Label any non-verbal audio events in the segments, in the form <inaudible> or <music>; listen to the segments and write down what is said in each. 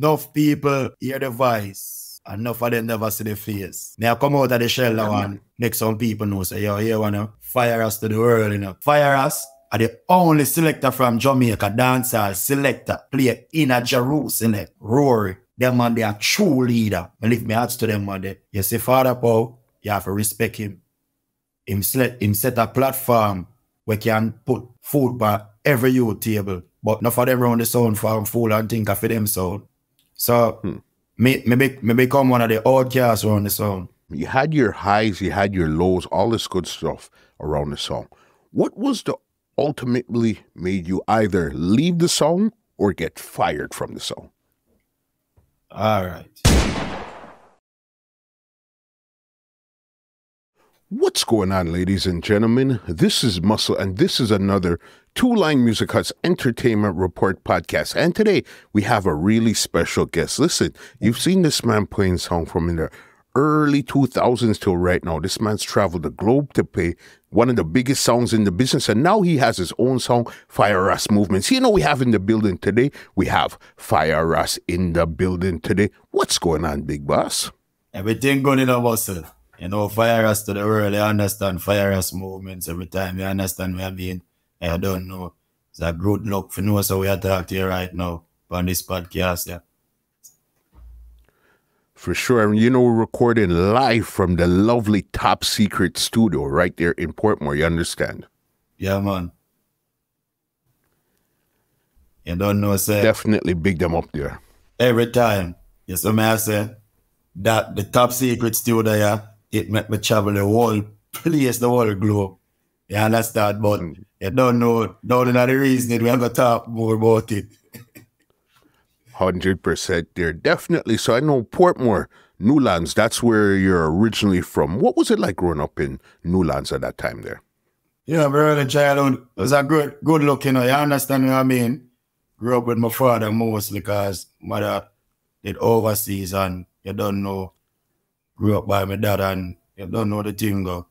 enough people hear the voice. Enough of them never see the face. Now come out of the shell that one. Make some people know say, yo, here wanna Fyah Ras to the world, you know. Fyah Ras are the only selector from Jamaica, dancehall selector, play in a Jerusalem, Rory. Them man, they are true leader. And if me hearts to them man, they, you see Father Pow, you have to respect him. Him set, him set a platform where can put food by every youth table. But not for them around the sound farm fool and think of for them sound. So hmm. me, me, me become one of the outcasts around the song. You had your highs, you had your lows, all this good stuff around the song. What was the ultimately made you either leave the song or get fired from the song? All right. What's going on, ladies and gentlemen? This is Muscle, and this is another Two Lined Music Hut's Entertainment Report podcast. And today we have a really special guest. Listen, you've seen this man playing song from in the early 2000s till right now. This man's traveled the globe to play one of the biggest songs in the business, and now he has his own song, Fyah Ras Movements. You know, we have in the building today, we have Fyah Ras in the building today. What's going on, big boss? Everything going in a muscle. You know, Fyah Ras to the world, you understand Fyah Ras movements every time. You understand what I mean? I don't know. It's a good luck for know so we are talking to you right now on this podcast, yeah. For sure. And you know, we're recording live from the lovely top secret studio right there in Portmore. You understand? Yeah, man. You don't know, sir. Definitely big them up there. Every time. Yes, so may I say that the top secret studio, yeah, it make me travel the whole <laughs> place, the whole globe. You understand? But mm. you don't know, don't know the reason we have to talk more about it. Hundred percent there, definitely. So I know Portmore, Newlands. That's where you're originally from. What was it like growing up in Newlands at that time there? Yeah, very early childhood. It was a good, good look. You know, you understand what I mean. Grew up with my father mostly because mother did overseas, and you don't know grew up by my dad and you don't know the thing go.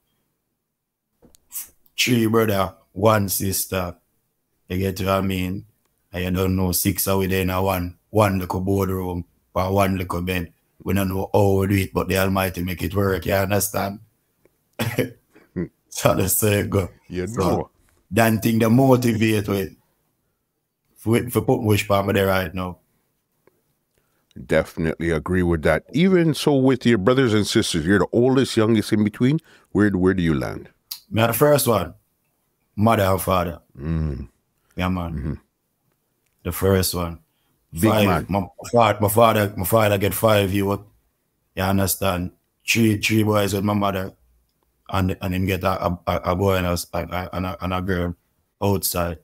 Three brother, one sister. You get what I mean? And you don't know six are within a one one little boardroom or one little bed. We don't know how we do it, but the Almighty make it work, you understand? <laughs> so the say go. You know. So, that thing that motivate with for, for put much palm there right now. Definitely agree with that. Even so, with your brothers and sisters, you're the oldest, youngest in between. Where where do you land? Me the first one, mother and father. Mm. Yeah, man. Mm-hmm. The first one. Big five. man. My, my, my father, my father get five. You, you understand? Three three boys with my mother, and and him get a, a, a boy and a, and a, and a girl outside.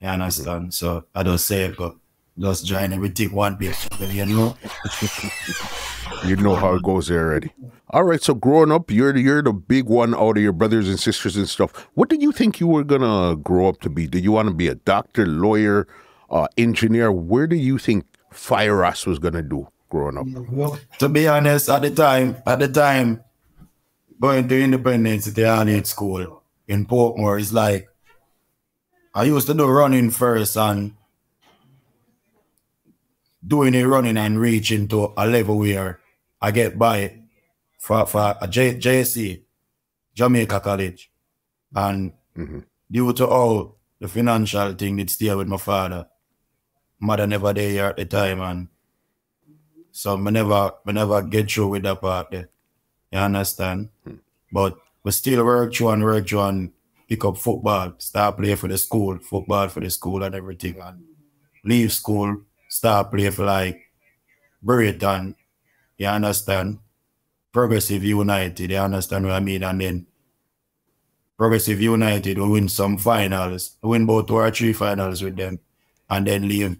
You understand? Mm-hmm. So I don't say it, but just join and we everything one bit, you know. <laughs> you know how it goes there already. All right, so growing up, you're the, you're the big one out of your brothers and sisters and stuff. What did you think you were gonna grow up to be? Did you want to be a doctor, lawyer, uh, engineer? Where do you think Fyah Ras was gonna do growing up? Well, to be honest, at the time, at the time, going to Independence Italian school in Portmore is like I used to do running first and doing a running and reaching to a level where I get by for, for a J, JC, Jamaica College. And mm-hmm. due to all the financial thing did stay with my father. Mother never there at the time and so I never I never get through with that part there. You understand? Mm-hmm. But we still work through and work through and pick up football, start play for the school, football for the school and everything and leave school start play for like Brighton, you understand? Progressive United, you understand what I mean? And then Progressive United will win some finals, win both two or three finals with them, and then leave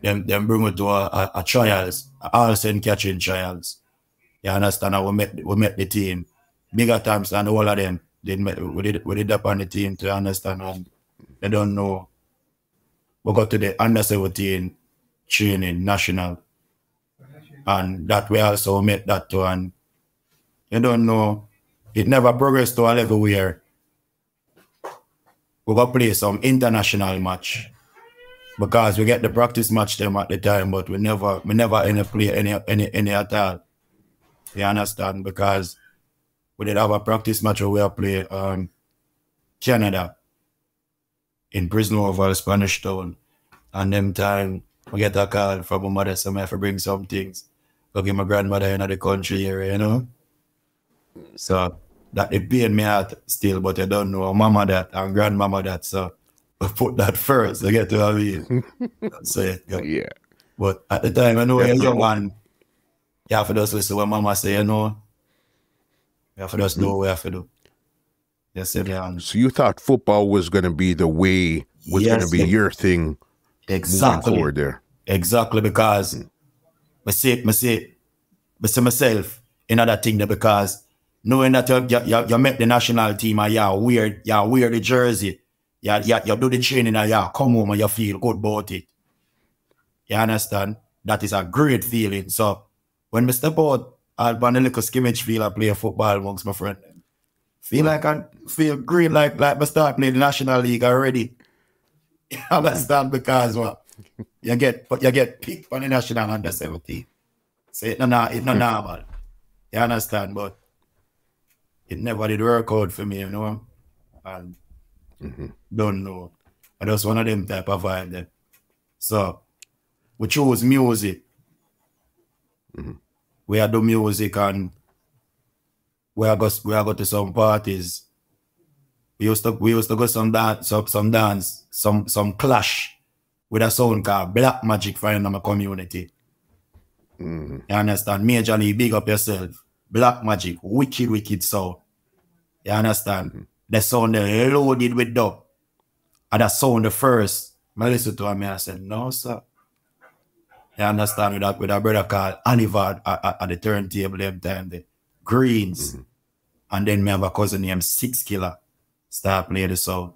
them, them bring it to a, a, a trials, all send catching trials. You understand? And we met we met the team. Bigger times than all of them. They met, we did we did up on the team to understand and they don't know. We got to the under 17 training national. And that we also met that too. And you don't know, it never progressed to a level where we got play some international match. because we get the practice match them at the time, but we never we never any play any any any at all. You understand? Because we did have a practice match where we play um Canada in Prison Oval, Spanish Town. And them time we get a call from my mother, so I have to bring some things. Go give my grandmother in the country here, you know. So that it pain me out still, but I don't know mama that and grandmama that. So we put that first to get to have <laughs> it. so yeah. Yeah. But at the time I know you're young and you have to just listen what mama say, you know. You have to just do what you have to do. Yes, yeah. So you thought football was going to be the way, was Yes, going to be it- your thing Exactly. there. Exactly because I say, I say, I say myself in other thing there because knowing that you, you, you, you make the national team and you wear, you wear the jersey, you, you, you do the training and you come home and you feel good about it. You understand? That is a great feeling. So when I step out, I'll on a little skimmage field and play football amongst my friend, Feel mm. like I feel great like like I start playing the National League already. You <laughs> understand? Because what? You get but you get picked on the national under 17. So it's not it's not normal. You understand? But it never did work out for me, you know. And mm-hmm. don't know. I just one of them type of vibe there. So we chose music. Mm-hmm. We had do music and we are go we are go to some parties. We used to we used to go some dance some, some dance, some some clash with a sound called Black Magic for in my community. Mm-hmm. You understand? Majorly big up yourself. Black Magic, wicked, wicked sound. You understand? Mm-hmm. The sound they loaded with dub. And that sound the first. I listen to him and I said, no, sir. You understand with that with a brother called Oliver at, at, at the turntable them time, the greens. Mm-hmm. And then me have a cousin named Six Killer. Start play the sound.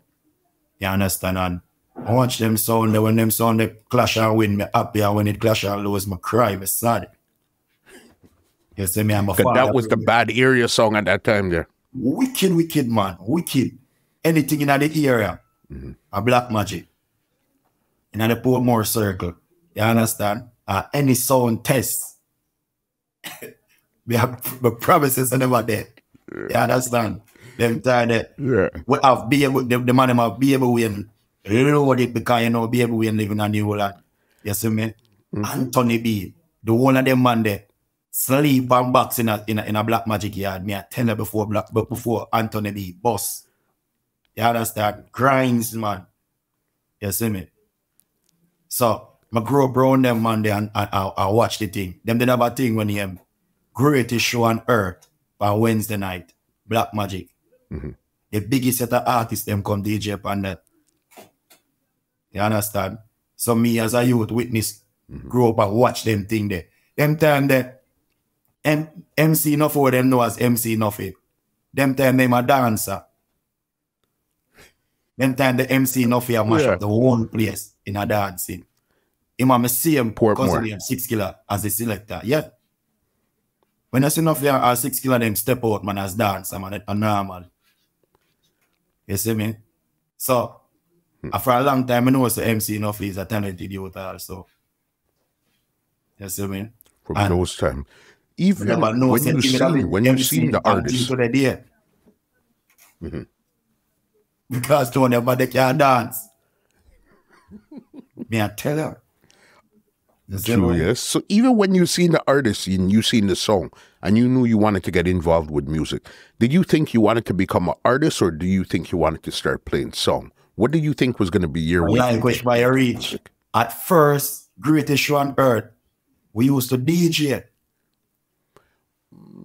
You understand? And I watch them sound when them sound they clash and win me happy and when it clash and lose me cry, me sad. You see me, I'm a father. that was the bad area song at that time there. wicked, wicked man, wicked. Anything in the area, a black magic. In the Portmore circle, you understand? Uh, any sound test, <laughs> we have the promises and never there. You understand? Them time that Yeah. we have be able, the, the man them have be able win load it because you know be able win living in New Holland. You see me? Anthony B, the one of them man there sleep and box in a in a, in a black magic yard. Me I tell you before black but before Anthony B boss. You understand? Grinds man. You see me? So I grow around them man there and, and I, I watch the thing. Them did have a thing when he um, greatest show on earth by Wednesday night. Black Magic. Mm-hmm. The biggest set of artists them come DJ upon that. Uh, you understand? So me as a youth witness mm-hmm. grow up and watch them thing there. Them time that M- MC enough for them know as MC enough. Them time them a dancer. Them time the MC enough here mash Yeah. up the whole place in a dancing. Him and me same cousin Six Killer as a selector. Yeah. When I see enough here as Six Killer them step out man as dancer man, a normal. You see me? So uh, for a long time I know it's so MC enough is a talented youth also. You see me? From And- those time. Even know when you see when you see the artist, to the day. Because to nobody can dance. Me I tell see True, yes. So even when you seen the artist and you seen the song and you knew you wanted to get involved with music, did you think you wanted to become an artist or do you think you wanted to start playing song? What do you think was going to be your? Language by a reach. At first, greatest show on earth, we used to DJ.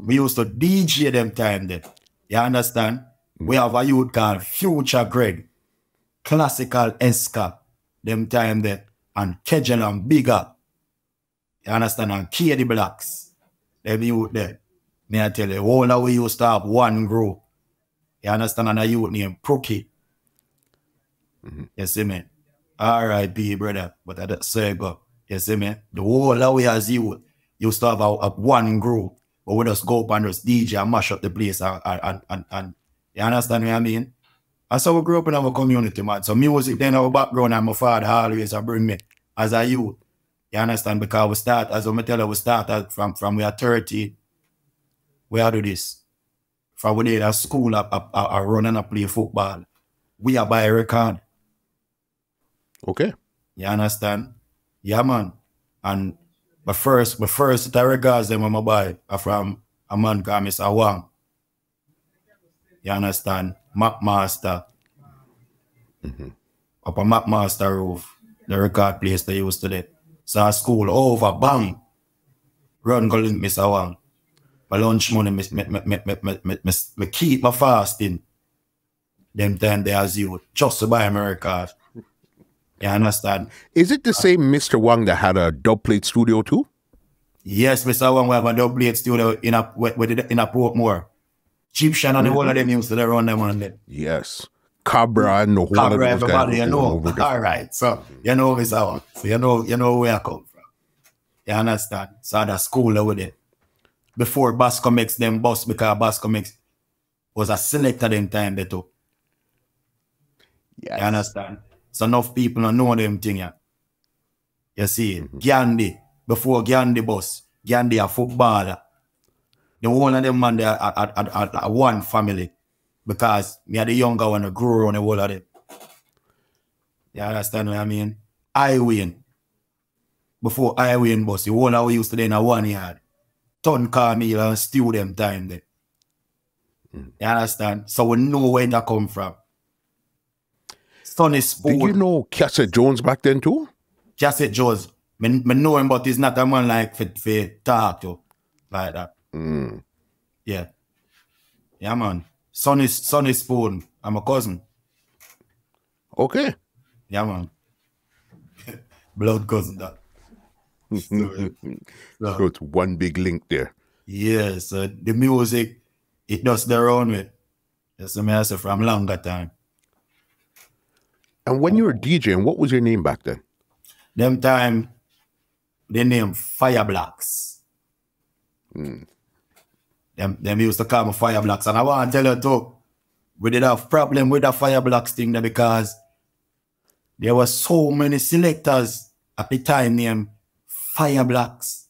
We used to DJ them time then. You understand? Mm. We have a youth called Future Greg, classical Esca, them time then, and Kejel and Bigger. You understand? And Katie Blacks. Them youth there. Me I tell you, all that we used to have one group. You understand? And a youth named Prookie. Mm-hmm. You see me? R.I.P. brother, but I don't say go. You see me? The whole of we as you used to have a, a one group, but we just go up and just DJ and mash up the place and and, and, and you understand what I mean? That's how we grew up in our community, man. So music then our background and my father always I bring me as a youth. You understand? Because we start, as I tell you, we start from, from we are 30. We are do this. From we did at school, I, I, I run and I play football. We are buy a record. Okay. You understand? Yeah, man. And my first, my first the regards them when I buy are from a man called Mr. Wang. You understand? Map Master. Mm-hmm. Up a Map Master roof. The record place they used to do. So school oh, over, bang. Run go link Mr. Wang. My lunch money, me, me, me, me, me, me, me, me keep my fasting. Them time they as you just to buy record. You understand? Is it the uh, same Mr. Wang that had a dub plate studio too? Yes, Mr. Wang, we have a dub plate studio in a it in a Portmore. Cheap Shan and the mm. whole of them used to run them on them. Yes. Cabra and the whole Cabra, everybody, you know. over. All right, so you know Mr. Wang. So you know you know where I come from. You understand? So the school with it. Before Basco makes them boss because Basco makes was a selector them time they took. Yes. You understand? So enough people don't know them thing yeah. You see, Mm-hmm. Gandhi, before Gandhi boss, Gandhi a footballer. The one of them man they are, are, are, are, are one family. Because me are the younger one that grew on the whole of them. You understand what I mean? I win. Before I win boss, the one that we used to then in a one yard. Ton Carmel and steal them time there. Mm. You understand? So we know where that come from. Sonny Did you know Cassette Jones back then too? Cassette Jones. Me, me know him, but he's not a man like for, for talk to like that. Mm. Yeah. Yeah, man. Sonny, Sonny Spoon. I'm a cousin. Okay. Yeah, man. <laughs> Blood cousin, that. <laughs> So it's one big link there. Yeah, so the music, it does their own way. That's what I say from longer time. And when you were DJing, what was your name back then? Them time, they name Fire Blacks. Hmm. Them, them used to call me Fire Blacks. And I want to tell you too, we did have problem with the Fire Blacks thing there because there were so many selectors at the time named Fire Blacks.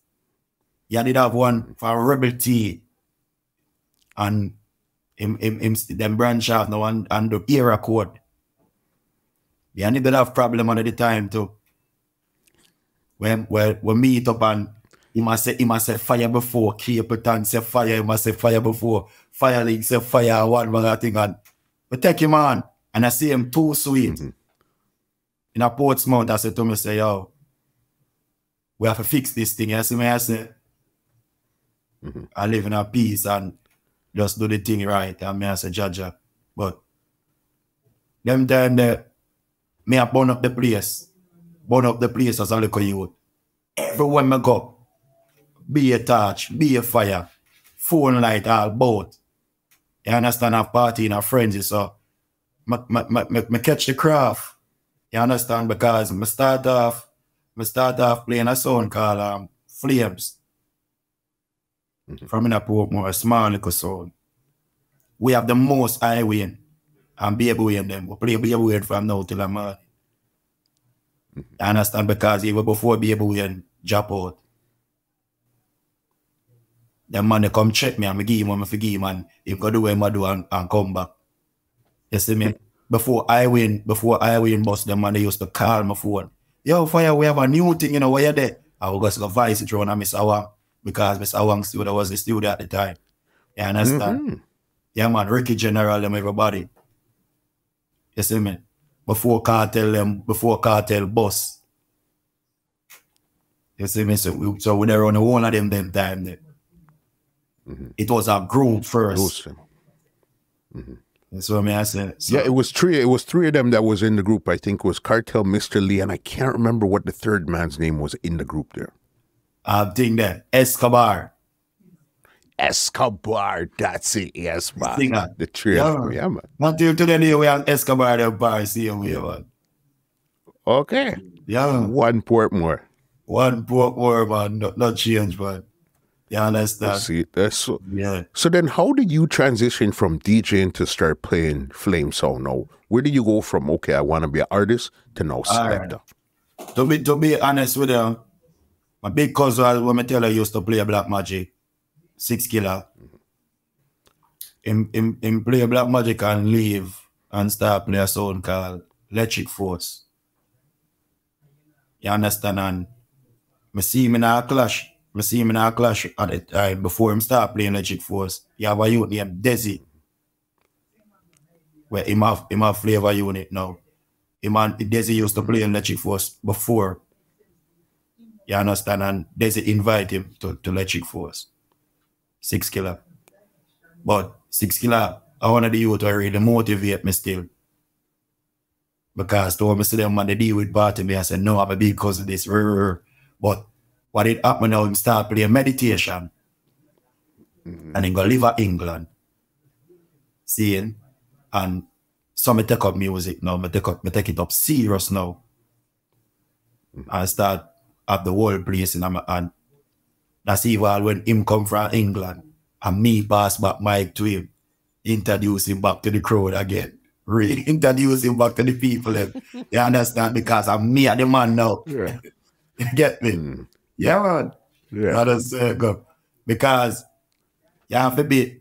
You did have one for Rebel T. And him, him, him, them branch out now and, and the era code. Yeah, did have problem at the time too when when we meet up and he must say he must say fire before Capleton say fire, he must say fire before Fire Links say fire one more thing and we take him on and I see him too sweet. Mm-hmm. In a Portsmouth, I said to me, say, yo, we have to fix this thing. You see me, I say, mm-hmm. I live in a peace and just do the thing right. And me I say, Jaja. But them time there, me I burn up the place burn up the place as a little youth. Everywhere me go, be a torch, be a fire, phone light, all both. You understand? Have party in a frenzy, so me, me, me, me, me catch the craft. You understand? Because me start off, me start off playing a song called um, Flames. From in a Portmore, a small little song. We have the most high win and Baby Wayne them. We play Baby Wayne from now till the morning. You understand? Because even before Baby Wayne drop out, the man they come check me and me give him what me forgive him and he go do what I do and, and come back. You see me? Before I win, before I win boss, the man they used to call my phone. Yo, fire, we have a new thing, you know, where you there? I will just go vice it around and Miss Awang because Miss Awang studio was the studio at the time. You understand? Mhm. Yeah, man, Ricky General, them everybody. You see me? Before cartel them, before cartel boss. You see me? So we, so we there on the one of them them time there. Mm-hmm. It was a group first. Those- mm-hmm. That's what I say. So, Yeah, it was three. It was three of them that was in the group. I think it was Cartel, Mr. Lee, and I can't remember what the third man's name was in the group there. I think that Escobar. Escobar. That's it. Yes, man. Singer. The three of Yeah. them. Yeah, man. Until today, we have Escobar the bar, see here, man. Okay. Yeah, One Portmore. one port more, man. Not, not change, man. You understand? See, that's so, Yeah. so then how did you transition from DJing to start playing Flame Sound now? Where did you go from, okay, I want to be an artist to now selector? To be to be honest with you, my big cousin when me tell her I used to play Black Magic, six killer. Mm-hmm. Him, him, him play Black Magic and leave and start play a sound called Electric Force. You understand? And me see him in a clash. Me see him in a clash at the time before him start playing Electric Force. You have a youth named Desi. Where him have him have flavor unit now. Him and Desi used to play in Electric Force before. You understand? And Desi invite him to, to Electric Force. Six killer. But six killer, I the youth who really motivate me still. Because to me see them when they deal with party, me I said, no, I'm a big because of this. rrr, rrr." But what it happened now, him start playing meditation. Mm-hmm. And him go live at England. Seeing? And so me take up music now, me take up me take it up serious now. Mm-hmm. I start at the whole place and I'm and that's even when him come from England and me pass back mic to him, introduce him back to the crowd again. Really <laughs> introduce him back to the people. <laughs> you understand? Because I'm me and the man now. Yeah. <laughs> Get me? Mm. Yeah, man. Yeah. That is uh, go. Because you have to be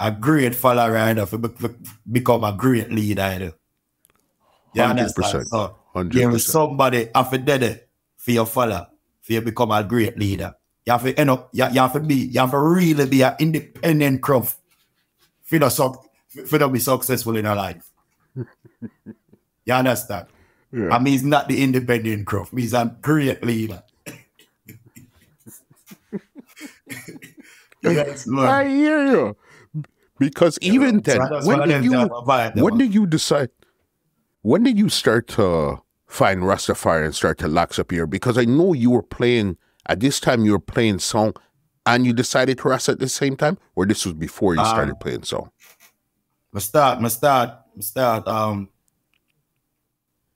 a great follower and have to be, be- become a great leader. You know? You 100%. understand? So, 100%. there is somebody have to do it for your follow, for you become a great leader. You have to end up, you, you have to be, you have to really be an independent craft for you suc for to be successful in your life. you understand? Yeah. I mean, he's not the independent craft. He's a great leader. Yes. I hear you. Because even then, that's when did you type of vibe, when did you decide? When did you start to find Rastafari and start to locks up here? Because I know you were playing at this time. You were playing song, and you decided to Rasta at the same time, or this was before you Um, started playing song. I start, I start, I start, um,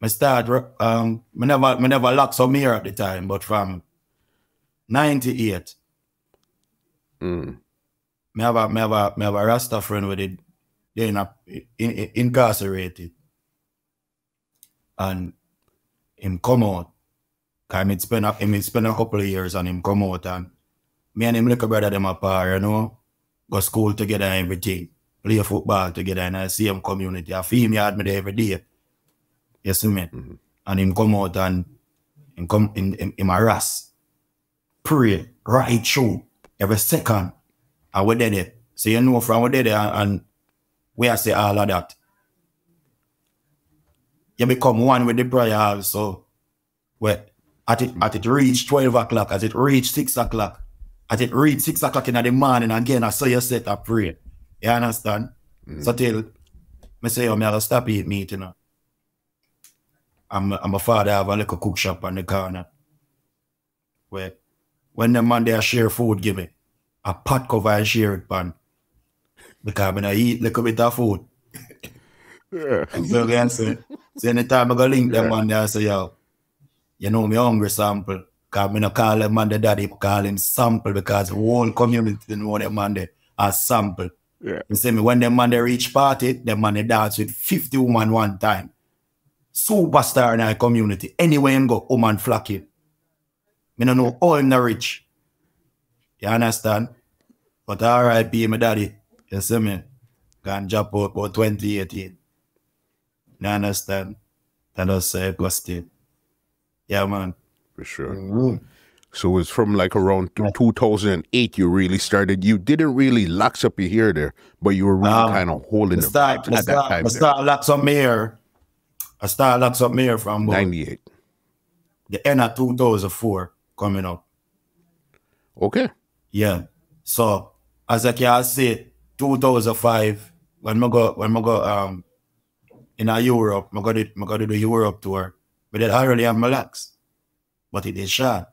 I start, um, I never, I never locked some here at the time, but from 98, Mm. me have a, me have a, me have a Rasta friend with it, they in a, in, in, incarcerated. And him come out, cause him spend a, him spend a couple of years and him come out and me and him little brother them apart, you know, go school together and everything, play football together and I see him community. I feel me had me there every day. You see me? And him come out and him come in, in, in my ras. Pray right through every second. I did it. So you know from we it and, we I say all of that. You become one with the prayer So Where at it at it reach 12 o'clock, as it reach 6 o'clock, at it reach 6 o'clock in the morning and again, I saw you set up pray. You understand? Mm. So till me say, oh, me have to stop eat meat, you know. I'm, I'm a father I have a little cook shop on the corner. Where when the man there share food give me, a pot cover and share it pan. Because when I eat little bit of food. Yeah. So again, so, so anytime I go link them man there, I say, yo, you know me hungry sample. Cause me no call them man the daddy, I call him sample because the whole community know them man there as sample. Yeah. You see me, when them man they reach party, them man they dance with 50 woman one time. Superstar in our community. Anywhere you go, woman flocking. Me no know all in the rich. You understand? But R.I.P. my daddy. You see me? Gone job out about 2018. You understand? That was uh, busted. Yeah, man. For sure. So it was from like around 2008 you really started. You didn't really locks up your hair there, but you were really Um, kind of holding I the start, vibes I that start, time. I start lots of mayor. I start lots of mayor from 98. the end of 2004 coming up. Okay. Yeah. So as I can say, 2005 when I go when I go um in a Europe, I go to I go to the Europe tour, but it already have my locks, but it is short.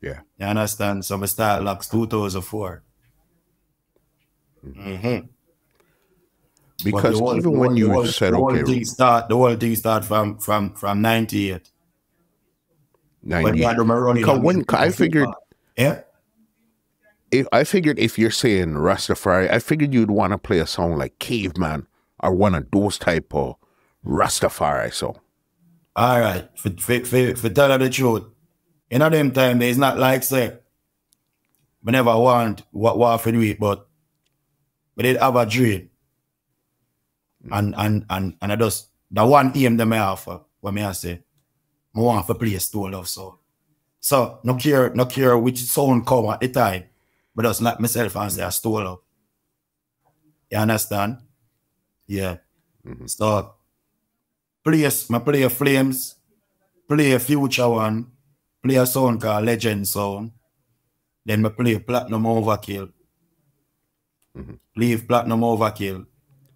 Yeah. You understand? So I start locks 2004. Mm-hmm. Because even when you said, the whole okay, thing start the whole thing start from from from 98. When 98. you had them running Cause on when I figured, Yeah. If, I figured if you're saying Rastafari, I figured you'd want to play a song like Caveman or one of those type of Rastafari song. All right. For, for, for, for tell you the truth, in a them time, it's not like say, we never want what what to do it, but we did have a dream. Hmm. And and and and I just the one aim that I offer, what may I say, I want to play Stone Love so. So no care, no care which sound come at the time, but just not myself and say I stole up. You understand? Yeah. Mm-hmm. So play my play Flames, play a future one, play a song called Legend Sound. Then I play Platinum Overkill. Mm-hmm. Leave Platinum Overkill.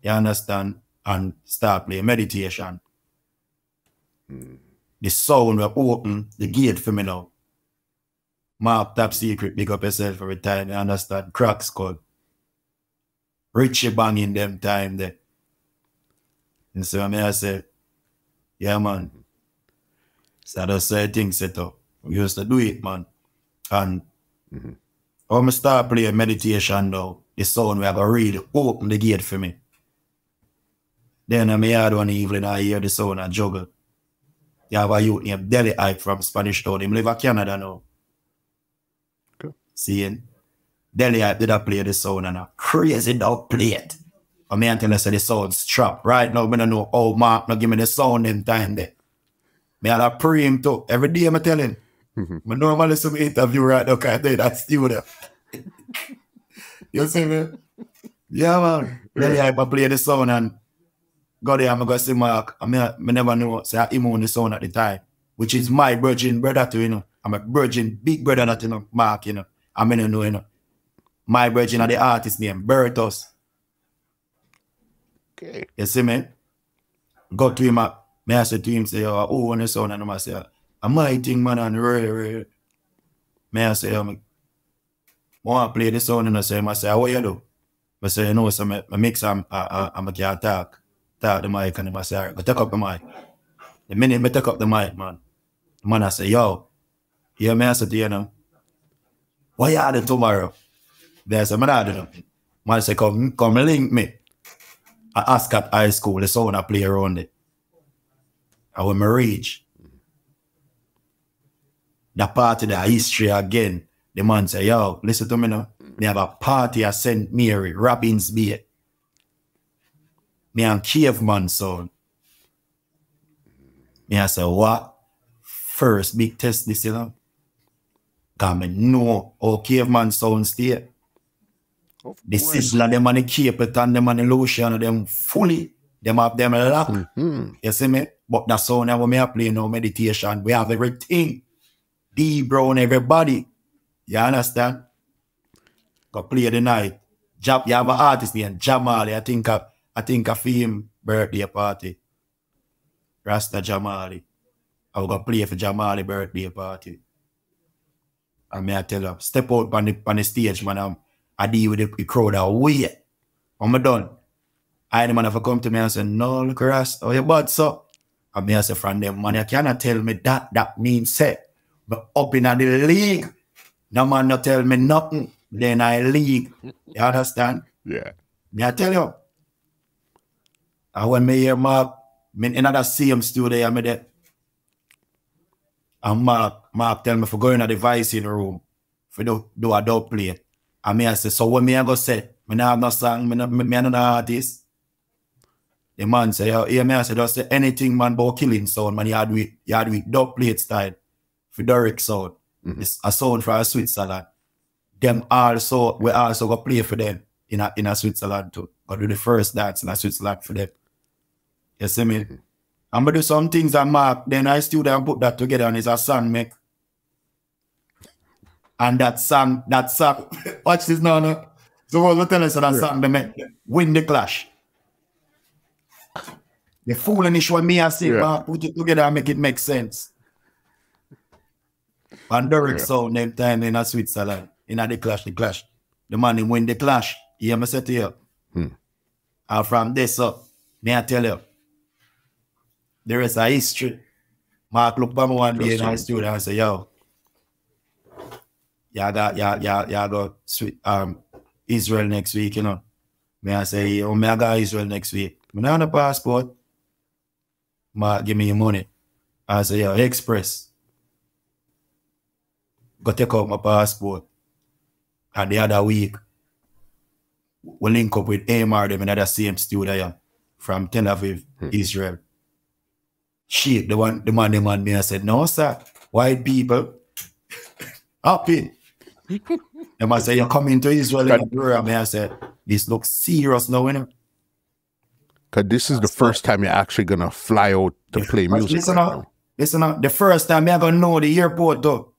You understand? And start play meditation. The sound will open the gate for me now. Mark Top Secret, big up yourself every time, you understand? Crack Skull. Richie banging them time there. And so I say, yeah man. So I just say things set up. We used to do it, man. And when I start playing meditation now, the sound will go really open the gate for me. Then I'm yard one evening, I hear the sound and juggle. You have a youth named Deli Ike from Spanish Town. Him live in Canada now. Okay. Seeing Deli Ike did I play the sound and a crazy dog play it. I mean, until I say the sound strap. Right now, I don't know how Mark not give me the sound in time there. Me had a pray him too. Every day I'm telling. I normally to interview right now because I did that studio. <laughs> you see me? Yeah, man. Then yeah, I play the sound and go there, I'm going to see Mark. I mean, I never know, say, him on the sound at the time, which is my virgin brother too, you know. I'm a virgin, big brother that, you know, Mark, you know. I mean, you know, you know. My virgin are the artist name, Bertus. Okay. You see me? Go to him, uh, me I say to him, say, oh, oh, on the sound, and I say, I'm my thing, man, and really, really. Me I say, um, want to play the sound, and I say, I say, what you do? I say, you know, so I, I mix, I'm, I, I, I'm a can talk, talk the mic, and I say, all right, go take up the mic. The minute I take up the mic, man, the man I say, yo, you hear me, I to you, know, what you doing tomorrow? They say, man, I do nothing. Man say, come, come link me. I ask at high school, the sound I play around it. And when I the party, the history again, the man say, yo, listen to me now. Me have a party at St. Mary, Robbins Bay. Me and caveman son. Me I say, what? First big test this, you know? Cause me know how caveman sound stay. Of The sizzler, them and the cape and them and the lotion, them fully, them have them lock. Mhm. You see me? But the sound that we playing now, meditation, we have everything. D Brown, everybody. You understand? Go play the night. Jab, you have an artist named Jamali. I think of, I think of him birthday party. Rasta Jamali. I will go play for Jamali birthday party. And me I tell him, step out on the, on the stage, man. I'm, I deal with the, the crowd away. I'm done. I the man have come to me and say, no, look Rasta, oh you bad so. And me I say from them, man, you cannot tell me that that means say. But up in the league, no man not tell me nothing. Then I league. You understand? Yeah. Me I tell you. And when me hear Mark, me in another same studio, me there. Eh, and Mark, Mark tell me for going to the vice in the room, for do, do a dub play. And me I say, so when me I go say, me not have no song, me not, me, me not no artist. The man say, yo, yeah, me I say, just say anything man about killing sound, man, you had with, you had with dub plate style, for Derek sound. Mm-hmm. It's a sound for Switzerland. Them also, we also go play for them in a, in a Switzerland too. Go do the first dance in a Switzerland for them. You see me? I'm gonna do some things that mark, then I still and put that together and it's a song make. And that song, that song, <laughs> watch this now, no? So what we tell us that song they make win the clash. The foolish when me I say, Yeah. man, put it together and make it make sense. And Derek Yeah. sound them time in a Switzerland, in a the clash, the clash. The man him win the clash. You hear me say to you? Hmm. And from this up, may I tell you, there is a history. Mark look by me one day in so. studio and say, yo, yeah, got yeah, yeah, yeah, go sweet um Israel next week, you know. Me I say, oh, me I go Israel next week. Me not on a passport. Ma give me your money. I say, yeah, express. Go take out my passport. And the other week, we link up with AMR them in the same studio yeah, from Tel Aviv, hmm. Israel. Shit, the one the man the man me I said, no sir, white people <coughs> happy. <laughs> Them I say, you're coming to Israel in Europe. I said, this looks serious now, you know. Cause this is the first time you're actually gonna fly out to yeah. play music. Listen right up, listen up. The first time you're gonna know the airport though.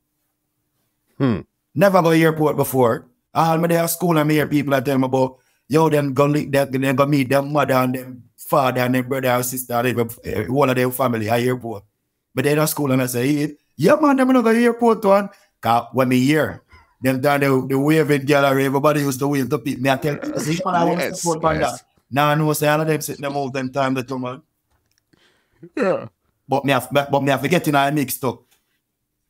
Hmm. Never go to airport before. All my day at school and I hear people that tell me about yo, them go lick that, then go meet them mother and them father and them brother and sister, and one of their family at airport. But they're at school and I say, yeah man, them not go airport one. Cause when me hear them down the, the waving gallery, everybody used to wave to people. Me I tell see man, I want to support yes. Now I know say all of them sitting them all them time the two man. Yeah. But me have but me have forgetting I mixed up.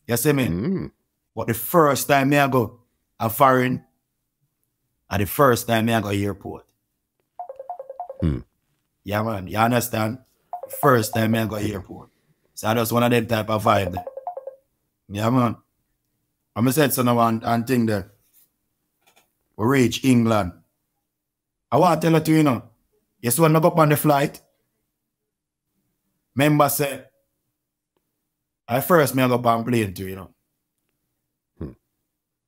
You see me? Mm. But the first time me I go a foreign, and the first time me I go airport. Hmm. Yeah man, you understand? First time me I go airport. So I just one of them type of vibe there. Yeah, man. I'm going to say something and, and thing there. We reach England. I want to tell you, to you know, yes, when I go up on the flight, member say, I first me I go up on plane too, you know. Hmm.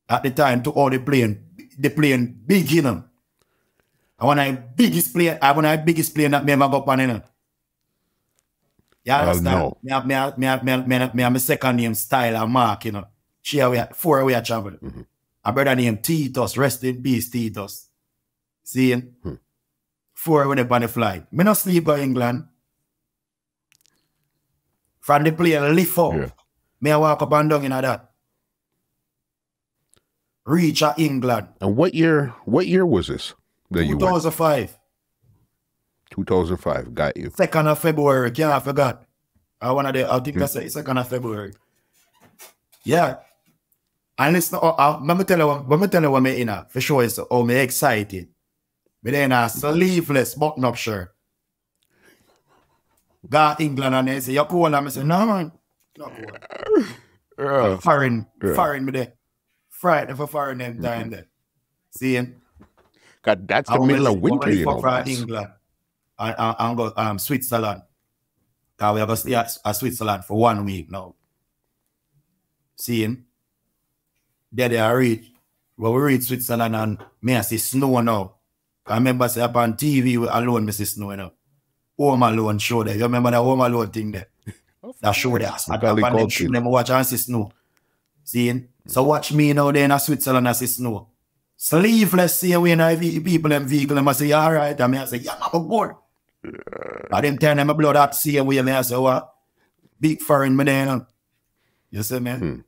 At the time, to all the plane, the plane big, you know. I want a biggest player. I want a biggest player that me ever go up on, you know. You understand? Uh, no. Me have, me have, me have, me have, me have, my second name style and mark, you know. She we had four we had travel. Mm-hmm. A brother named Titus, rest in peace, Titus. See him? Hmm. Four when they on the flight. Me not sleep in England. From the player lift up. Yeah. Me I walk up and down in that. Reach England. And what year what year was this? That 2005. 2005. Got you. Second of February. Can't I forgot. I one of the, I think mm. I said second of February. Yeah. And it's not, uh, let me tell you, let me tell you what me in for sure is, oh, me excited. But then a sleeveless button up shirt. Got England and they say, you're cool. And I say, no, man. Not cool. Yeah. Foreign, yeah. foreign me there. Friday for foreign them time mm-hmm. there. Seeing? God, that's the middle of winter, you know. From England. And, and, and go um, Switzerland. Because we have to stay at, at Switzerland for one week now. Seeing? There they are reach. When we reach Switzerland and me I see snow now. I remember say up on TV alone me see snow now. Home Alone show there. You remember that Home Alone thing there? <laughs> that show there. I on them show them watch and see snow. Seeing? So watch me now there in Switzerland and see snow. Sleeveless see we in people in vehicle them I say, all right. And me I say, yeah, I'm good. Yeah. I didn't tell them my blood out see we and I say, what? Big foreign there. You, you see me? Hmm.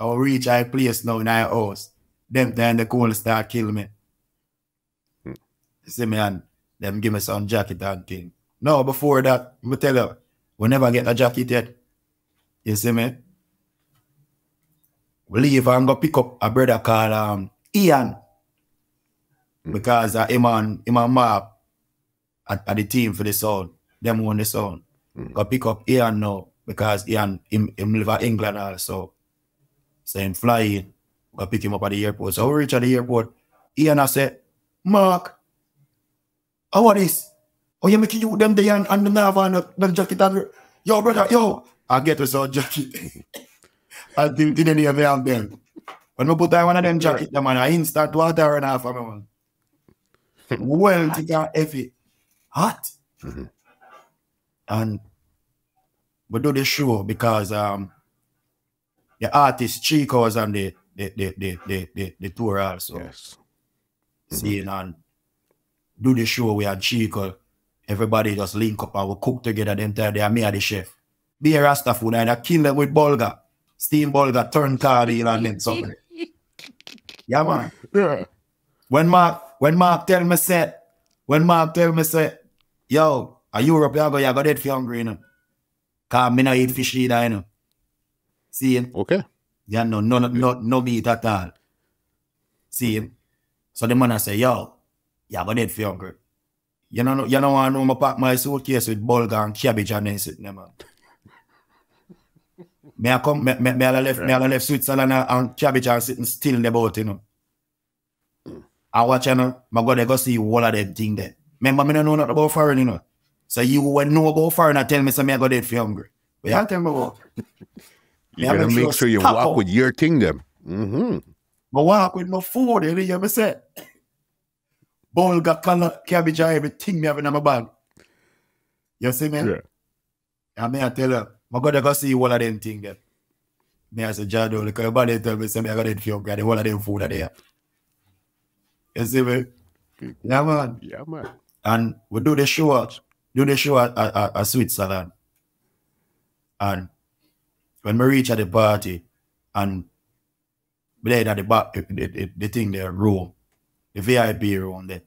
I reach I place now in our house. Them then the cold start kill me. Hmm. See me and them give me some jacket and thing. No, before that, me tell you, we never get a jacket yet. You see me? We leave and go pick up a brother called um, Ian. Because uh, him and him and Mark at, at the team for the sound. Them won the sound. Mm. Go pick up Ian now because Ian him, him live at England also. So him fly in, I pick him up at the airport. So we reach at the airport. Ian I said, Mark, how are this? Oh, you making you them there and, and the have and the jacket and yo brother, yo, I get us our jacket. <laughs> I didn't, didn't even have them. When we put on one of them jacket, the man, I instant water and half of me one. well, to get heavy, hot. Mm-hmm. And we do the show because um the artist Chico was on the the the the the, the, the tour also. Yes. Seeing and do the show we had Chico. Everybody just link up and we cook together the entire day. Me and the chef. Be a Rasta food and I kill them with bulgur. Steam bulgur, turn cardiel and then something. Yeah man. Yeah. When Mark when Mark tell me say, when Mark tell me say, yo, a Europe you go, you go dead for hungry, you know. Cause me not eat fish either, you know. Seeing? Okay. Yeah, no, no, no, no, no beat at all. See, so the man I say, yo, yeah, but dead for hungry. You know, you know, I know I pack my suitcase with bulgur and cabbage and then sitting there, man. Me I come, me, me, me I left, me I left Switzerland and, and cabbage and sitting still in the boat, you know. I watch, you know, I go there go see all of them thing there. Remember, me don't know nothing about foreign, you know. So you when know about foreign and tell me, so me I go dead for hungry. But you tell me about. You gotta make sure you walk with your kingdom. Mm-hmm. But walk with no food, you hear me say? Bulgur, color, cabbage, and everything me having in my bag. You see me? Yeah. And me I tell you, I gotta go see all of them things there. Me I say, Jado, because your body tell me, say me I got dead for hungry, and all of them food are there. You see me? Yeah, man. Yeah, man. And we do the show, do the show at, at, at, at Switzerland. And when we reach at the party, and there at the back, the, the, the thing there, room, the VIP room there,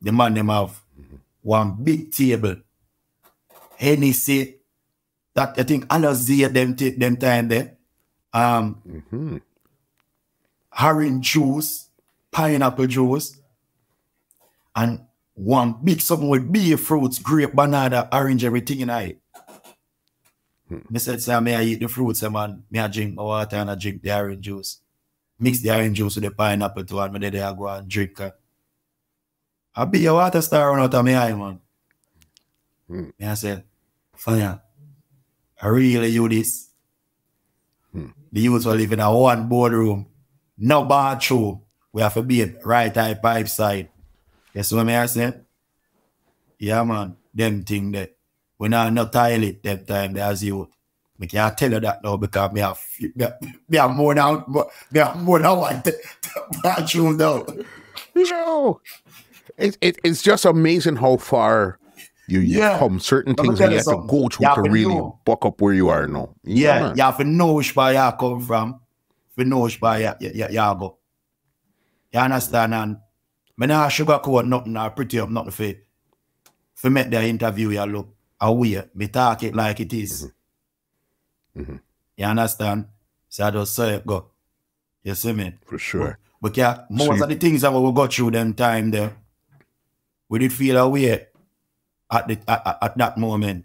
the man them have mm-hmm. one big table. Hennessy, that I think Alizé them take them time there. Um, Mm-hmm. orange juice, pineapple juice, and one big something with beer fruits, grape, banana, orange, everything in it. Me said, say, may I eat the fruits, man. Me I drink my water and I drink the orange juice. Mix the orange juice with the pineapple too, and me then I go and drink. Uh. I be a water star run out of my eye, man. Hmm. Me I said, fire. I really you this. Hmm. The youths were living in a one boardroom, no bathroom. We have to be right eye pipe side. See what I say? Yeah, man. Them thing that we not no toilet them time there as you. Me can't tell you that now because me have me have, me have more than me have more than one <laughs> bathroom now. You know, it, it, it's just amazing how far you, you Yeah. come. Certain things tell you have to go through to really know. buck up where you are now. Yeah, man. you have to know which part you come from. You know which part you, you, you, you go. You understand? And me not sugarcoat nothing or pretty up nothing for, for make the interview you look away. Me talk it like it is. Mhm. You understand? So I just say it go. You see me? For sure. But yeah, most you- of the things that we go through them time there, we did feel away at the at, at- at that moment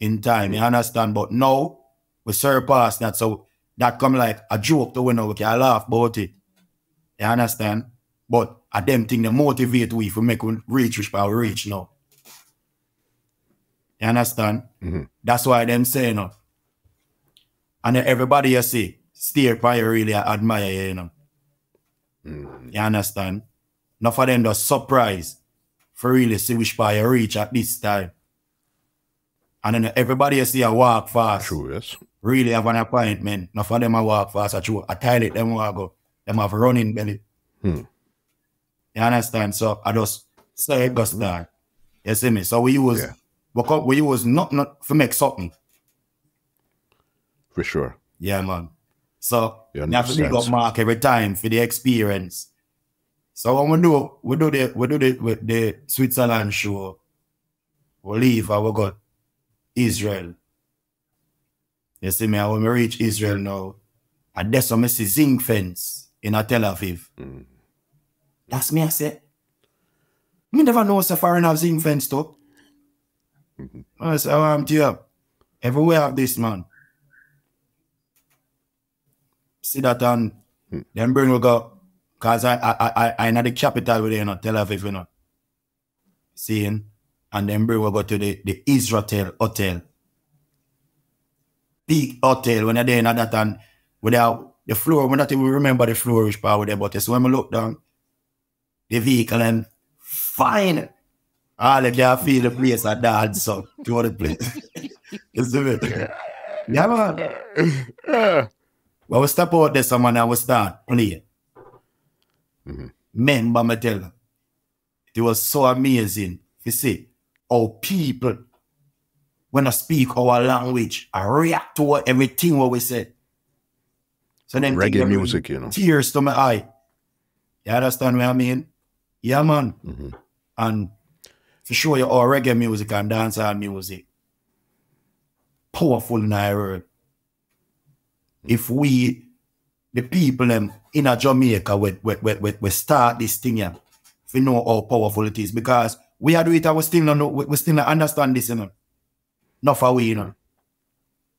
in time. You understand? But now we surpass that. So that come like a joke to know we can laugh about it. You understand? But at them thing they motivate we for make we reach which we reach now. You understand? Mhm. That's why them say no. And everybody you see, steer by you really admire you, you know. You understand? Enough for them just surprised for really see which part you reach at this time. And then everybody you see a walk fast. True, yes. Really have an appointment. Enough for them a walk fast. A, true, a toilet them want go. Them have running belly. Hmm. You understand? So I just say it goes there. You see me? So we use Yeah. we, co- we use not not for make something. For sure. Yeah, man. So You you have to understand. up Mark every time for the experience. So when we do we do the we do the with the Switzerland show, we leave and we go Israel. You see me, and when we reach Israel now, and that's when I see zinc fence in a Tel Aviv. Mm. That's me, I say. Me never know so foreign have zinc fence too. I say, oh, I'm you. Everywhere have this man. See that and then bring we go. Cause I I I I I in the capital with you know, Tel Aviv, you know. Seeing. And then bring we go to the, the Israel Hotel. Big hotel when you're there in that and without the floor, we not even remember the floor which part with there, but it's when we look down, the vehicle and fine. All of you feel the place a dance so to the place. <laughs> you see me? Yeah, man. <laughs> Yeah. When we step out there, someone and we start playing. Mhm. Remember me tell you, it was so amazing. You see, how people, when I speak our language, I react to what, everything what we said. So then Reggae music, you know. Tears to my eye. You understand what I mean? Yeah, man. Mhm. And to show you our reggae music and dancehall music, powerful in our world. If we the people them in a Jamaica we, we, we, we, start this thing here. If we know how powerful it is because we are doing it and we still not know, we, we still not understand this, you know. Not for we, you know.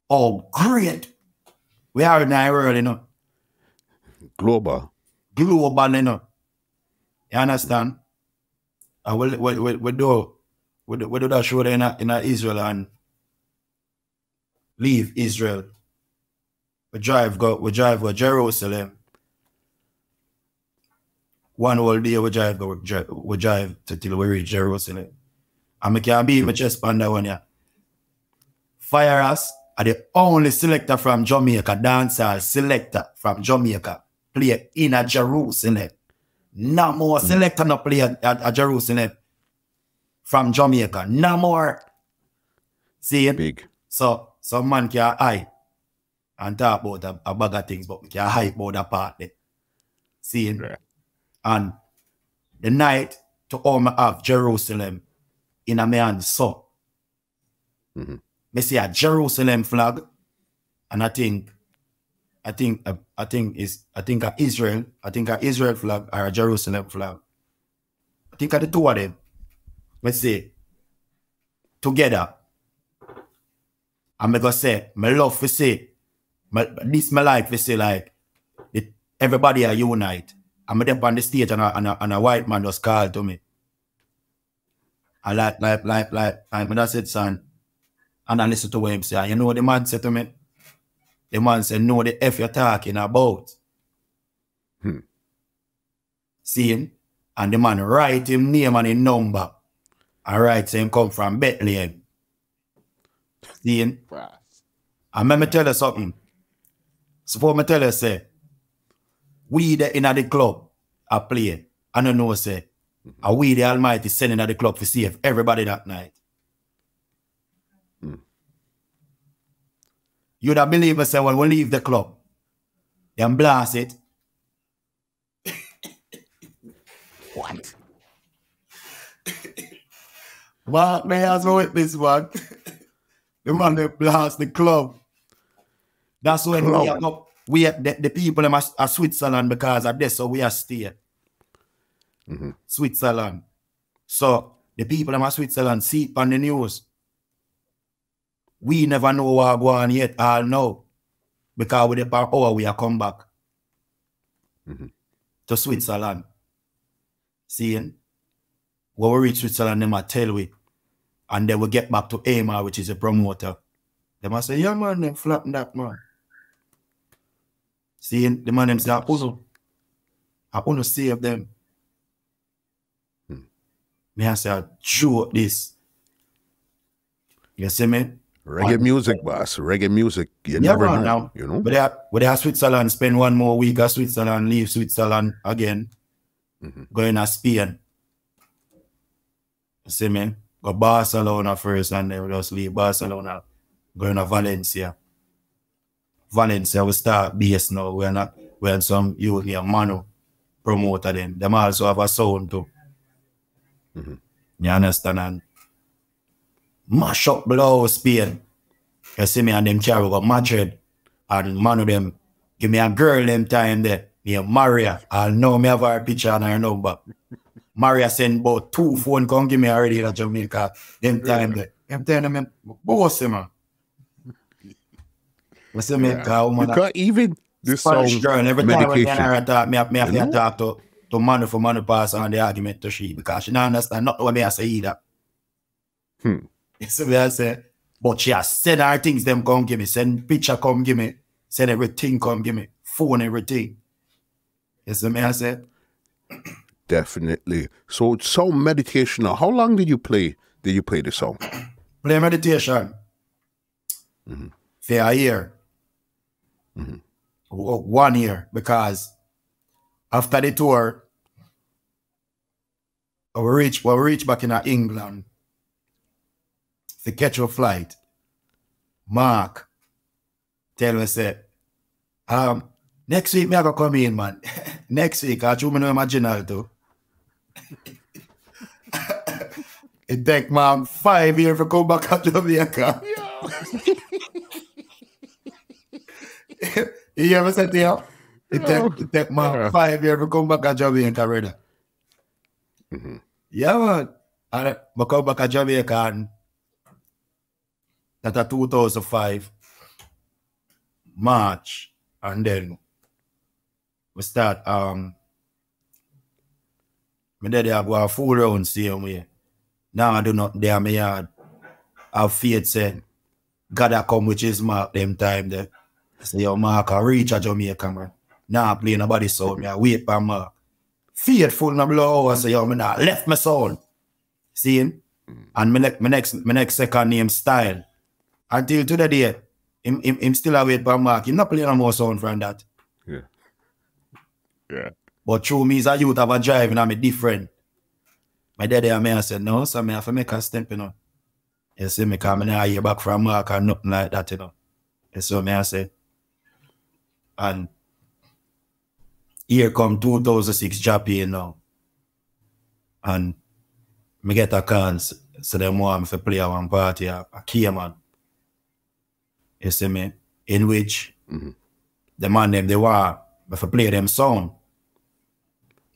Oh, great. We are in our world, you know. Global. Global, you know. You understand? And we, we, we, we do we do, we do that show in, a, in a Israel and leave Israel. We drive go we drive go Jerusalem. One whole day we drive go we drive, we drive to till we reach Jerusalem. And we can be my hmm. chest on that one yeah. Fyah Ras are the only selector from Jamaica, dancehall selector from Jamaica, play in a Jerusalem. No more hmm. selector no play at, at, at Jerusalem from Jamaica. No more. See it? Big. So some man can hide and talk about a, a bag of things, but we can hype about that part there. See it? Yeah. And the night to all me have Jerusalem in a man's so. Mhm. Me see a Jerusalem flag, and I think, I think, uh, I think is, I think a Israel, I think a Israel flag or a Jerusalem flag. I think of the two of them. Let's see, together. I'm gonna say, my love to say, this my like to say like, it, everybody are unite. I'm up on the stage and a, and, a, and a white man just called to me. I like, like, like, like, like, me just said, son, and I listen to what him say. And you know what the man said to me? The man said, know the F you're talking about. Hmm. Seeing? And the man write him name and his number. And write him come from Bethlehem. Seeing? And let me tell you something. Suppose me tell you, say, we the in the club are playing. I don't know, say, mm-hmm. are we the Almighty sending at the club to save everybody that night. Mm. You'd have believe me, say, when we leave the club, then blast it. <coughs> What? Mark me as a witness, man. the man that blast the club. That's when we Club. are up. We are, the, the people them are, are Switzerland because of this, so we are stay. Mhm. Switzerland. So the people them are Switzerland see it on the news. We never know what go on yet, I know. Because with the power we are come back Mhm. to Switzerland. Seeing? When we reach Switzerland, them a tell we. And then we get back to Amar, which is a promoter. They must say, yeah, man, them flatten that, man. Seeing? The man them say, I want I want to save them. Hmm. Me I say, I joke this. You see me? Reggae music, boss. Reggae music. You never know. now. You know? But they are, but they are Switzerland, spend one more week at Switzerland, leave Switzerland again, Mhm. going to Spain. You see me? Go Barcelona first and then just leave Barcelona, going to Valencia. Valencia, we start base now. We're not, we're some you here, Manu promoter them. Them also have a sound too. Mhm. You understand? And mash up blow Spain. You see me and them carry go Madrid. And man of them give me a girl them time there. Yeah, Maria. I know me have her picture and her number. <laughs> Maria send about two phone come give me already in Jamaica. Them time there. Them time them boss man. You see me? Yeah. Woman, Because even this Spanish song, girl, every time when me medication. and her talk, me have, me have You to talk to, to Manu for Manu pass on the argument to she because she don't understand not what me I say either. Hmm. <laughs> You see me I say? But she has send her things them come give me, send picture come give me, send everything come give me, phone everything. You see me I say? Definitely. So song meditation. Now, How long did you play? Did you play the song? <clears throat> Play meditation for a year. O- One year because after the tour, will reach, we reach back in England to catch a flight. Mark tell me say, um, next week me I go come in, man. <laughs> next week, I you me know my general too. it take man five years to come back to Jamaica. <laughs> you ever said to you? It take, it take my Yeah. five years to come back to Jamaica, brother. Mm-hmm. Yeah, man. And I come back to Jamaica and that a 2005 March. And then we start um my daddy I go a full round same way. Now I do not there my yard. Have faith say God a come with his mark them time there. Say your mark I reach a Jamaica man. Now I play nobody sound me. I wait for mark. Faithful na blow I say yo me not left my sound. See him? And my, ne- my next my next second name style. Until today, day, him, him, him still a wait for mark. Him not playing no more sound from that. Yeah. Yeah. But through me as a youth have a drive and I'm a different. My daddy and me I said, no, so me have to make a step, you know. You see me coming I hear back from Mark and nothing like that, you know. You see me I say. And here come 2006 Jappy, you know. And me get a chance, so them want me to play one party, a, a key man. You see me? In which mm-hmm. the man them they want me to play them sound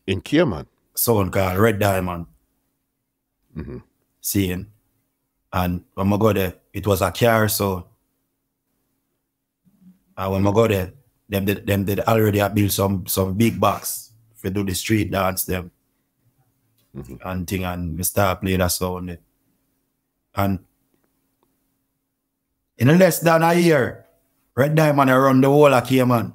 In Cayman. sound called Red Diamond. Mm-hmm. Seeing. And when I go there, it was a car so and when I go there, them did them did already have built some some big box for do the street dance them and thing and we start playing that sound there. And in less than a year, Red Diamond around the whole of Cayman.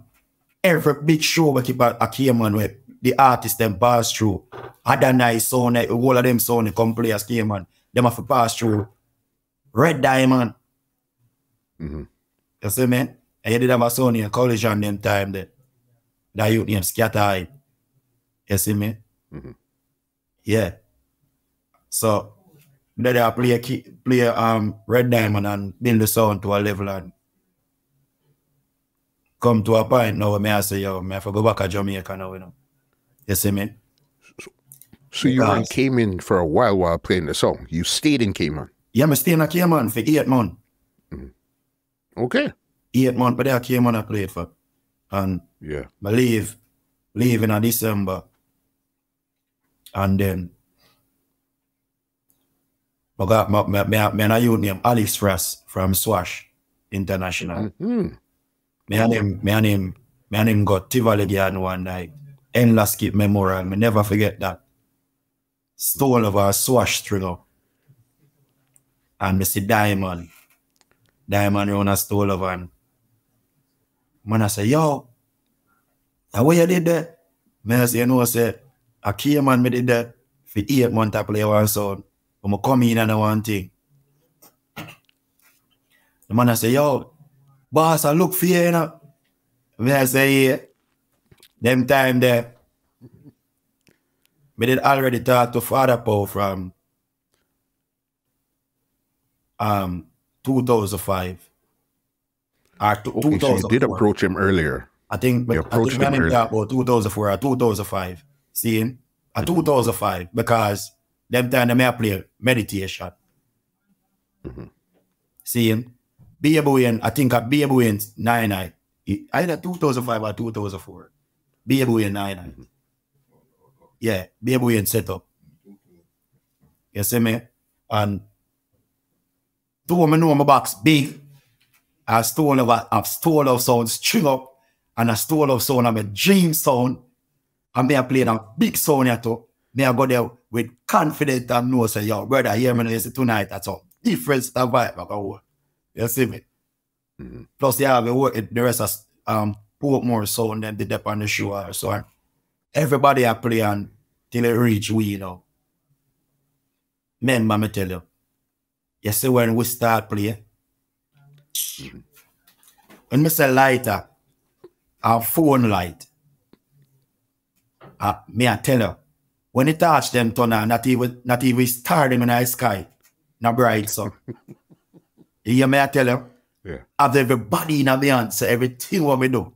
Every big show we keep a, Cayman where the artists them pass through. Other nice sound, eh, all of them sound come play as Cayman. Them have to pass through. Red Diamond. You see me? And you did have a sound in college on them time there. That youth name Scatter Eye. You see me? Yeah. So then I play a key, play um Red Diamond and build the sound to a level and come to a point now where I say, yo, me have to go back to Jamaica now, you know. You see me? So you were in Cayman for a while while playing the song. You stayed in Cayman. Yeah, me stay in a Cayman for eight months. Okay. Eight months, but I Cayman I played for. And Yeah. I leave, leave in a December. And then I got my, my, my, my, my youth name Alex Frost from Swash International. Hmm. Me and him, me and him, me and him got Tivoli Garden one night. Endless Skip Memorial. Me never forget that. Stole over a swash stringer. And me see Diamond. Diamond run a stole over and man I say, yo, and what you did there? Me I say, you know, I say, I came and me did that for eight months I play one sound. But I come in and I one thing. The man I say, yo, boss, I look for you, you know. Me I say, yeah. Them time there, me did already talk to Father Pow from um 2005. Or Okay, so you did approach him earlier. I think, You but I approached think him early. about 2004 or 2005, seeing a uh, 2005 because them time they may play meditation. Mm-hmm. Seeing Baby Wayne, I think uh, at Baby Wayne 99, either 2005 or 2004. Baby Wayne 99. Mm-hmm. Yeah, Baby Wayne set up. You see me? And two women me know my box big. I stole of a, a stole of sound string up and a stole of sound of a dream sound. And me I playing a big sound here too. Me I go there with confidence and know say, yo, brother, hear me say tonight that's all. different vibe. I go, you see me? Plus, yeah, we work the rest of um Portmore sound them did up on the show so on. Everybody I play on till it reach we, you know. Remember me tell you. You see when we start play, when me say lighter, our phone light, uh, me I tell you, when it touch them turn on, not even not even star them in the sky, not bright so. <laughs> you hear me I tell you? Yeah. Have everybody in a me answer everything what we do.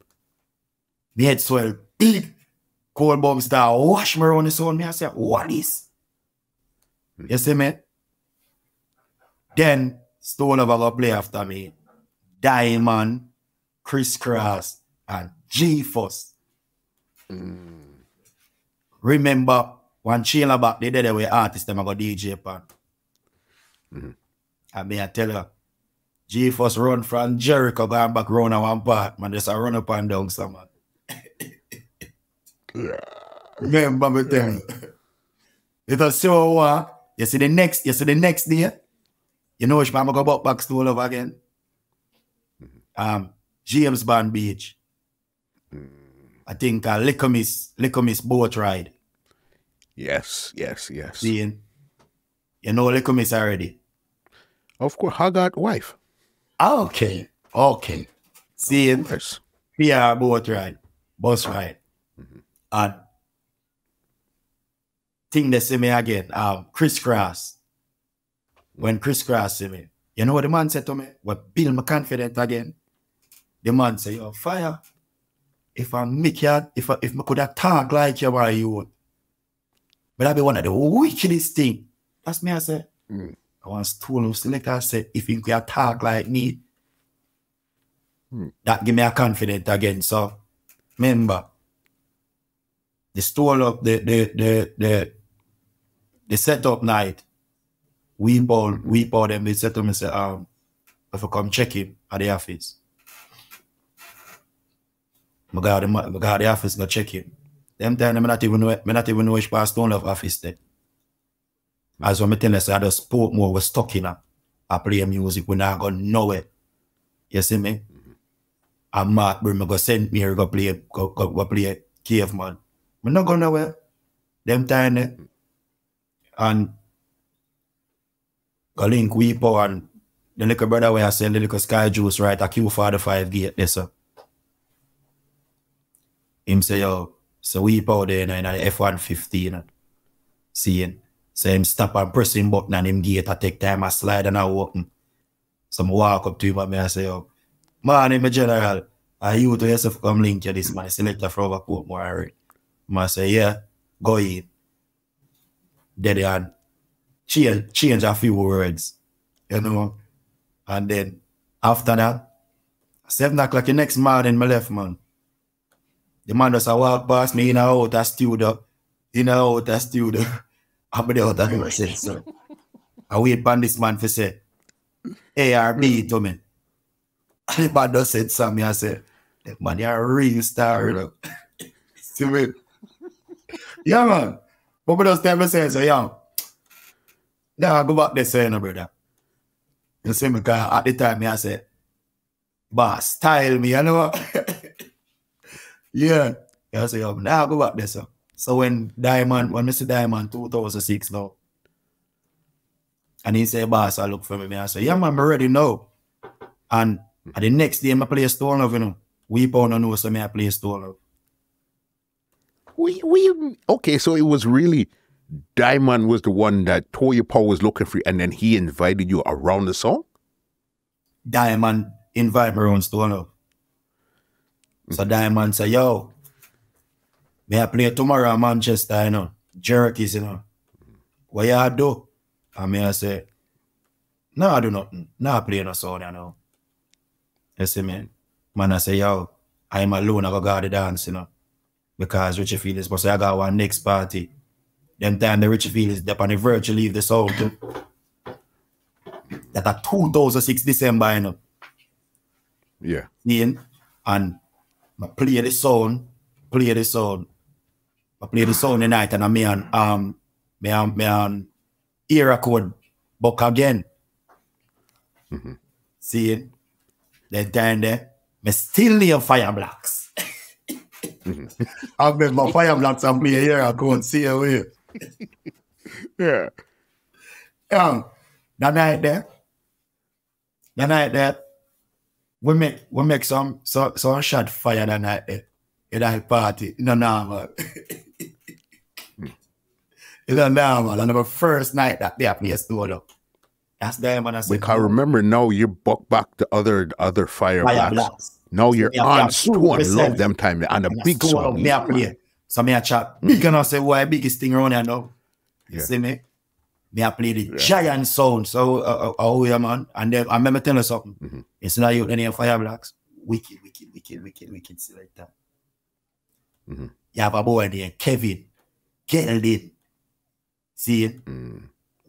Me head swell big. Cold bomb star wash me around the sun. Me I say, what is? You see me? Then Stone Love go play after me. Diamond, Chris Cross, and G Force. Remember when Sheila back the day where artists them a go DJ pan. I mean I tell you, G first run from Jericho going back round a one part, man, just a run up and down some man. Remember me tell you. It was so uh, you see the next you see the next day, you know which man go back back to all over again. Um James Bond Beach. I think uh Licomis Licomis boat ride. Yes, yes, yes. Seeing you know Licomis already. Of course, Haggard wife. Okay. Okay. Seeing. PR boat ride, bus ride. And thing they see me again, um, Chris Cross. When Chris Cross see me, you know what the man said to me? What build my confidence again. The man say, yo, fire. If I make you, if I, if I could attack like you why you. But that be one of the wickedest thing. That's me, I say. Mm. I once told him, select, I said, if you could attack like me, that give me a confidence again. So remember, the store up the the the the the setup night, we ball we ball them they set up and say, um, if I come check him at the office. My God, my God, the office go check him. Them time I'm not even know me not even know which part Stone Love office there. As when me tell you, I just spoke more, was stuck in I play music, we not gonna know it. You see me? Mm-hmm. And Mark me go send me here go play go, go, go play Cayman. Me not go nowhere. Them time there. Mm-hmm. And go link Wee Pow and the little brother where I sell the little sky juice right a Q45 gate there so. Him say yo, so Wee Pow there in the F150 you know, seeing. So him stop and press him button and him gate I take time I slide and I open. So I walk up to him and me I say yo, Man, in my general, I you to yourself come link you this man, selector for over Portmore already. Man say, yeah, go in. They had change, change a few words, you know. And then after that, seven o'clock the next morning, my left man. The man just a walk past me in a out a studio, in a out a studio. <laughs> I'm there out a say, so. I wait upon this man for say, ARB hmm. to me. And the man just said something, I said, that man, you're a real star, you know. <laughs> See me? Yeah, man. But we just me, say, so, yeah. Now, go back there, saying, brother. You see me, because at the time, me, I said, boss, style me, you know. <laughs> yeah. Yeah, oh, I say, yo, now go back there, so. So when Diamond, when Mr. Diamond 2006 now, and he say, boss, I look for me, I say, yeah, man, I'm ready now. And and the next day, I play Stone Love, you know. We pound know so me I play Stone Love. We we okay, so it was really Diamond was the one that Toya Paul was looking for, and then he invited you around the song. Diamond invite me around Stone Love. So Diamond say, yo, may I play tomorrow in Manchester, you know, jerkies, you know. What you do? And me I say, no, I do nothing. No, I play no sound, you know. You see me? Man, I say, yo, I'm alone, I go go the dance, you know. Because Richie Field is supposed to go one next party. Them time the Richie Field is up on the verge to leave the sound. too. That a 2006 December, you know. Yeah. And I play the sound, play the sound. I play the sound the night and I me and um me and me and era code book again. Mm-hmm. Seeing? Then down there, me still near fire blocks. Mm-hmm. <laughs> I've been my fire blocks and play here, I go and see away. Yeah. Yeah. That night there, that night there, we make we make some some some shot fire that night eh, there. In that party. The normal. Hmm. in the normal. And the first night that they play stood up. That's them and I said, Because remember now you buck back the other the other fire, Fire blocks. blocks. Now you're Yeah, on Stone. 2%. Love them time and a And I big. Me a play. So me a chat. Hmm. Big and I say, why biggest thing around here now? You Yeah. see me? Me a play the giant sound. So, uh, uh, oh yeah, man. And then I remember telling you something. Mhm. It's not you, any fire blocks. Wicked, wicked, wicked, wicked, wicked selector. You have a boy there, Kevin, Geldin. See it?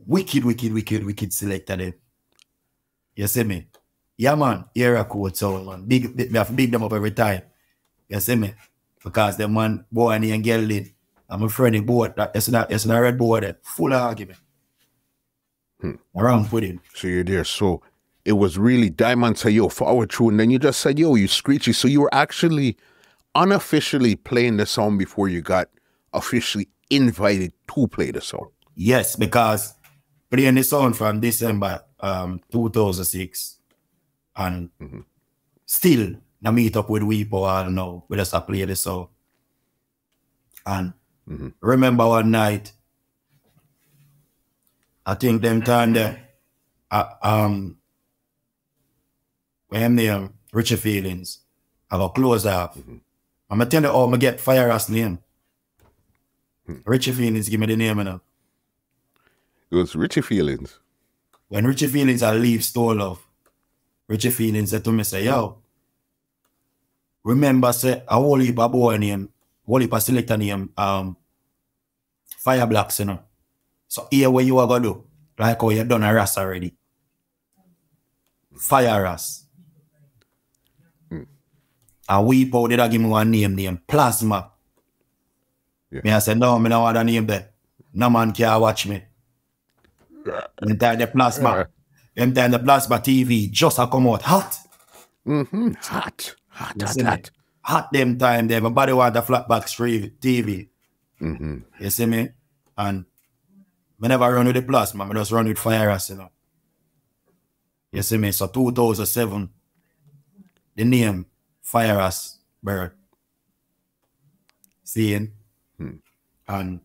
Wicked, wicked, wicked, wicked selector them. You see me? Yeah, man. Era code sound, man. Big, we have to big them up every time. You see me? Because the man, boy and Geldin, I'm a friend in board. That, it's not, it's not red board there. Full of argument. Hmm. Around with. So you're there. So it was really Diamond said, yo, forward through. And then you just said, yo, you screechy. So you were actually unofficially playing the song before you got officially invited to play the song. Yes, because playing the song from December um 2006 and mm-hmm. still I meet up with Wee Pow all now. We just play the song. And mm-hmm. remember one night, I think them time there, uh, um, when name Richie Feelings, I got close up. I'm gonna tell you how I get fire as name. Richie Feelings give me the name now. It was Richie Feelings. When Richie Feelings I leave Stone Love, Richie Feelings said to me, say, yo, remember, say, a whole heap of boy name, whole heap of selector name, um, Fire Blacks, you know. So here what you are gonna do, like how you done a Ras already. Fyah Ras. And we both did I give me one name, name Plasma. Yeah. Me I said, no, me no want a name there. No man can watch me. <laughs> Them time the plasma. Them time the plasma TV just a come out hot. Mm-hmm. Hot. Hot, You hot, hot. Hot them time there. Everybody want a flat back TV. Mm-hmm. You see me? And me never run with the plasma, I just run with Fyah Ras you know. You see me? So 2007, the name Fyah Ras Bird. Seeing? Hmm. And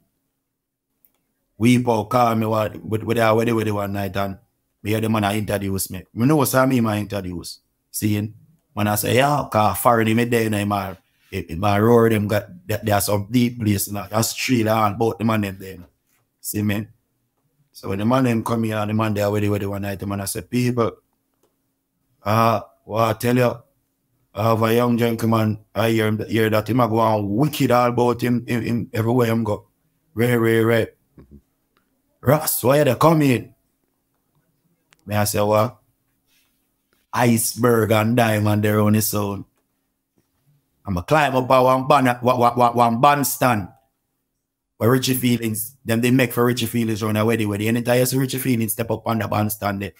we both call me what with with our wedding with the one night and me hear the man I introduce me. Me know what some me my introduce. Seeing? When I say, yeah, cause foreign me there in my in my roar them got there- there's some deep place now. That's three and both the man them there. See me? So when the man them come here and the man there with the with the one night, the man I say, people, uh, well, I tell you, I have a young gentleman, I hear, him, hear that him a go on wicked all about him, him, him everywhere him go. Ray, ray, ray. Ross, why they come in? Me I say, what? Iceberg and diamond there on his own. I'm a climb up a one one, one, one, one bandstand. Where Richie Feelings, them they make for Richie Feelings on a wedding where the you see Richie Feelings step up on the bandstand there.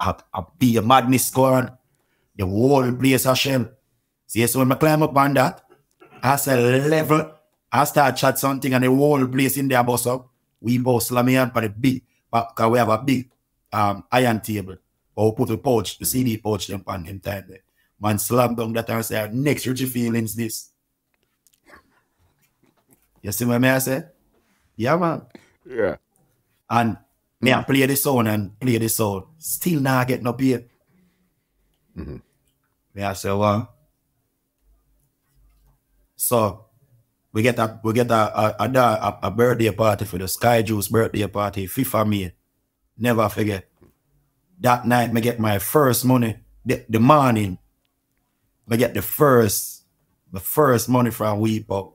I, I be a madness going. The whole place a shell. See, so when I climb up on that, I say level, I start chat something and the whole place in there bust up. We both slam on for the big, because we have a big um, iron table. Or put a pouch, the CD pouch them on them time there. Man slam down that and say, next Richie Feelings this. You see what I say? Yeah, man. Yeah. And me I play this song and play this song. Still not get no pay. Mm-hmm. Me I say, well. So we get a we get a uh, a, a, a, a birthday party for the Sky Juice birthday party, 5th of May. Never forget. That night me get my first money. The, the morning, me get the first the first money from Wee Pow.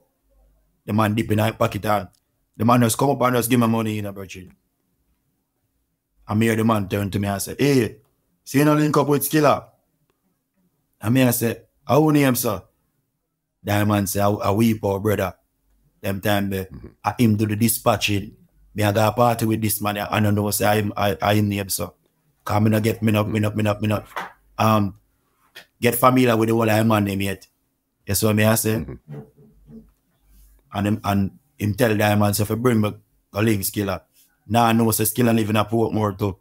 The man dip in pocket and the man just come up and just give me money in a virgin. And me hear the man turn to me and say, Hey, see you no link up with Skiller. And me I say, How name, sir? Diamond say, a, a Wee Pow, brother. Them time there, I him do the dispatching. Me I got a party with this man. I don't know say I him I, I him name, sir. Cause me not get me not me not me not me not um get familiar with the whole I man name yet. You see what me I say? And him and him tell Diamond say if you bring me a link skiller. Now I know say skiller live in a Portmore too.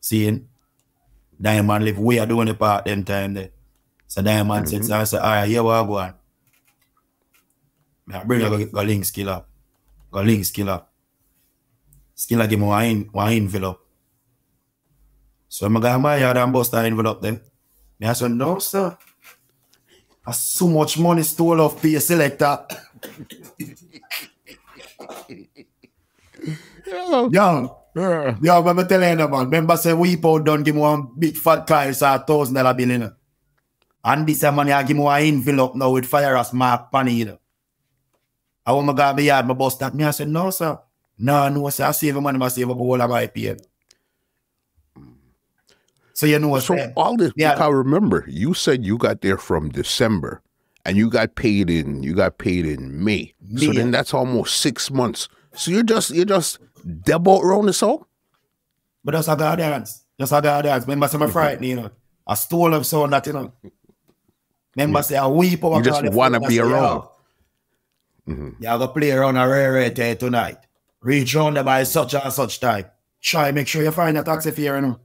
Seeing Diamond live way doing the part them time there. So Diamond said, mm-hmm. so I said, all right, here we are going. I bring a go link skiller. Go link skiller. Skiller give me one, one envelope. So I'm going to my yard and bust that envelope then. I said, no, sir. That's so much money stole off pay selector. Yo, Yeah. yo, but me tell you, man. Remember, say we done give me one big fat car, it's a thousand dollar bill in it. And this money I give me an envelope now with Fyah Ras mark pan you know. I want my guy be yard, my boss that me. I said, no, sir. No, no, sir. I save money, I save up all of my pay. So you know what So all this, Yeah. yeah. I remember you said you got there from December, and you got paid in you got paid in May. So then that's almost six months. So you're just you're just double around the soul. But that's a guardians. Just a guardians. Remember, I'm frightened, you know. I stole them so that, you know. Remember, mm. say I weep over You just wanna be around. "Yo, mm-hmm. You have to play around a rare rate here tonight. Reach round there by such and such time. Try make sure you find a taxi fare, you know.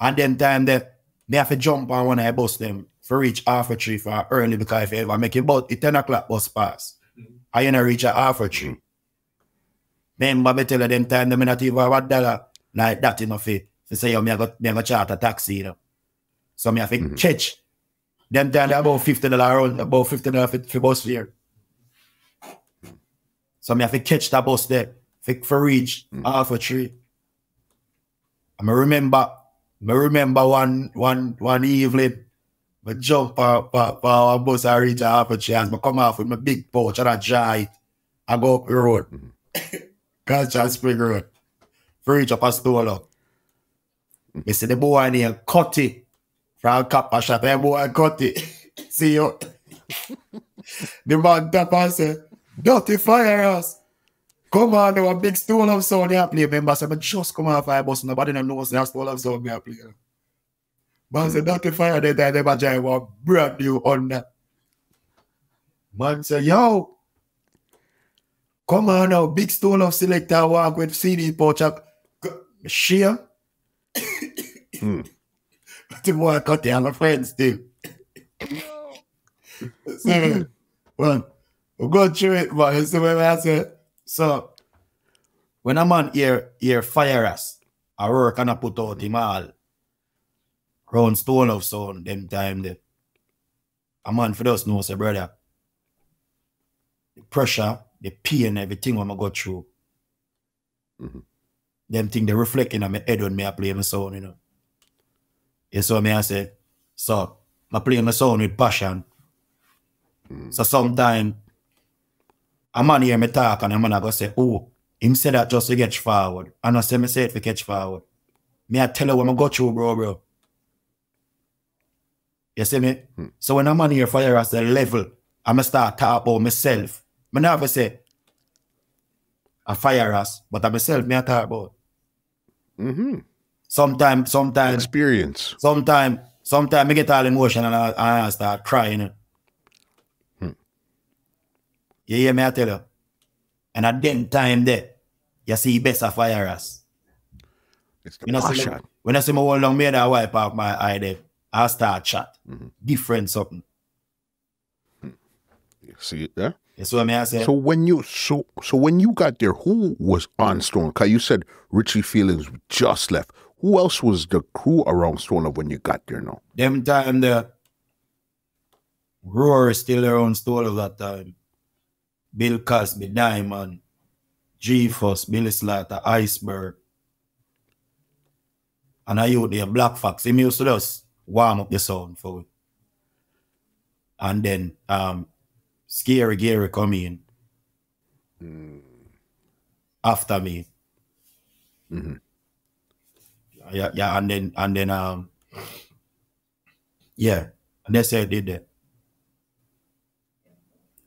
And then time that they have to jump on one of the bus them for reach half a tree for early because if you ever make it about the 10 o'clock bus pass, mm-hmm. I you know reach a half a tree. Remember me tell you them time them not even have a dollar like that enough it. To say yo me I got me I got charter taxi, you know. So me have to catch. Them time they about fifty dollar around about fifty dollar for, for bus fare. So me have to catch that bus there for, for reach mm-hmm. half a tree. I remember, I remember one one one evening, I jump for, for, for our bus I reach half a chance. and I come off with my big pouch and I dry it. I go up the road. Mm-hmm. Culture Spring Road. For reach up a store up. You see the boy named Cutty from Kappa Shop. Hey boy Cutty. see you. <laughs> the man tap and say, Dirty Fyah Ras. Come on, there a big Stone Love sound they play. Remember, say, but just come on fire bus. Nobody don't know say Stone Love sound they play. Man say, dirty fire they die, they might drive one brand new Honda. Man say, yo, come on now, big Stone Love selector walk with CD pouch. up. Go- Share. <coughs> Hmm. The boy cut the other friends too. so, <laughs> well, we go through it, but you see what I say? So, when a man hear, hear Fyah Ras, I work and I put out him all, round Stone Love sound, them time there. A man for us know, say, eh, brother, the pressure, the pain, everything when I go through, mm-hmm. them thing they reflecting on my head when me I play my sound, you know. You saw me I say, so I play my sound with passion. Mm. So sometime a man hear me talk and a man I go say, oh, him say that just to catch forward. And I say me say it to catch forward. Me I tell you what I go through, bro, bro. You see me? So when a man hear Fyah Ras the level, I'ma start talk about myself. Me never say a Fyah Ras, but I myself me I talk about. Mm-hmm. Sometimes, sometime, Experience. Sometimes, sometimes I get all emotional and I, and I start crying. You hear me I tell you? And at then time there, you see best of Fyah Ras. It's the You know, see me- when I see my whole long made I wipe off my eye there, I start chat. Mm-hmm. Different something. Hmm. You See it there? See what me I say? So when you so so when you got there, who was on Stone? Cause you said Richie Feelings just left. Who else was the crew around Stone Love when you got there now? them time the Roar is still around store of that time. Bill Cosby, Diamond, G Force, Billy Slaughter, Iceberg. And I used there Black Fox. He used to just warm up the sound for it. And then um Scary Gary come in after me. Yeah, yeah, and then and then um yeah, and that's how I did that.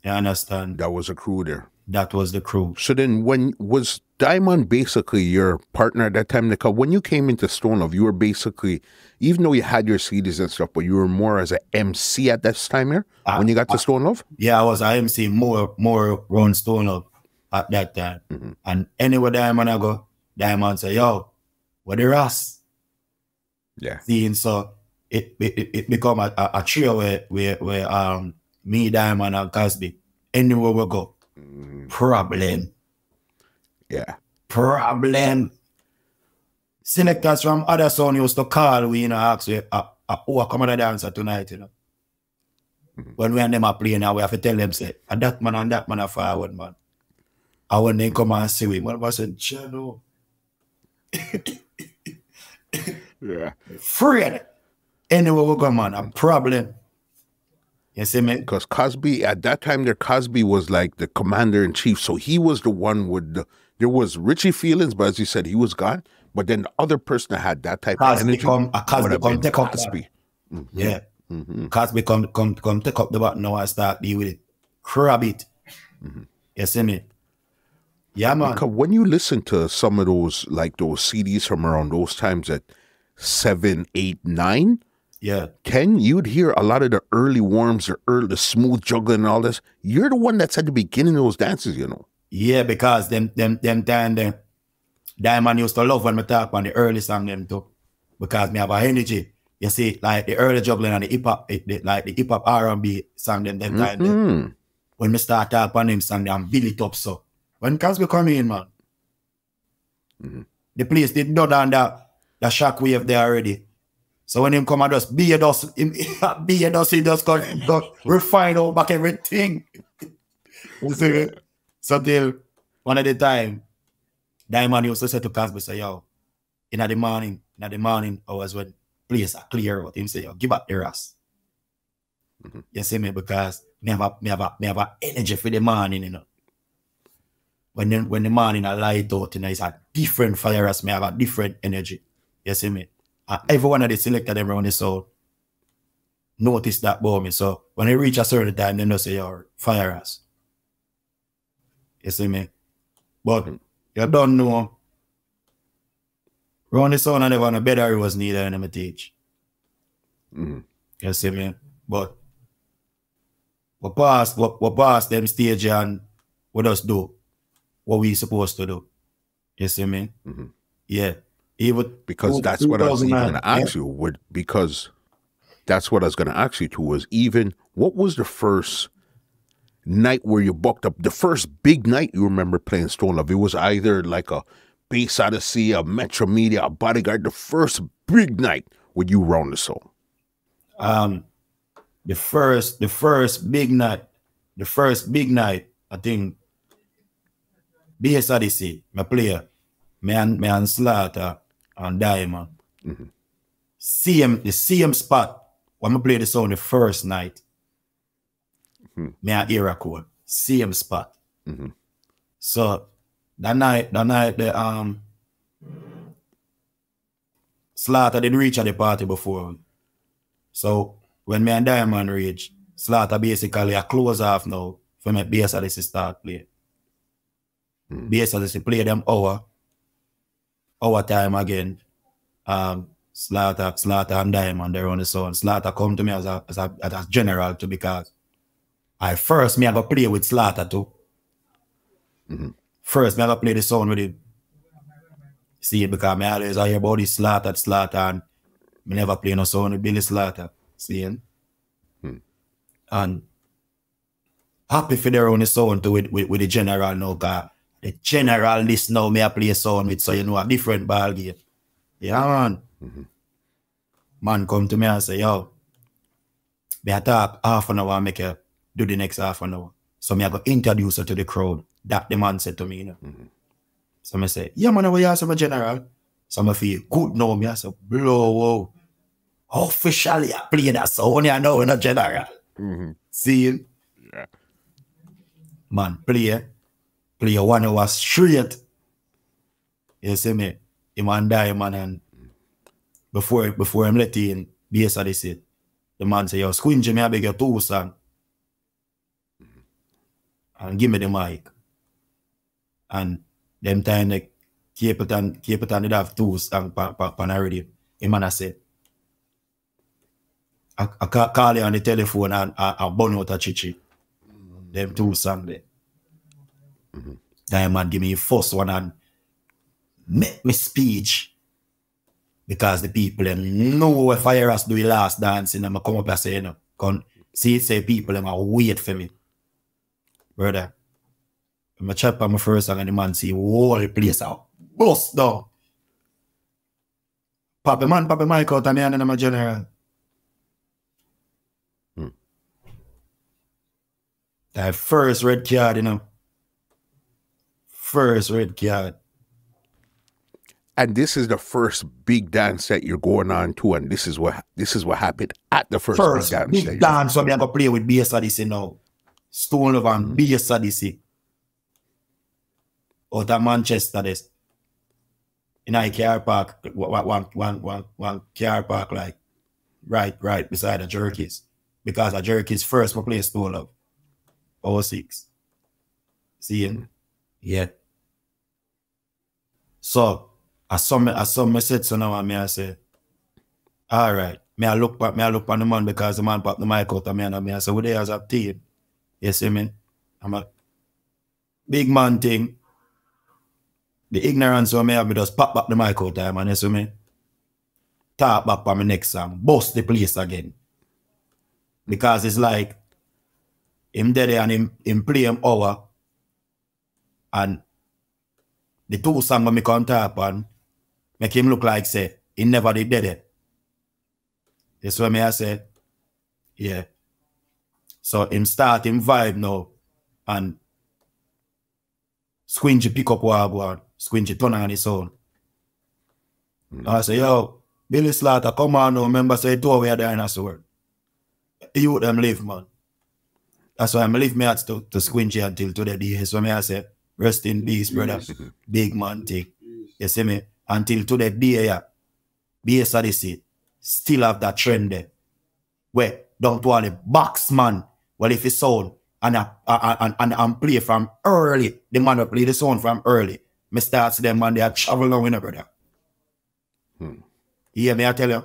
You understand? That was a crew there. That was the crew. So then when was Diamond basically your partner at that time? Because uh, when you came into Stone Love, you were basically, even though you had your CDs and stuff, but you were more as an MC at this time here ah, when you got to ah. Stone Love? Yeah, I was IMC more more round stone up at that time. Mm-hmm. And anywhere Diamond I go, Diamond say, yo, what the Ross? Yeah. Seeing so it it, it, it become a, a, a trio where, where where um me, Diamond and Cosby, anywhere we go. Problem. Yeah. problem. Selectors from other sound used to call we, you know, ask we, uh, uh, who come on the dancer tonight, you know. When we and them are playing now, we have to tell them, say, and that man and that man are forward, man. And when they come and see we, man, I said, Chano, Yeah. afraid. Anywhere we go, man, a problem. See me? Because Cosby at that time, there Cosby was like the commander in chief, so he was the one with the. There was Richie Feelings, but as you said, he was gone. But then the other person that had that type Cosby of energy, come- uh, a Cosby come take up the- Cosby. Mm-hmm. Yeah. Mm-hmm. Cosby come come come take up the button now and start deal with it. Crab it. Mm-hmm. You see me? Yeah, man. Because when you listen to some of those, like those CDs from around those times at seven, eight, nine, Yeah. Ken, you'd hear a lot of the early warms, the early, the smooth juggling and all this. You're the one that's at the beginning of those dances, you know. Yeah, because them them them time them Diamond used to love when me talk on the early song them too. Because me have a energy. You see, like the early juggling and the hip hop, like the hip hop R and B song them them time them. Mm. When me start talk on them song, them build it up so. When Cosby come in, man, the place did not the the shock wave there already. So when him come and just be a dust, him <laughs> be a dust, he just go, go refine all back everything. <laughs> You see? So till one of the time, Diamond used to say to Cosby, say, yo, in the morning, in the morning hours when place are clear out, him say, yo, give up the rest. Mm-hmm. You see me? Because me have a, me have a, me have a energy for the morning, you know. When the, when the morning I light out, you know, it's a different fire as me have a different energy. You see me? And every one of the selected around the soul notice that about me. So when they reach a certain time, they know say you're Fyah Ras. You see me? But you don't know. Round the sun, I never on a better was needed and me teach. Mhm. You see me? But we pass, we, we pass them stage and what us do what we supposed to do. You see me? Mhm. Yeah. Even Because that's what I was even going to ask you. Would because that's what I was going to ask you too. Was even what was the first night where you booked up? The first big night you remember playing Stone Love? It was either like a Bass Odyssey, a Metro Media, a Bodyguard. The first big night when you round the soul. um the first the first big night the first big night I think Bass Odyssey my player me and Slaughter and Diamond. Mm-hmm. Same the same spot when I play the song the first night. Hmm. Me and Era Code. Same spot. Mm-hmm. So that night that night the um Slaughter didn't reach at the party before. So when me and Diamond reach, Slaughter basically a close off now for me Bass Odyssey start play. Bass Odyssey play them hour, hour time again. Um Slaughter, Slaughter and Diamond they're on the sound. Slaughter come to me as a as a, as a general too because I first me I go play with Slaughter too. Mm-hmm. First me I go play the sound with him. See because me always I hear about this Slaughter, Slaughter and me never play no sound with Billy Slaughter. See him? And happy for their own sound to with, with, with the general now, cause the general list now me I play sound with, so you know a different ball game. Yeah, man. Mm-hmm. Man come to me and say, yo, me I talk half an hour and make you do the next half an hour. So me I go introduce her to the crowd. That the man said to me, you know. Mm-hmm. So me say, yeah, man, we ask my general. So me feel good now, me I say, blow, whoa. Officially, I play that sound, you know, in a general. Mm-hmm. See him? Man, play, play one hour straight. You see me? Him and Diamond and before before I'm let in, Bass Odyssey it. The man say, yo, squingy me, I beg your two son. And give me the mic. And them time they keep it on keep it on it have two song pan, pan, pan already. Him and I say, I, I call you on the telephone and I, I burn out a chichi. Them two song there. Diamond give me a first one and make me speech. Because the people them know if I us do the last dance and I'm come up and say, you know, come see say people them are wait for me. Brother. I'm a chop on my first song and the man see whole place out. Bust down. Papa man, Papa Mike out and me and then I'm a general. Hmm. That first red card, you know. First red card. and this is the first big dance that you're going on to, and this is what this is what happened at the first, First big dance. big dance when me I go play with Odyssey now. Stone Love and mm-hmm. Bass Odyssey. Out of Manchester this. In a car park, one, one, one, one, one car park like right, right beside the Jerkies. Because the Jerkies first we play Stone Love. 06. See him? Yeah. So I saw me I saw me said so now and me I say, all right. Me I look back, me I look on the man because the man pop the mic out of me and me I say, what they as a team? You see me? I'm a big man thing. The ignorance of me have me just pop back the mic out time and you see me? Talk back for my next song, bust the place again. Because it's like him dead and him, him play him hour and the two songs when me come talk on make him look like say he never did dead it. That's what me I say. Yeah. So him start him vibe now and Squingy pick up what I. Squingy turn on his own. Mm. I say, yo, Billy Slaughter, come on now. Remember say two we a dinosaur. You them live, man. That's why I'm leave me at to, to Squingy until today. day. So me I say, rest in peace, brother. Big man thing. You see me? Until today day, yeah. Bass Odyssey still have that trend there. Where don't want the box man. Well, if it's sound and I, I, and, and, and play from early, the man will play the sound from early. Me starts them man, they are travel along with a brother. Hmm. You hear me, I tell you?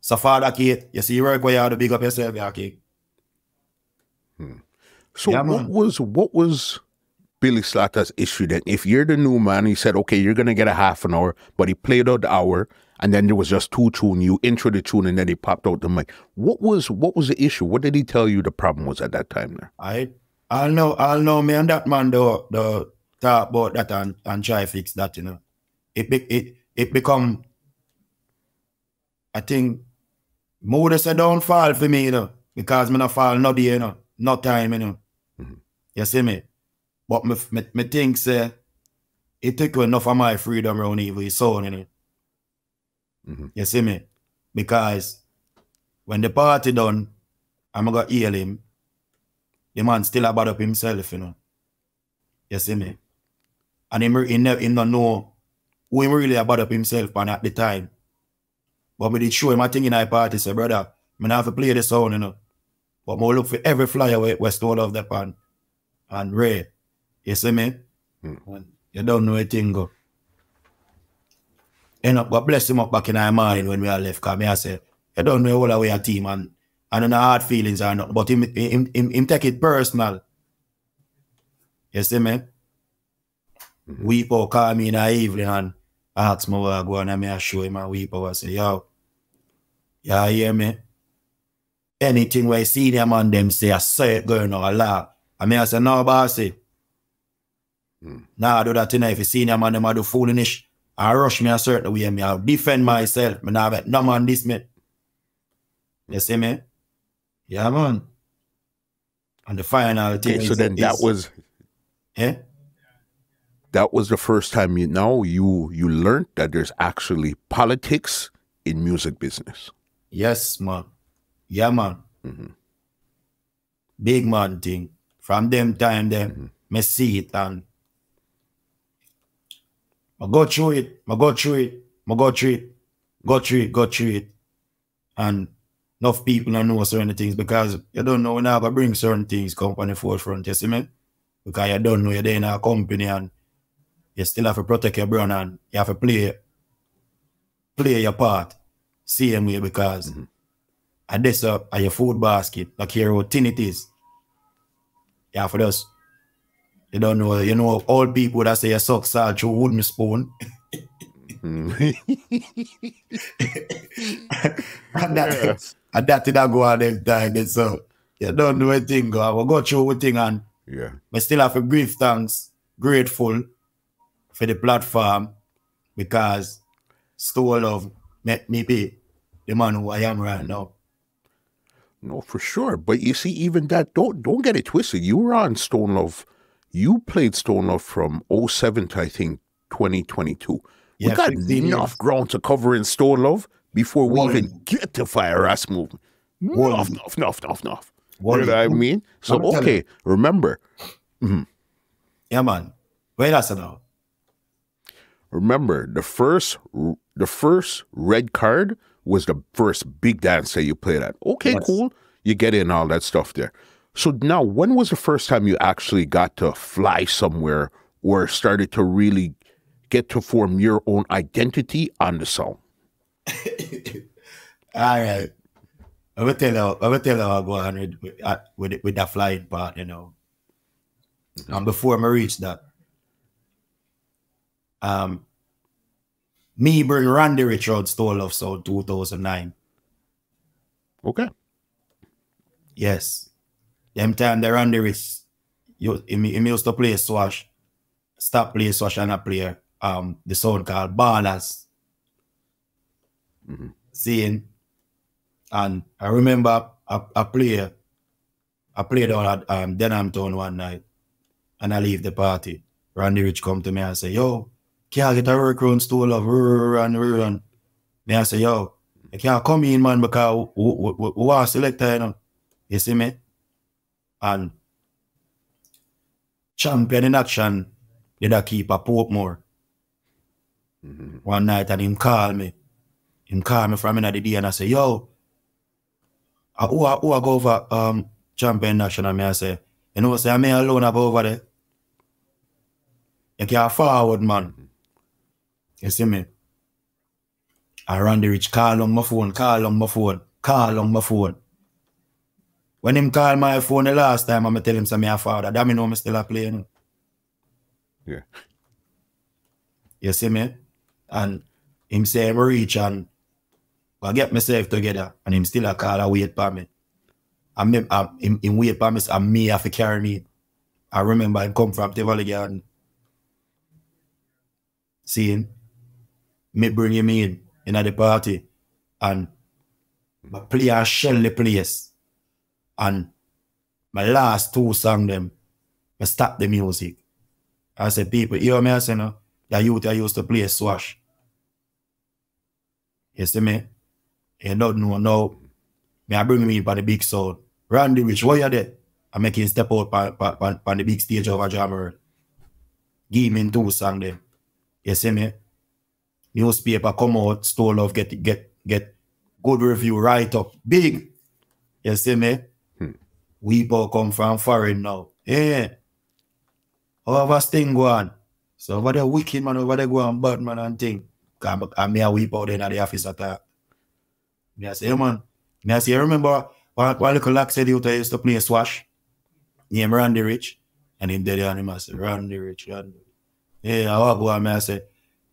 So Father Kate, you see you work where you have to big up yourself, yeah, King. Hmm. So Yeah, what man. was what was Billy Slaughter's issue then? If you're the new man, he said, okay, you're gonna get a half an hour, but he played out the hour, and then there was just two tune. You intro the tune, and then he popped out the mic. What was what was the issue? What did he tell you the problem was at that time there? I I'll know I'll know me and that man the the talk about that and, and try fix that, you know. It be, it it become I think more than a downfall for me, you know, because me not fall no day, you know, no time, you know. Mm-hmm. You see me? But me, me, me think say it took enough of my freedom around evil his son, you know. You see me? Because when the party done, I'm gonna heal him the man still about up himself, you know. You see me? And him, he, never, him not know who him really about up himself man at the time. But me did show him a thing in my party, say, brother, me not have to play the sound, you know. But me look for every flyer where West all of the pan. And Ray, you see me? And You don't know a thing go. End up, but bless him up back in our mind when we are left, because me I say, you don't know all the way a team and and no hard feelings or nothing, but him, him, him, him take it personal. You see me? Wee Pow call me in the evening and ask me where I go and I may I show him and Wee Pow and say, yo, you hear me? Anything where man them and them say, I say it going on a lot. I mean, I say, no, bossy. Eh. Nah, I do that tonight. If you see senior man them I do foolish, I rush me a certain way, me I defend myself. Me nah bet no man this me. You see me? Yeah, man. And the final thing Okay, so is- then that was eh? that was the first time you know you you learned that there's actually politics in music business. Yes, man. Yeah, man. Big man thing. From them time, them, me see it and I go through it, I go through it, I go through it, go through it, go through it. And enough people don't know certain things because you don't know when I bring certain things come on the forefront, you see me? Because you don't know you're there in a company and you still have to protect your brand and you have to play play your part same way because mm-hmm. I this up at your food basket, like here how thin it is. Yeah, for us. You don't know, you know, old people that say you suck salt through wooden spoon. Mm. and that, and that did not go on them time. So you don't know a thing, go. I will go through a thing and Yeah. I still have to give thanks, grateful for the platform because Stone Love met me be the man who I am right now. No, for sure. But you see, even that don't don't get it twisted. You were on Stone Love. You played Stone Love from 07 to I think 2022. we got enough ground to cover in Stone Love before we even get to Fyah Ras Movement. Enough, enough, enough, enough, enough. What you know what I mean? So, okay, remember. Mm-hmm. Yeah, man. Wait a now. Remember, the first the first red card was the first big dance that you played at. Okay, yes. cool. You get in all that stuff there. So now, when was the first time you actually got to fly somewhere or started to really get to form your own identity on the song? <laughs> all right. I will tell you, I will tell you how I go on with, with, with, that flying part, you know. And before I reach that, um, me bring Randy Richards Stone Love Sound 2009. Okay. Yes. Them time the Randy Rich, you, he, he used to play Swash, stop play Swash and I play um, the sound called Ballers. Mm-hmm. Seeing, and I remember I, I play, I played on at um, Denham Town one night, and I leave the party. Randy Rich come to me and say, yo, can't get a work around Stone Love, run, run. Me I say, yo, I can't come in, man, because we, we, we, we want to select you know. You see me? And champion in action did I keep a Portmore. Mm-hmm. One night and him call me. Him call me from in the day and I say, yo, uh, who, who I go over um, champion action and me I say, you know, say, I'm alone I go over there. You can't forward, man. You see me? I run the rich, call on my phone, call on my phone, call on my phone. When him call my phone the last time, I'ma tell him say me a father. That me know me still a playing. Yeah. You see me? And him say him reach and I get myself together and him still a call a wait for me. And me, I, him, him wait for me and me have to carry me. I remember him come from Tivoli Garden. Seeing me bring him in in the party and play a shell the place. And my last two song them, I stop the music. I said, people, hear me I say no? The youth I used to play swash. You see me? You don't know now. Me I bring me in for the big sound. Randy Rich, why you there? I make him step out on the big stage of a jammer. Give me two song them. You see me? Newspaper come out, Stone Love get get get good review, right up. Big. You see me? We both come from foreign now. Yeah. However, thing go on. So over there wicked man over there go on bad man and thing. Cause I me a Wee Pow there in the office at that. Me I say, hey, man. Me I say, remember one, one little lack said he used to play swash. Name Randy Rich. And him dead and him I say, Randy Rich, Randy. Yeah, I walk go and me I say,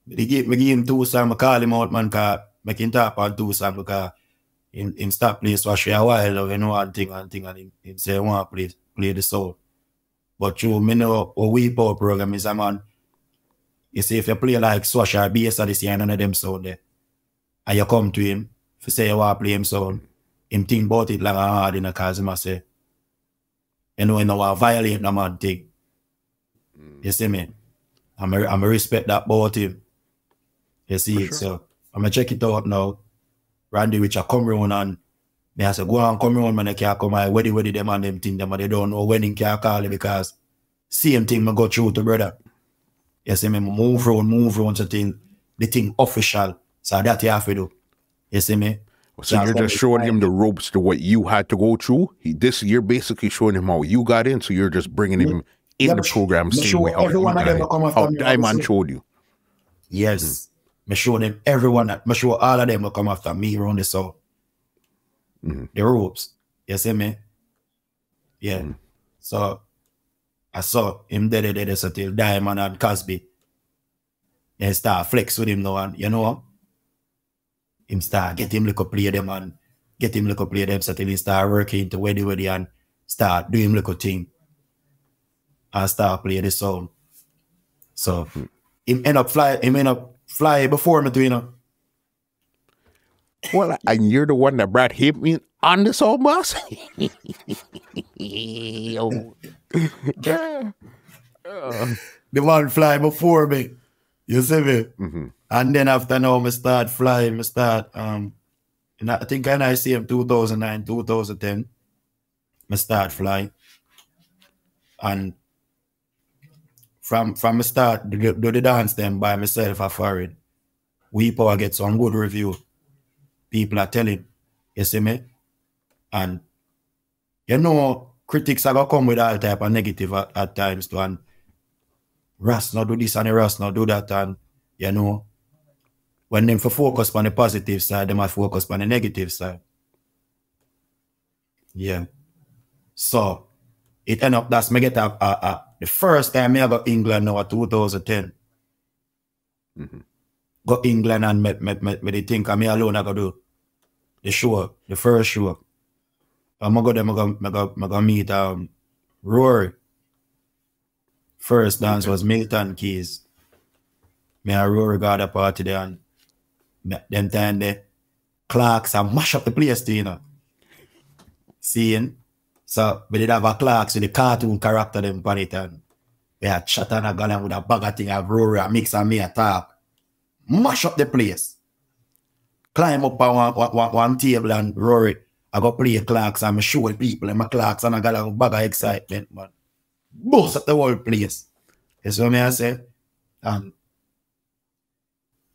me give, me give him two songs, I call him out man, cause make him talk on two songs because him, him stop play Swash a while of you know one thing and thing and him, him say want to play play the soul. But you me know what we power program is a man. You see if you play like Swash or bass or this none of them sound there. And you come to him, if you say you want to play him sound, him think about it like a hard in a cause him say, you know, you know what violate no man thing. Mm. You see me? I'm a, I'm a respect that about him. You see it, so I'm gonna check it out now. Randy Rich a come round and me I say, go on, come round, man, I can't come, I weddy, weddy them and them thing, them, and they don't know when they can call it because same thing me go through to brother. You see me, move round, move round to thing, the thing official. So that you have to do. You see me? So, so you're just showing him the ropes to what you had to go through. He, this you're basically showing him how you got in. So you're just bringing him in yeah, the program same sure way how, everyone of them come how Diamond showed you. Yes. Mm-hmm. Me show them everyone that me show all of them will come after me around the south. Mm-hmm. The ropes. You see me? Yeah. Mm-hmm. So I saw him dead dead so till Diamond and Cosby. Then start flex with him now and you know him start get him little play them and get him little play them so till he start working to where they were and start doing little thing. And start play the sound. So mm-hmm. him end up fly him end up fly before me, too. Well, and you're the one that brought him in on this old bus. <laughs> the one fly before me. You see me? Mm-hmm. And then after now, me start flying, me start, um, I think when I see him 2009, 2010, me start flying. And from from the start, do, do the dance them by myself at foreign. We power get some good review. People are telling, you see me? And you know, critics are gonna come with all type of negative at, at times too. And Ras not do this and Ras not do that. And you know, when them for focus on the positive side, they might focus on the negative side. Yeah. So it end up that's me get a, a, a the first time I got England now 2010. Mm-hmm. Got England and met, met, met, me they think I'm me alone I go do the show, the first show. I'm gonna go there, I'm gonna, I'm gonna, I'm gonna meet um Rory. First dance was Milton Keynes. Me and Rory got a party there and them time the Clarks and mash up the place too, you know. Seeing? So we did have a Clarks with the cartoon character them on it and we had chat and a with a bag of thing of Rory and mix and me a talk. Mash up the place. Climb up on one, one, one table and Rory I go play Clarks and I show people and my Clarks and I got a bag of excitement, man. Bust up the whole place. You see what I say? And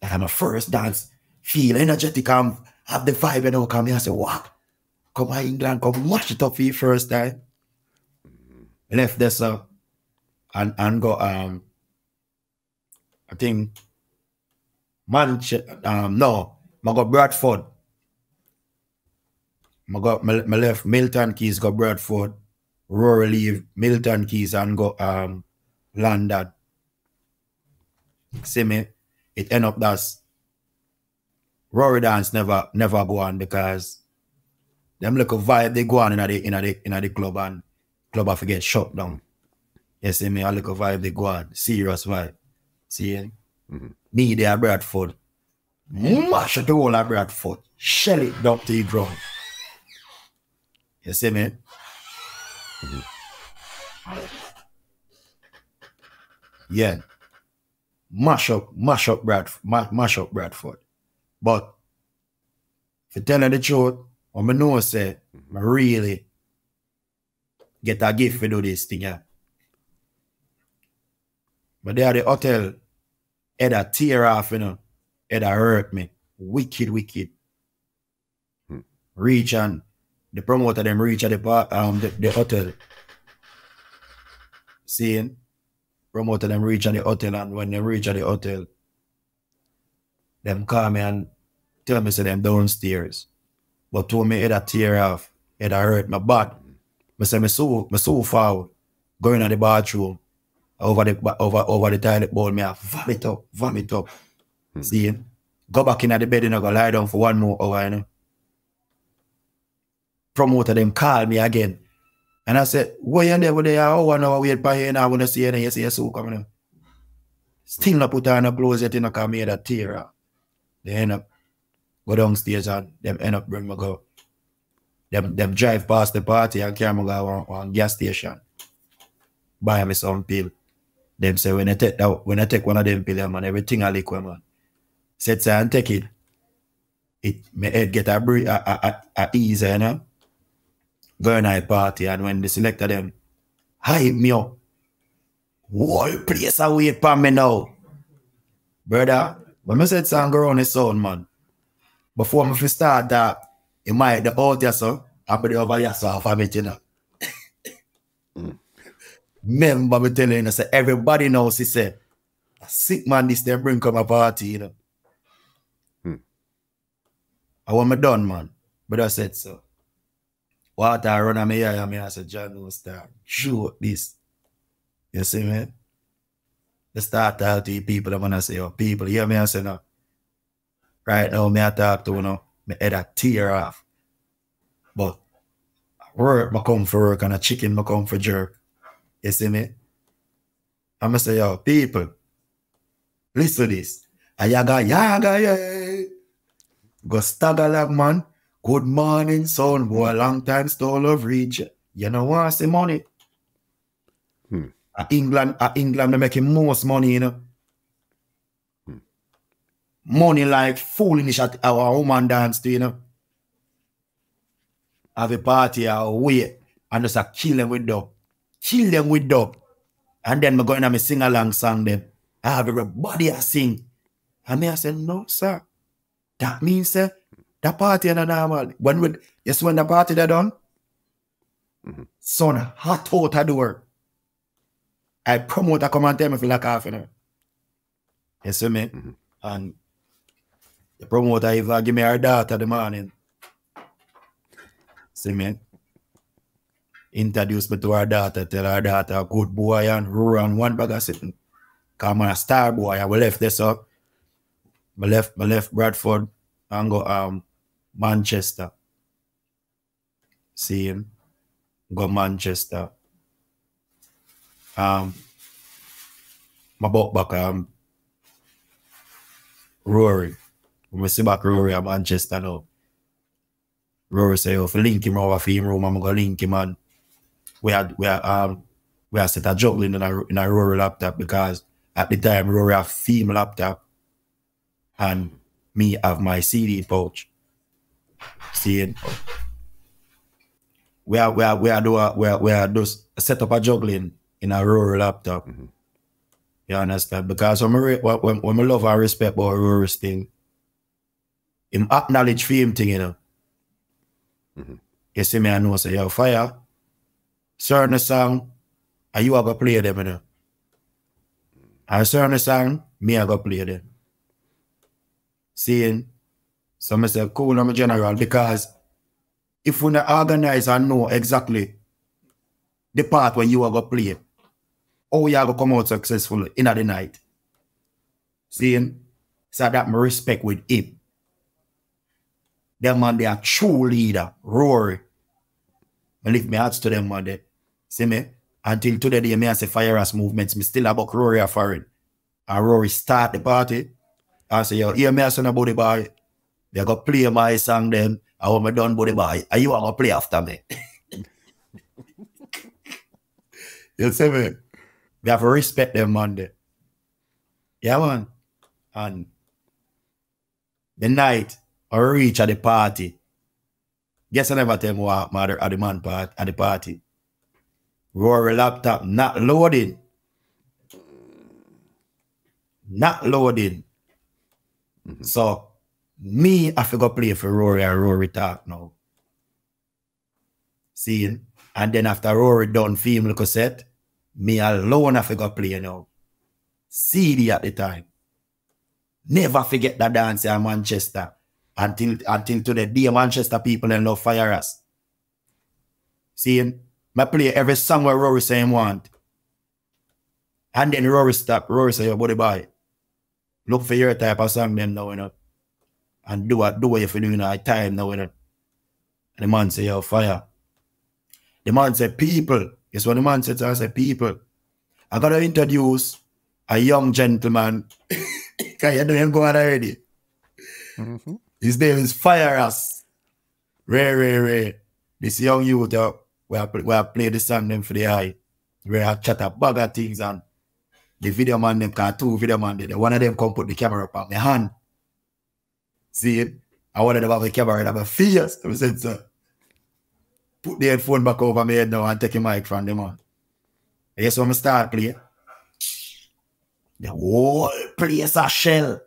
my first dance, feel energetic and have the vibe and all come here and say, what? Come on England, come watch it up for your first time. Left this uh, and, and go, um, I think, Manchester, um, no, I go Bradford. I got my, my left Milton Keynes go Bradford, Rory leave Milton Keynes and go um London. See me, it end up that's Rory dance never never go on because them look a vibe they go on in the in the in the club and club I forget shut down. You see me, I look a vibe they go on, serious vibe. See mm-hmm. me there Bradford. Mash the whole of Bradford. Shell it down to the ground. You see me? Mm-hmm. Yeah. Mash up, mash up Bradford, mash up Bradford. But for telling the truth, what I know say, I really get a gift to do this thing, yeah. But there the hotel, it a tear off, you know, it a hurt me. Wicked, wicked. Hmm. Reach and the promoter them reach at the um the, the hotel. Seeing promoter them reach at the hotel and when they reach at the hotel, them call me and tell me say them downstairs. But told me it a tear off, it a hurt my butt. I say me so me so foul going to the bathroom over the over over the toilet bowl, me a vomit up, vomit up. Hmm. See, go back in at the bed and I go lie down for one more hour, you know promoter them call me again. And I said, why you there? Oh, one hour wait by here and I want to see you. And you say, so coming Still not put on a clothes yet, you know, come here that tear. They end up go downstairs and them end up bring me go. Them them drive past the party and carry me go on, on gas station. Buy me some pill. Them say when I take that when I take one of them pill, man, everything I liquid, man. Said say and take it. It my head get a a, a, a, easy, you know going a party and when they selected them, hype me up. Whole place a wait for me now. Brother, when I said song on his sound, man, before me start that, it might the out there so, I put it over here so for me, you know. mm. Remember me telling you, say everybody knows he said, a sick man this they bring come a party, you know. Hmm. I want me done, man. But I said so. Water I run on me eye and me I said, John no start. Shoot this. You see me? The start talk to people I'm gonna say, oh people, hear me I say no. Right now me I talk to you know, me head a tear off. But work I come for work and a chicken I come for jerk. You see me? I'm gonna say, yo, people, listen to this. Ayaga yaga yeah. Go stagger like man. Good morning, son. Boy, long time stole of reach. You know what? See money. Hmm. At England, at England, they making most money, you know. Money like foolish at our woman dance to, you know. Have a party or wait and just a kill them with dub. Kill them with dub. And then me going to me sing along song them. I have everybody I sing. And me I said, no, sir. That means that party is normal. When we, yes, when the party they done, mm-hmm. son, hot out of the work. I promote a come and tell me feel like half you know. You see me? Mm-hmm. And the promoter even give me her daughter the morning. See me? Introduce me to her daughter, tell her daughter, good boy and run one bag of sitting. Come on a star boy. I left this up. I left I left Bradford and go um Manchester. See him. Go Manchester. Um my book back um Rory. When we see back Rory at Manchester now. Rory say, oh, if link him over for him room, I'm gonna link him and we had we had um we had set a juggling in a in a Rory laptop because at the time Rory have theme laptop and me have my CD pouch. Seeing we are we are we are do a, we are we are just set up a juggling in a Rory laptop. Mm-hmm. You understand? Because when we when, when we love and respect about Rory's thing, him acknowledge for him thing, you know. Mm-hmm. You see me, I know say, yo, fire, certain song, and you are gonna play them, you know. And certain song, me I go play them. Seeing, so I say, cool, I'm a general, because if we not organize and know exactly the part when you are gonna play, how you are gonna come out successful in the night. Seeing, so that my respect with him. Them man, they are true leader, Rory. I lift my hearts to them man, they, see me? Until today, they may say Fyah Ras Movements, me still about Rory a foreign. And Rory start the party. I say, yo, hear me a son about the boy. They go play my song then. I want me done about the boy. Are you want to play after me? <laughs> you see me? We have to respect them man. Yeah, man. And the night, or reach at the party. Guess I never tell me what mother at the man part at the party. Rory laptop not loading. Not loading. Mm-hmm. So me I forgot play for Rory and Rory talk now. Seeing? And then after Rory done film cassette, me alone I forgot play now. CD at the time. Never forget that dance in Manchester until until to the day Manchester people and love Fyah Ras. Seeing, I play every song where Rory say him want. And then Rory stop. Rory say, buddy boy, look for your type of song then now, you know. And do what do what you for doing at time now, you know. And the man say, yo, fire. The man say, people. Guess what the man said? I say, people. I gotta introduce a young gentleman. <coughs> Can you know him going already? Mm-hmm. His name is Fyah Ras. Ray, Ray, Ray. This young youth uh, where I, where I play the song them for the eye. Where I chat a bag of things and the video man them can two video man did. One of them come put the camera up on my hand. See it? I wanted to have the camera and have a fierce. I said, sir. Put the headphone back over my head now and take a mic from them on. Yes, when I start playing. The whole place a shell.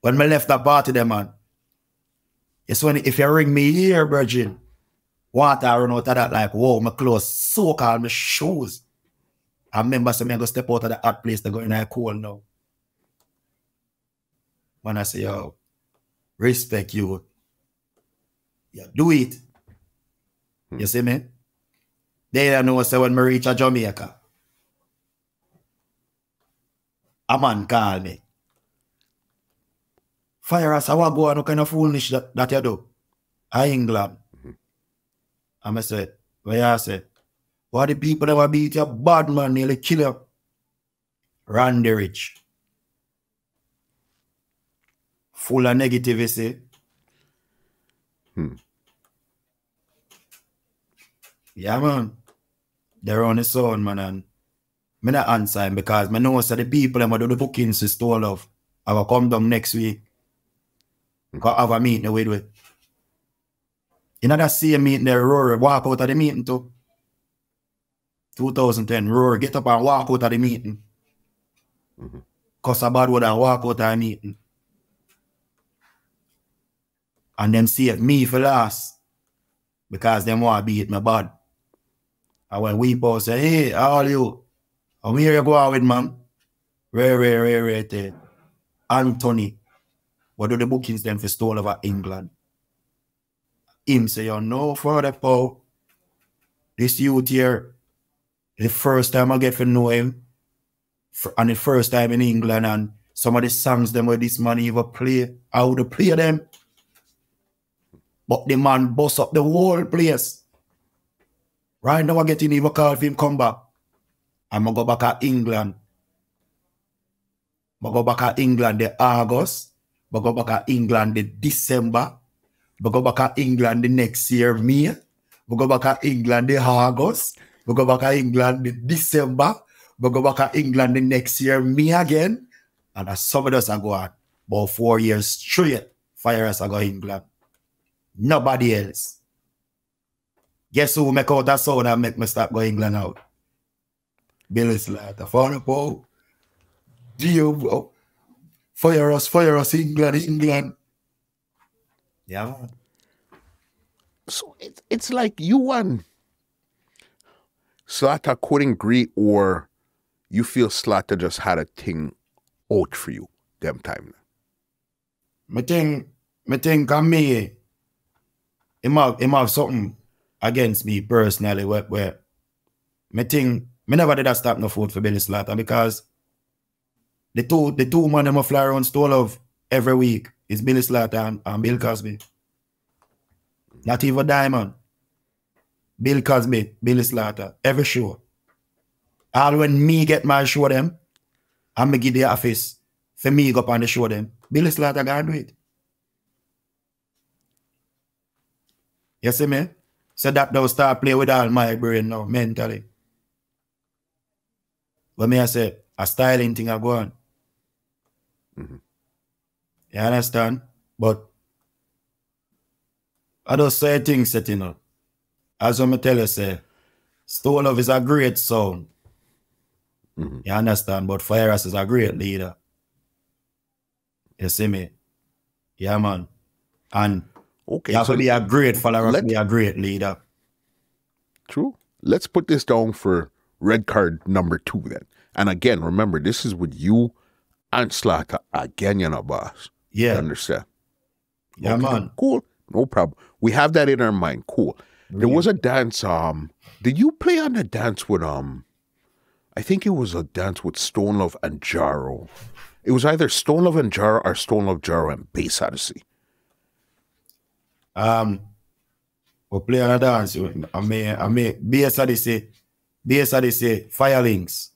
When I left that party, them man, it's when if you ring me here, Virgin, water I run out of that like, whoa, my clothes soak all my shoes. I remember some me go step out of the hot place to go in a cold now. When I say, yo, respect you. Yeah, do it. Hmm. You see me? They don't know say when me reach a Jamaica. A man call me. Fyah Ras, I want go on, what kind of foolish that, that you do? I England. Mm-hmm. And I said, what you say? What the people that will beat you, bad man, nearly kill you. Randy Rich. Full of negativity. Hmm. Yeah, man. They're on the sound, man, and me not answer him because I know that the people that do the bookings to Stone Love. I will come down next week Because have a meeting with with. In that same meeting there, Rory walk out of the meeting too. 2010, Rory get up and walk out of the meeting. Mm-hmm. Cause a bad word and walk out of the meeting. And them see it me for last. Because them want to beat my bad. And when we both say, hey, how are you? I'm here you go out with, man. Rare, rare, rare, rare, there. Anthony. What do the bookings then for stole over England? Him say, you know, Father Pow. This youth here, the first time I get to know him, for, and the first time in England, and some of the songs them where this man even play, I would play them. But the man bust up the whole place. Right now, I getting even call for him come back. I'm gonna go back to England. I'm gonna go back to England the August. Go back to England in December. I go back to England the next year, May. I go back to England the August. I go back to England the December. I go back to England the next year, me again. And as some of us are going about four years straight, Fyah Ras I go England. Nobody else. Guess who make out that sound and make me stop going England out? Billy Slaughter. Father Pow. Gio, bro. Fyah Ras, Fyah Ras, England, England. Yeah, man. So it's it's like you won. Slaughter couldn't agree, or you feel Slaughter just had a thing out for you them time. Me think, me think on me, him have, him have something against me personally where, where me think, me never did that stop no food for Billy Slaughter because the two the two man them a fly around stole of every week is Billy Slaughter and, and Bill Cosby. Not even Diamond. Bill Cosby, Billy Slaughter, every show. All when me get my show them, and me give the office for me go up on the show them, Billy Slaughter gonna do it. You see me? So that don't start play with all my brain now, mentally. But me I say, a styling thing I go on. Mhm. You understand? But I don't say things that you know. As I tell you, say, Stone Love is a great sound. Mhm. You understand? But Fire is a great leader. You see me? Yeah, man. And Okay, you have so to be a great follower let- be a great leader. True. Let's put this down for red card number two then. And again, remember, this is with you and Slaughter again, you know, boss. You Yeah. understand? Yeah, Okay, man. Cool. No problem. We have that in our mind. Cool. There was a dance. Um, did you play on the dance with um? I think it was a dance with Stone Love and Jaro. It was either Stone Love and Jaro or Stone Love Jaro and Bass Odyssey. Um, we play on a dance. I mean, I mean, Bass Odyssey, Bass Odyssey, Fire Links.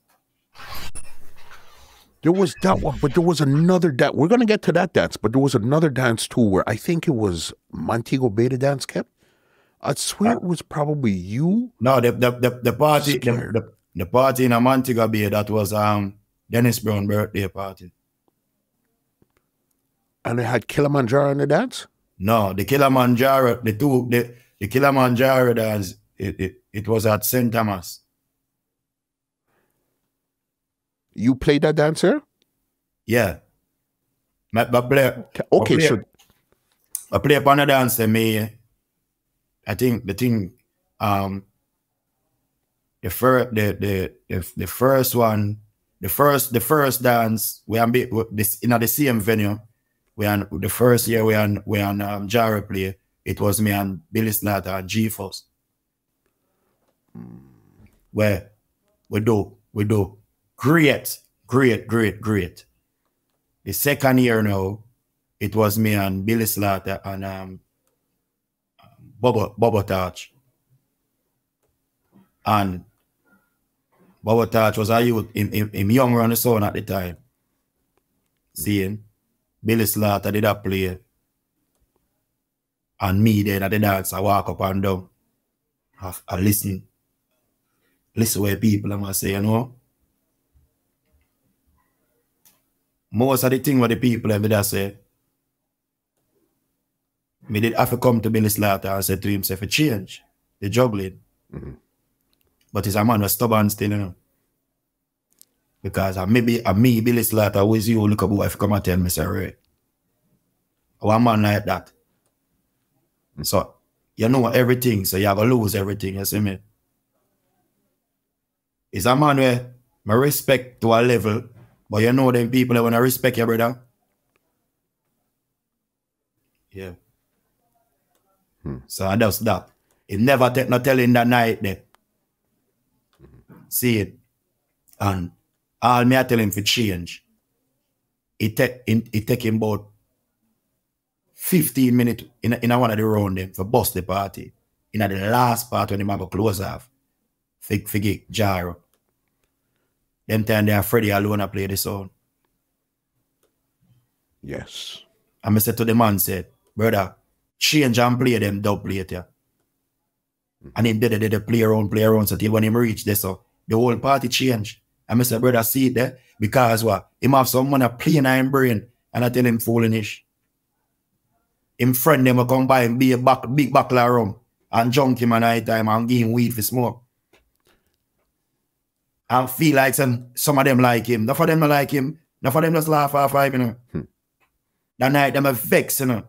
There was that one, but there was another dance. We're gonna get to that dance, but there was another dance too where I think it was Montego Beta dance kept. I swear it was probably you. No, the the the, the party, the, the, the party in a Montego Bay that was um Dennis Brown birthday party. And they had Killamanjaro in the dance. No, the Killamanjaro, the two, the, the Killamanjaro dance, it, it, it was at St. Thomas. You played that dancer? Yeah. My, my play, Okay, play- so I play upon a dance to me. I think the thing, um, the first, the, the, the, the first one, the first, the first dance, we are be- this in the same venue. We on the first year we on we on um, Jara play. It was me and Billy Slaughter and G Force. Where we do, we do great, great, great, great. The second year now, it was me and Billy Slaughter and um Bubba Bubba Touch. And Bubba Touch was a youth in, in, in young run the sound at the time. Seeing Billy Slaughter did that play. And me then at the dance, I walk up and down. I, I listen. Listen where people am I say, you know. Most of the thing what the people ever that say, me did have to come to Billy Slaughter and said to himself, a change, the juggling. Mm-hmm. But he's a man was stubborn still, you know. Because I maybe I me, Billy Slaughter, always you look up wife come and tell me, say, One man like that. So you know everything, so you have to lose everything, you see me? Is a man where I respect to a level, but you know them people that want to respect your brother. Yeah. Hmm. So I just that. It never take no telling that night there. See it. And all me I tell him for change. It take it take him about 15 minutes in, in a one of the round them for bust the party. In the last part when the man go close off. Fig forget Jaro. Them time they are Freddie alone I play the song. Yes. And I said to the man, said, brother, change and play them dub yeah. Mm-hmm. And he did it, did the play around, play around, so till when him reach there, so the whole party change. And I said, brother, see it there, because what? Him have someone a playing in him brain, and I tell him foolish. Him friend them will come by and be a back, big buckler rum and junk him at night time and give him weed for smoke. And feel like some, some of them like him. Not for them not like him. Not for them just laugh off him, you know. Hmm. That night them a vex, you know.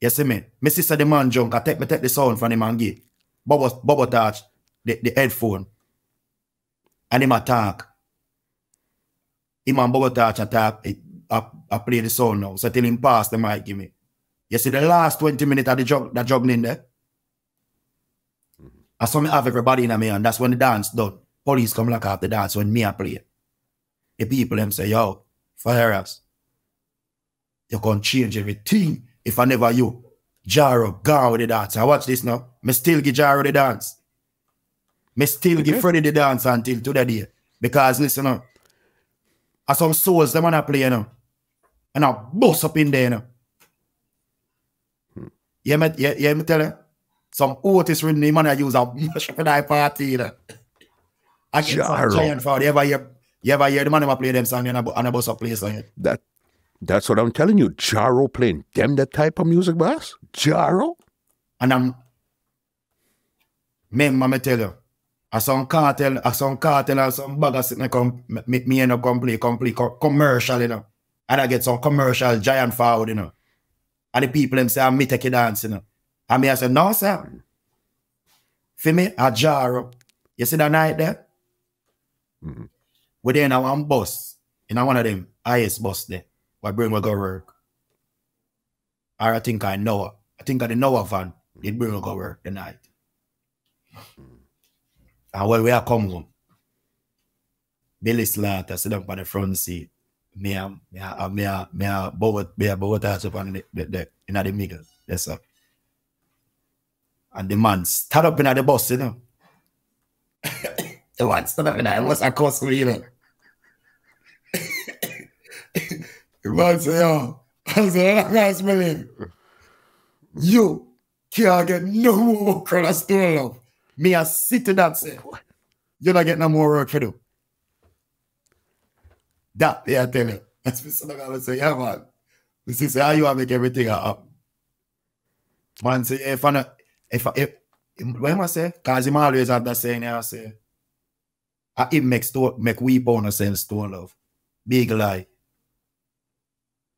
You see me? My sister the man junk, I take me take the sound from the and give. Bubble, bubble touch the, the headphone. And him attack. Him and bubble touch attack. I, I play the sound now. So till him pass the mic give me. You see the last 20 minutes of the jog that juggling there? I saw me have everybody in me and that's when the dance done. Police come like after the dance when me I play. The people them say, yo, Fyah Ras. You can change everything if I never you. Jaro, gone with the dance. I watch this now. Me still give Jaro the dance. Me still okay. give Freddie the dance until today. Because listen up. I some souls them wanna play, you know and I bust up in there, you know. Hmm. Yeah, me, yeah, yeah, me tell you. Some Otis written name and I use a mush for that party, you know. I get some giant for you ever hear, you ever hear the man who play them song and I, and I bust up play song. That, that's what I'm telling you. Jaro playing them that type of music, boss? Jaro? And I'm, remember me tell you, I some cartel, I some cartel and some bugger sitting come, me, me end up come play, come play commercial, you know and I get some commercial giant forward, you know. And the people them say, I'm me take a dance, you know. And me I say, no, sir. For me, a jar You see that night there? Mm-hmm. We're there in our one bus, in one of them highest bus there, where bring we go work. Or I think I know I think I the Noah van, it bring we go work the night. And when we are come home, Billy Slaughter sit up on the front seat me a me a me a me a boat me a boat us up on the, the, the in the middle. Yes sir. And the man stand up in the bus, you know. <coughs> the man stand up in the bus and cuss me, you know. the man say, yo, I say, that guy's smelling. You can't get no more work on a Stone Love. Me a sit in that say, you not get no more work for do. That, yeah, I tell you. That's what I'm going to say, yeah, man. This is how you want to make everything up. Man, say, if I not, if I, if, when I say, because him always have that saying, I say, I it makes store, make we born sell Stone Love. Big lie.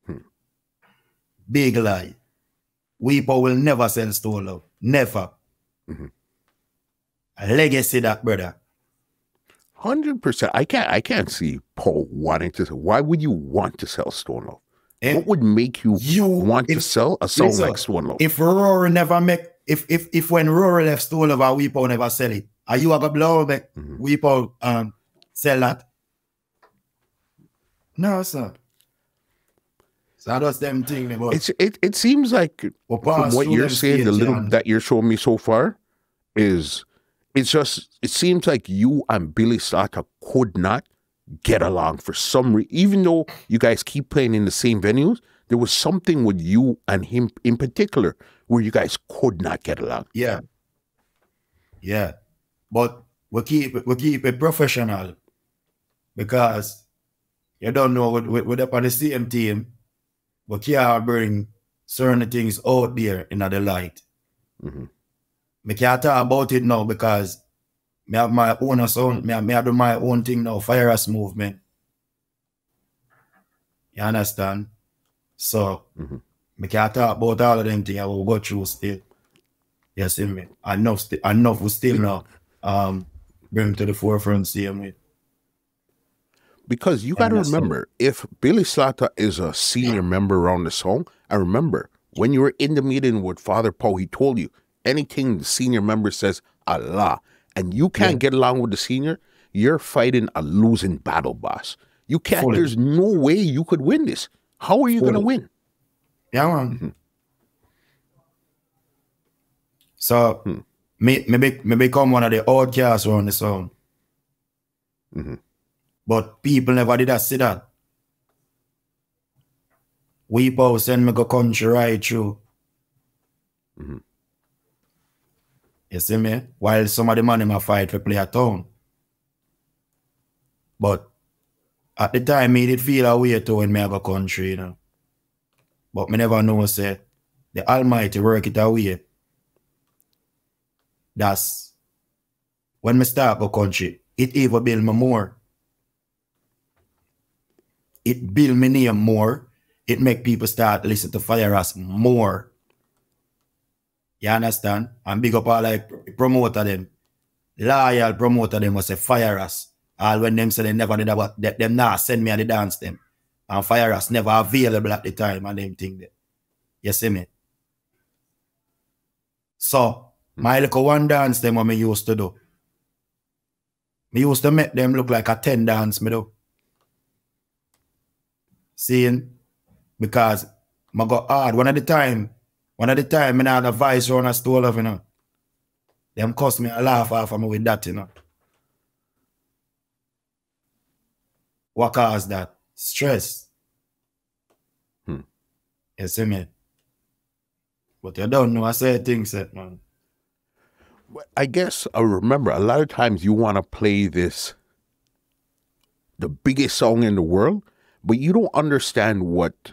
Hmm. Big lie. Wee Pow will never sell Stone Love. Never. Mm-hmm. A legacy that, brother. Hundred percent. I can't. I can't see Pow wanting to. Say, Why would you want to sell Stone Love? what would make you, you want if, to sell a song listen, like Stone Love? If Rory never make, if if if when Rory left Stone Love, our Wee Pow never sell it. Are you gonna blow back? Mm-hmm. Wee Pow um sell that? No, sir. So that's them thing. It's it. It seems like well, from what you're saying, the little that you're showing me so far is it's just it seems like you and Billy Slaughter could not get along for some reason. Even though you guys keep playing in the same venues, there was something with you and him in particular where you guys could not get along. Yeah, yeah, but we keep it, we keep it professional because you don't know with, with up on the same team, we can't bring certain things out there in the light. Mm-hmm. Me can't talk about it now because me have my own sound, me, me have do my own thing now, Fyah Ras Movement. You understand? So Mhm. Me can't talk about all of them things I will go through still. You see me? Enough sti- enough will still now um bring to the forefront same way. Because you got to remember, if Billy Slaughter is a senior member on the song, I remember when you were in the meeting with Father Pow, he told you anything the senior member says, Allah, and you can't get along with the senior, you're fighting a losing battle, boss. You can't, Fully. there's no way you could win this. How are you going to win? Yeah, man. So Hmm. me, me, me become one of the outcasts around the song. Mhm. But people never did that see that. Wee Pow send me go country right through. Mhm. You see me? While some of the money my fight for play a town. But at the time, me did feel a way to when me I go country, you know. But me never know say the Almighty work it away. That's when me start go country, it even build me more. It build me name more. It make people start listen to Fyah Ras more. You understand? And big up all like promoter them. Loyal promoter them was say Fyah Ras. All when them say they never did about that them nah send me at the dance them. And Fyah Ras never available at the time and them thing there. You see me? So hmm. my little one dance them what me used to do. Me used to make them look like a 10 dance me do. Seeing? Because I got hard. One at the time, one at the time, me not a vice run a store of, you know. Them cost me a laugh off of me with that, you know. What caused that? Stress. Hmm. You see me? But you don't know I say things that man. I guess I remember a lot of times you want to play this, the biggest song in the world, but you don't understand what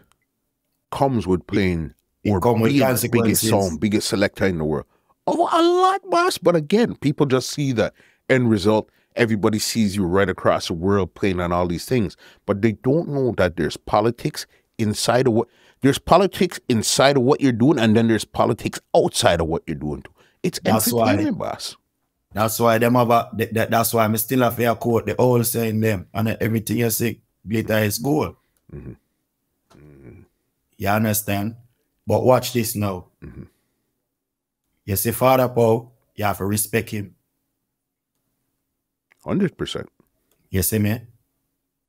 comes with playing it or come with being the biggest song, biggest selector in the world. Oh, a lot, boss. But again, people just see the end result. Everybody sees you right across the world playing on all these things, but they don't know that there's politics inside of what there's politics inside of what you're doing, and then there's politics outside of what you're doing. Too. It's That's why- entertainment, boss. That's why them have a, that, that- that's why I'm still have to quote the old saying them and everything you say, glitter is gold. Mhm. You understand? But watch this now. Mhm. You see Father Pow, you have to respect him. Hundred percent. You see me?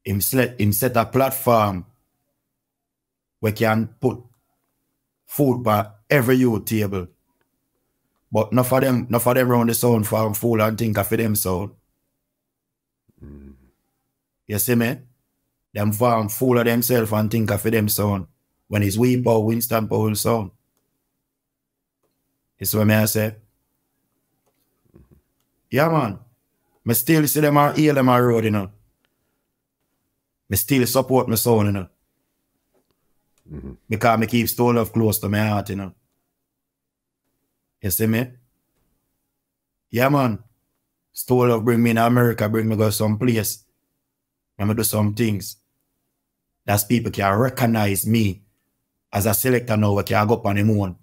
Him set, him set a platform where can put food by every youth table. But not for them, not for them round the sound farm fool and think of them sound. You see me? Them farm full of themselves and think of them sound. When it's Wee Pow, Winston Powell sound. You see what me I say? Mm-hmm. Yeah, man. Me still see them and hear them on road, you know. Me still support my sound, you know. Mhm. Because me keep Stone Love close to my heart, you know. You see me? Yeah, man. Stone Love bring me in America, bring me go some place. Let me do some things. That's people can recognize me as a selector now, can go up on the moon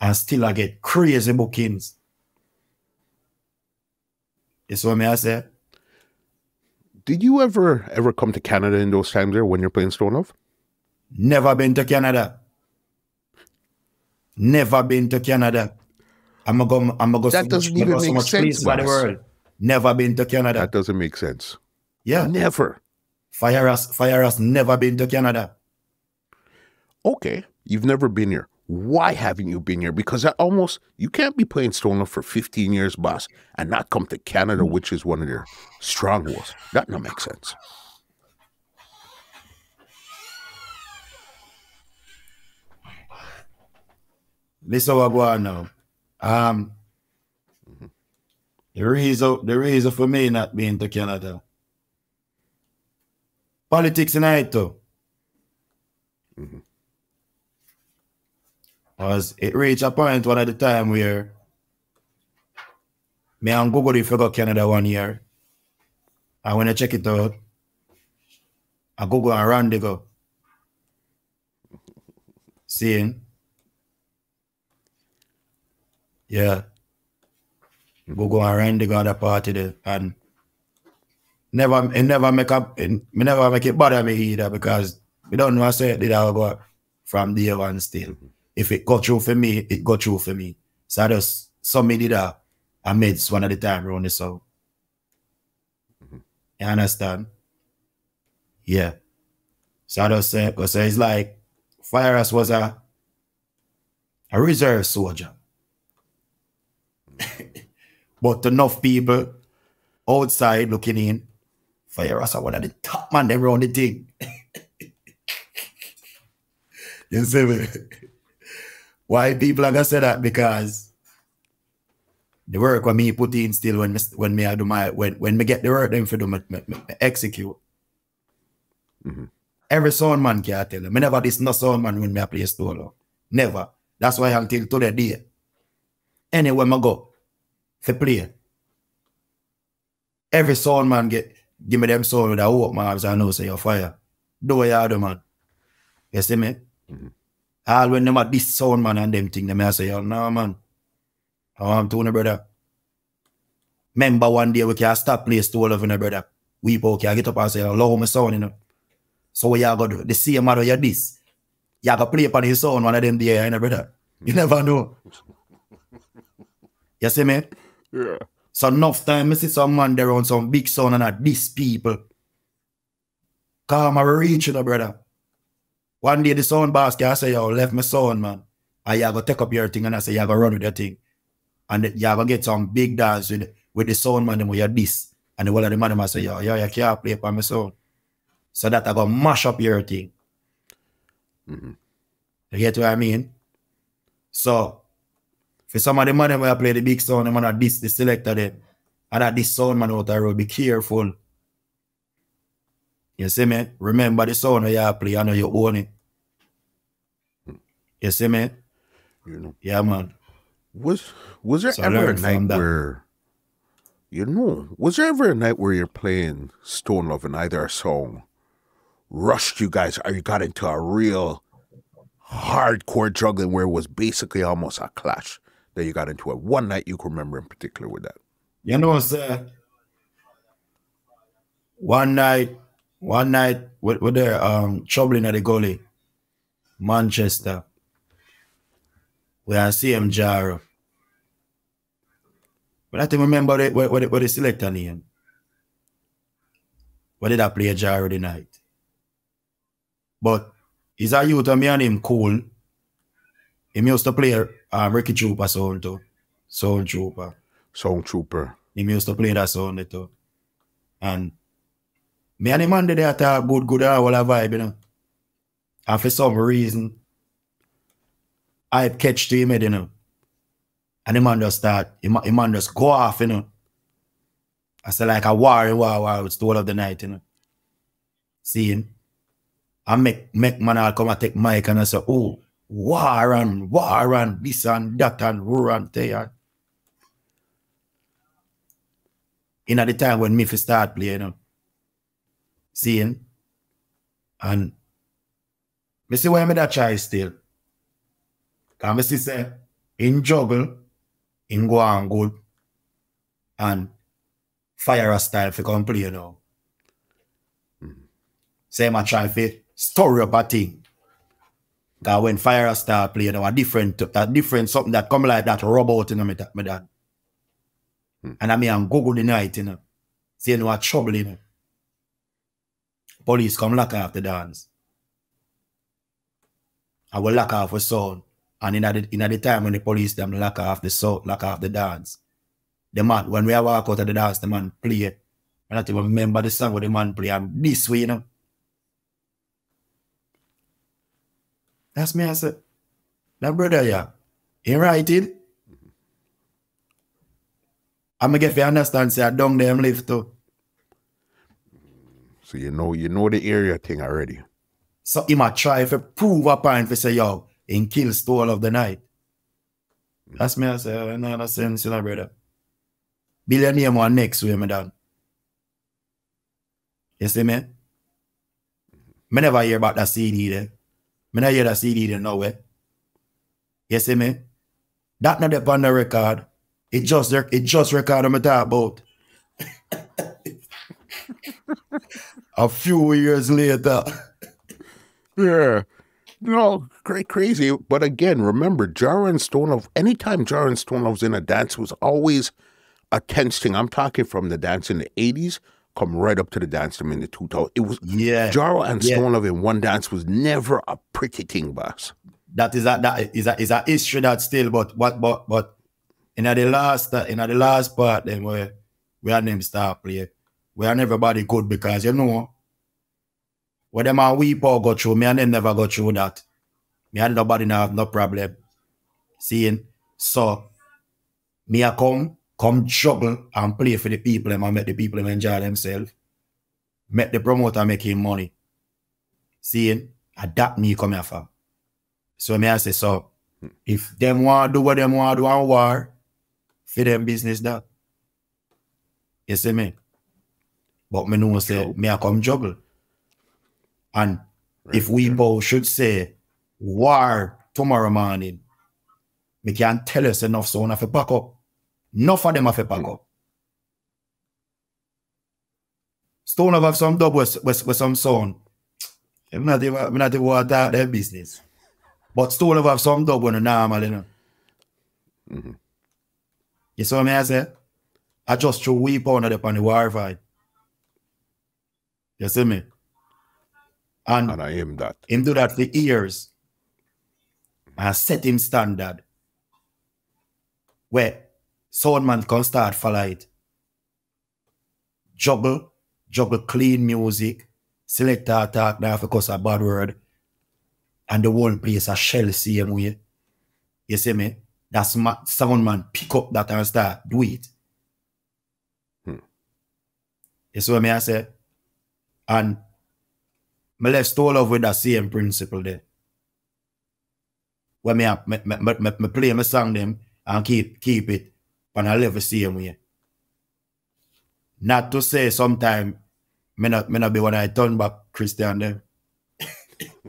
and still I get crazy bookings. See what I say? Did you ever ever come to Canada in those times there when you're playing Stone Love? Never been to Canada. Never been to Canada. I'm gonna go. I'm gonna go. That so doesn't much, even go so make much sense, by the world. Never been to Canada. That doesn't make sense. yeah, Never. Fyah Ras. Fyah Ras. Never been to Canada. Okay, you've never been here. Why haven't you been here? Because that almost you can't be playing Stone Love for 15 years, boss, and not come to Canada, which is one of their strongholds. That don't make sense. Listen what go on now. Um, the reason, the reason for me not being to Canada. Politics in it was it reached a point one at the time where me and Google if you go Canada one year. And when I check it out, I Google and Randy go. Seeing. Yeah. Google and Randy go on the party there and never it never make up me never make it bother me either because we don't know I said did I go from day one still. Mm-hmm. If it got through for me, it got through for me. So I just did that I made one at the time around the south. Mm-hmm. You understand? Yeah. So I just say because it's like Fyah Ras was a a reserve soldier. <laughs> but enough people outside looking in Fyah Ras one of the top man around the thing. <laughs> you see me? Why people are gonna say that? Because the work when me put in still when when me I do my when when me get the work them for do me, me, me, execute. Mm-hmm. Every sound man can tell you. Me never this no sound man when me I play solo. Never. That's why until today day. Anywhere me go, to play. Every sound man get give me them sound with a hope, man, I know say you're fire. Do what you do, man. You see me? Mm-hmm. All when them at this sound, man, and them thing, them I say, yo, no, man. I want to, brother. Remember one day we can stop to all of you brother. We both can get up and say, allow my sound, you know. So what you do? The same matter you this. You got to play upon his sound one of them day, you know, brother. You mm. never know. you see me? Yeah. So enough time, I see some man there on some big son and at these people. Come I reach you, brother. One day the sound basket, I say, yo, left my son, man. And you go take up your thing and I say, you go run with your thing. And you go get some big dance with, with the sound man and with your this. And the one of the man I say, yo, yo, you can't play for my sound. So that I go mash up your thing. Mm-hmm. You get what I mean? So for some of the money where I play the big sound, the man at this, the selector there. And at this sound man out the road, be careful. You see me? Remember the sound you play, I know you own it. Hmm. You see me? You know. Yeah, man. Was was there so ever a night where you know, was there ever a night where you're playing Stone Love and either a song rushed you guys or you got into a real hardcore juggling where it was basically almost a clash? that you got into it? One night you can remember in particular with that? You know, sir. One night, one night with, with their um troubling at the gully, Manchester. We see him Jaro. But I think remember the, what, what, what the selector name. What did I play Jaro the night? But is a youth and me and him cool. He used to play um, Ricky Trooper sound too. Sound Trooper. Sound Trooper. He used to play that sound too. And me and the man did that a good, good all a vibe, you know. And for some reason, I catch to him, you know. And the man just start, the man just go off, you know. I say like a war, war, war, it's the whole of the night, you know. Seeing. I make, make man I'll come and take mic and I say, oh, war and war and this and that and war and there. In at the time when me start playing, you know, seeing, and me see why me that try still. Cause me see say, in juggle, in go on good, and fire a style for come play, you know. Mm. Say my try for story up a thing. Because when Fire start playing, a different, a different something that come like that rub out, you know, me, me dad. Hmm. And I mean, I'm Google the night, you know. See, you know, what trouble, you know. Police come lock off the dance. I will lock off the sound. And in the, in the time when the police them lock off the sound, lock off the dance. The man, when we walk out of the dance, the man play. And I don't remember the song where the man play. And this way, you know. That's me. I said, that brother, yeah, he righted. Mm-hmm. I'm gonna get to understand, say, I don't them live too. So you know, you know the area thing already. So he might try to prove a point to say, yo, in kill Stone of the night. That's me I say, I don't understand, you know, brother. Billionaire one next way, me done. You see me? Me never hear about that CD there. Me never hear that CD there nowhere. You see me? That not up on the record. It just it just record I'm talk about. <laughs> a few years later. <laughs> Yeah. No, great crazy. But again, remember, Jara and Stone Love, anytime Jara and Stone Love's in a dance was always a tense thing. I'm talking from the dance in the 80s, come right up to the dance in the 2000s. It was, yeah. Jara and yeah. Stone Love in one dance was never a pretty thing, boss. That is a, that is a, is a history that still, but what, but, but, in the last, in the last part, then where we had them start play, where everybody good because, you know, what them and Wee Pow go through, me and them never go through that. Me and nobody now have no problem. Seeing, so, me a come, come juggle and play for the people and make the people enjoy themselves. Make the promoter making money. Seeing, adapt me come here for. So me I say, so, hmm. if them want do what them want do on war, for them business that. You see me? But me know say, me I come juggle. And right, if we both should say war tomorrow morning, we can't tell us enough so have to pack up. Enough of them have to pack up. Stone have some dub with, with, with some sound. I'm not even, I'm not even that their business. But Stone have some dub when normal, you know. Mm-hmm. You see what I say? I just throw weep on it upon the war fight. You see me? And, and I am that. Him do that for years. And set him standard. Where soundman can start follow it. Juggle, juggle clean music, selector attack now because a bad word. And the whole place a shell same way. You see me? That's my soundman pick up that and start do it. Hmm. You see what me I say? And me left Stone Love with that same principle there. When me, me, me, me, me play my song them and keep keep it on a level same way. Not to say sometime me not me not be when I turn back Christian them. <laughs>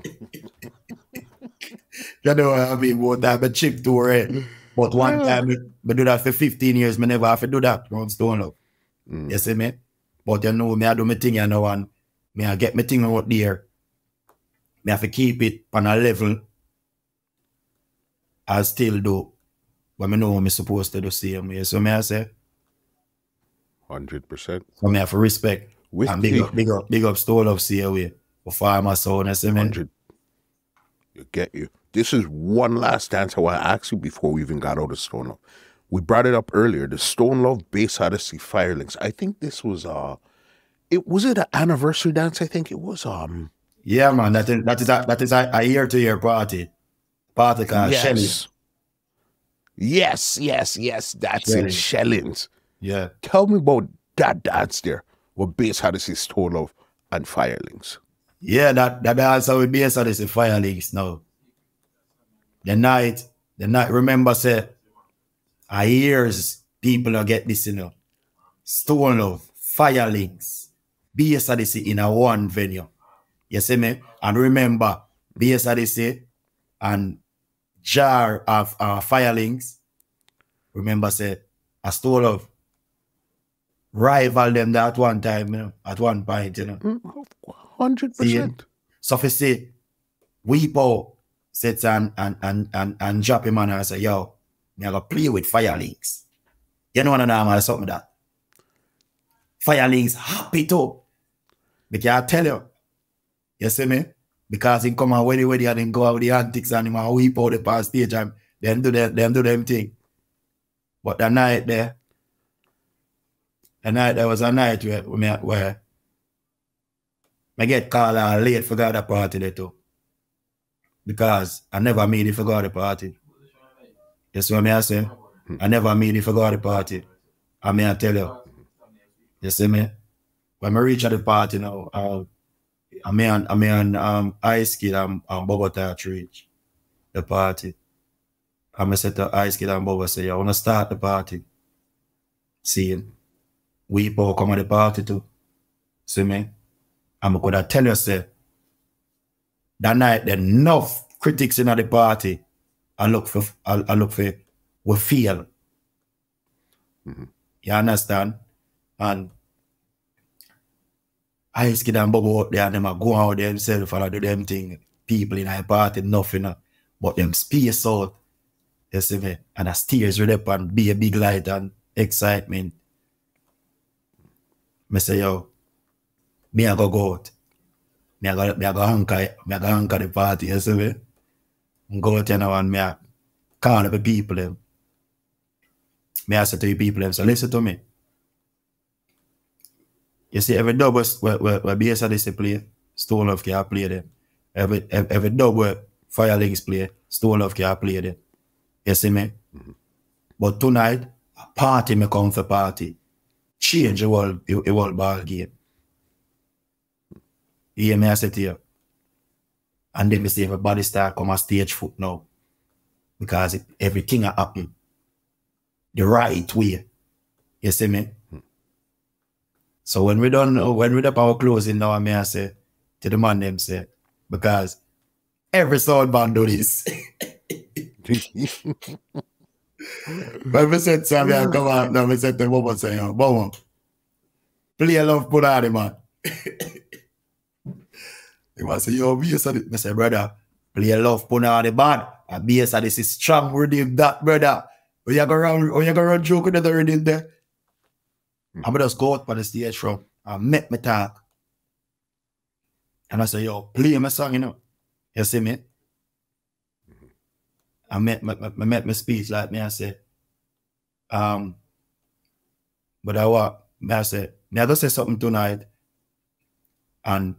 you know what I mean? What time a chip to it. But one time me, me do that for 15 years, me never have to do that on Stone Love. Mm. You see me? But you know, me I do my thing you know and me I get my thing out there. Me have to keep it on a level I still do But me know I'm supposed to do same way. So me I say Hundred percent. So me have to respect With and big up, big up, big up Stone Love see away for farmer son, I say me. You get you. This is one last answer I want to ask you before we even got out of Stone Love. We brought it up earlier, the Stone Love Bass Odyssey Fire Links. I think this was uh it was it an anniversary dance? I think it was um Yeah man, that is that is a, that is a, a year to year party. Party called yes. Yes, yes, yes. That's Shelly. it. Shellings. Yeah. Tell me about that dance there with Bass Odyssey Stone Love and Fire Links. Yeah, that that dance with Bass Odyssey Fire Links now. The night, the night, remember say I years people are get this, you know. Stone Love, Fire Links, Odyssey in a one venue. You see me? And remember, Odyssey and jar of uh, Fire Links. Remember, say, a Stone of rival them that one time, you know, at one point, you know. Mm, hundred percent. So if you say, we out sits and and and and, and drop him on and say, yo, me I play with Fire Links. You know what I know something that. Fire Links happy too. Because I tell you, you see me? Because he come out when he and then go out with the antics and him and weep out the past stage and then do them, them do them thing. But that night there, the night there was a night where, where, where I get called out late for the party there too because I never made it for God the party. You see what I say? I never made it for God the party. I mean, I tell you. You see me? When I reach at the party now, uh, I'm on, I'm on um, Ice Kid, I'm on Bogota at reach. the party. And I said to Ice Kid and Bubba, say, I want to start the party. Seeing, we both come at the party too. See me? I'm going to tell you, say, that night, there enough critics in the party. I look for, I, I look for, we feel. Mm-hmm. You understand? And Ice Kid and Bubba out there and them are go out there themselves and do them thing. People in a party, nothing. Uh, but them space out. You see me? And the steers right up and be a big light and excitement. Me say, yo, me I go go out. Me I go, me I go anchor, me I go anchor the party, you see me? Go out you know and me I call up the people. Me I say to the people so listen to me. You see, every dub where, where, where Bass Odyssey play, Stone Love can play them. Every, every, every where Fire Links play, Stone Love can play them. You see me? Mm-hmm. But tonight, a party me come for party. Change the world, the, whole ball game. You hear me I said to you? And then we see everybody start come on stage foot now. Because it, everything happen the right way. You see me? So when we done, when we done our closing now, I may I say to the man them say, because every sound band do this. <laughs> but we said, Samuel, come on, now we said to Bobo, say, yo, Bobo, play a love put out man. he was say, yo, be said I say, brother, play a love put out the band. And be said, this is strong rhythm, that brother. When you go around, when you go around joking at the rhythm there. Hmm. I'm just go out on the stage from uh, I met me talk. And I say, yo, play my song, you know. You see me? Mm-hmm. I met my, my, met my speech like me, I say, um, but I what me I say, me I just say something tonight and